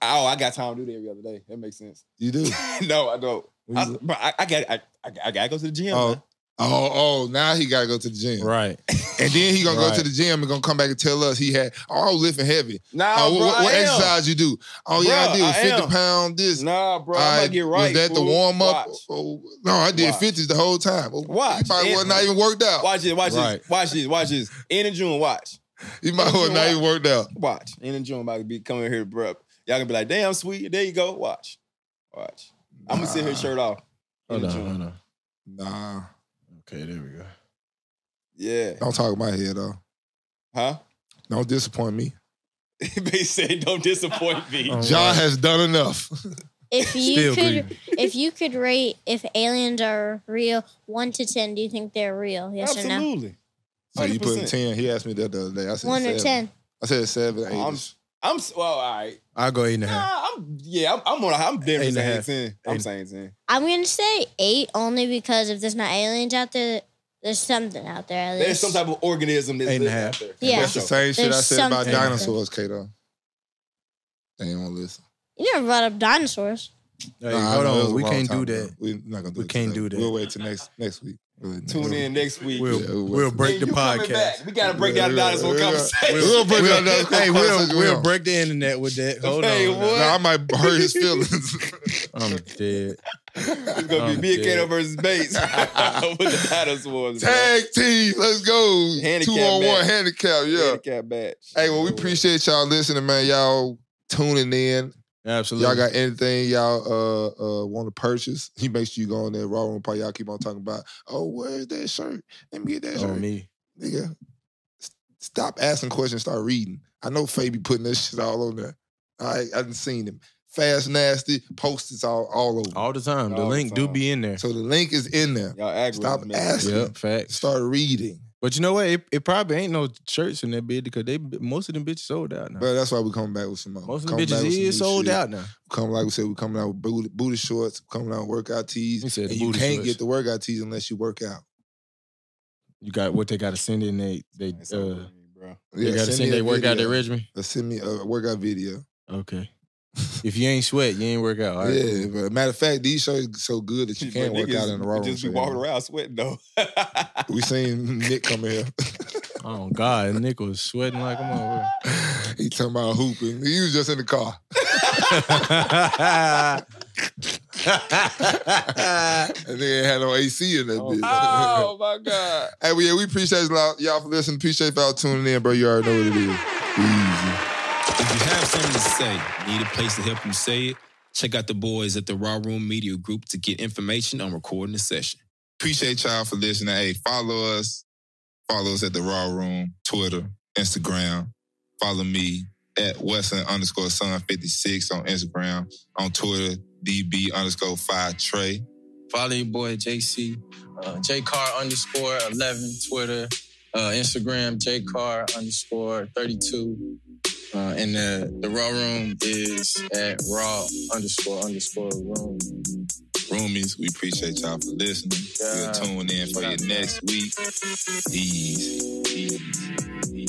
Oh, I got time to do that every other day. That makes sense. You do. no, I don't. What I, is bro, I, I got. I, I, I gotta go to the gym. Oh, man. oh, oh! Now he gotta go to the gym, Right. and then he gonna go to the gym and gonna come back and tell us he had oh lifting heavy. Nah, oh, bro, what, what I am. exercise you do? Oh yeah, Bruh, I did I fifty am. pound this. Nah, bro. All I'm right, gonna get right. Was that the warm up? Oh, no, I did Watch. fifties the whole time. Oh, Watch. You probably was not even worked out. Watch this. Watch Right. this. Watch this. Watch this. In of June. Watch. You might well not even worked out. Watch. End of June. About to be coming here, bro. Y'all gonna be like, damn, sweet. There you go. Watch. Watch. I'm gonna sit here shirt off. Hold End on. of June. Hold on. Nah, Okay, there we go. Yeah. don't talk my head though. Huh? Don't disappoint me. they say don't disappoint me. Oh, John right. has done enough. If you Still could, breathing. if you could rate if aliens are real, one to ten, do you think they're real? Yes or no? Absolutely. So you put ten. He asked me that the other day. I said One or seven. ten. I said seven, eight. I'm, I'm well, all right. I'll go eight and a half. Nah, I'm yeah, I'm I'm on. I'm Eight definitely and a saying half. ten. I'm Eight. saying ten. I'm gonna say eight only because if there's not aliens out there, there's something out there. At least. There's some type of organism that's Eight and a half. out there. Yeah. That's the same shit I said about dinosaurs, Kato. They ain't want to listen. You never brought up dinosaurs. Hey, Nah, hold know it was on, we can't do that. We're not gonna do We it can't today. do that. We'll wait till next next week. We'll Tune in next week. We'll we'll we'll break Hey, the podcast. back. We gotta break down the yeah, dinosaur conversation. We'll break down that Hey, we'll conversation we'll break the internet with that. Hold Hey, on. what? Nah, I might hurt his feelings. I'm dead. It's gonna I'm be me and Kato dead. versus Bates with the dinosaurs. bro. Tag team, let's go. Handicap Two on one handicap, yeah. Handicap match. Hey, well, we appreciate y'all listening, man. Y'all tuning in. Absolutely. Y'all got anything y'all uh uh want to purchase? He makes sure you go on there, raw room part. Y'all keep on talking about, oh, where's that shirt? Let me get that on shirt. me. Nigga, s- stop asking questions, start reading. I know Faye be putting this shit all on there. I I done seen him. Fast nasty, post-its all, all over. All the time. The All the link do time. be in there. So the link is in there. Y'all aggravating Stop asking. Yep, facts. Start reading. But you know what? It, it probably ain't no shirts in that bid because they most of them bitches sold out now. But that's why we coming back with some more. most of them Coming back bitches is sold shit. out now. Come like we said, we coming out with booty, booty shorts, coming out with workout tees. He said and you can't shorts. get the workout tees unless you work out. You got what they got to send in. They they uh with bro. they got to me send a their workout their regimen. Uh, Send me a workout video. Okay. if you ain't sweat, you ain't work out. All right. Yeah, but matter of fact, these shirts so good that you can't work out in the raw room. Just be walking around sweating though. We seen Nick come here. Oh God, Nick was sweating like a motherfucker. he talking about hooping. He was just in the car. and they ain't had no AC in that oh, bitch. oh my god. hey, well, yeah, we appreciate y'all y'all for listening. Appreciate y'all tuning in, bro. You already know what it is. Say, need a place to help you say it, check out the boys at the Raw Room Media Group to get information on recording the session. Appreciate y'all for listening. Hey, follow us. Follow us at the Raw Room, Twitter, Instagram. Follow me at Weslynn underscore Son 56 on Instagram. On Twitter, DB underscore 5 Trey. Follow your boy JC, uh, JCar underscore 11, Twitter, uh, Instagram, JCar underscore 32. Uh, and the, the Raw Room is at Raw underscore underscore room. Roomies, we appreciate y'all for listening. Yeah. We'll tune in for you next week. Easy. Easy.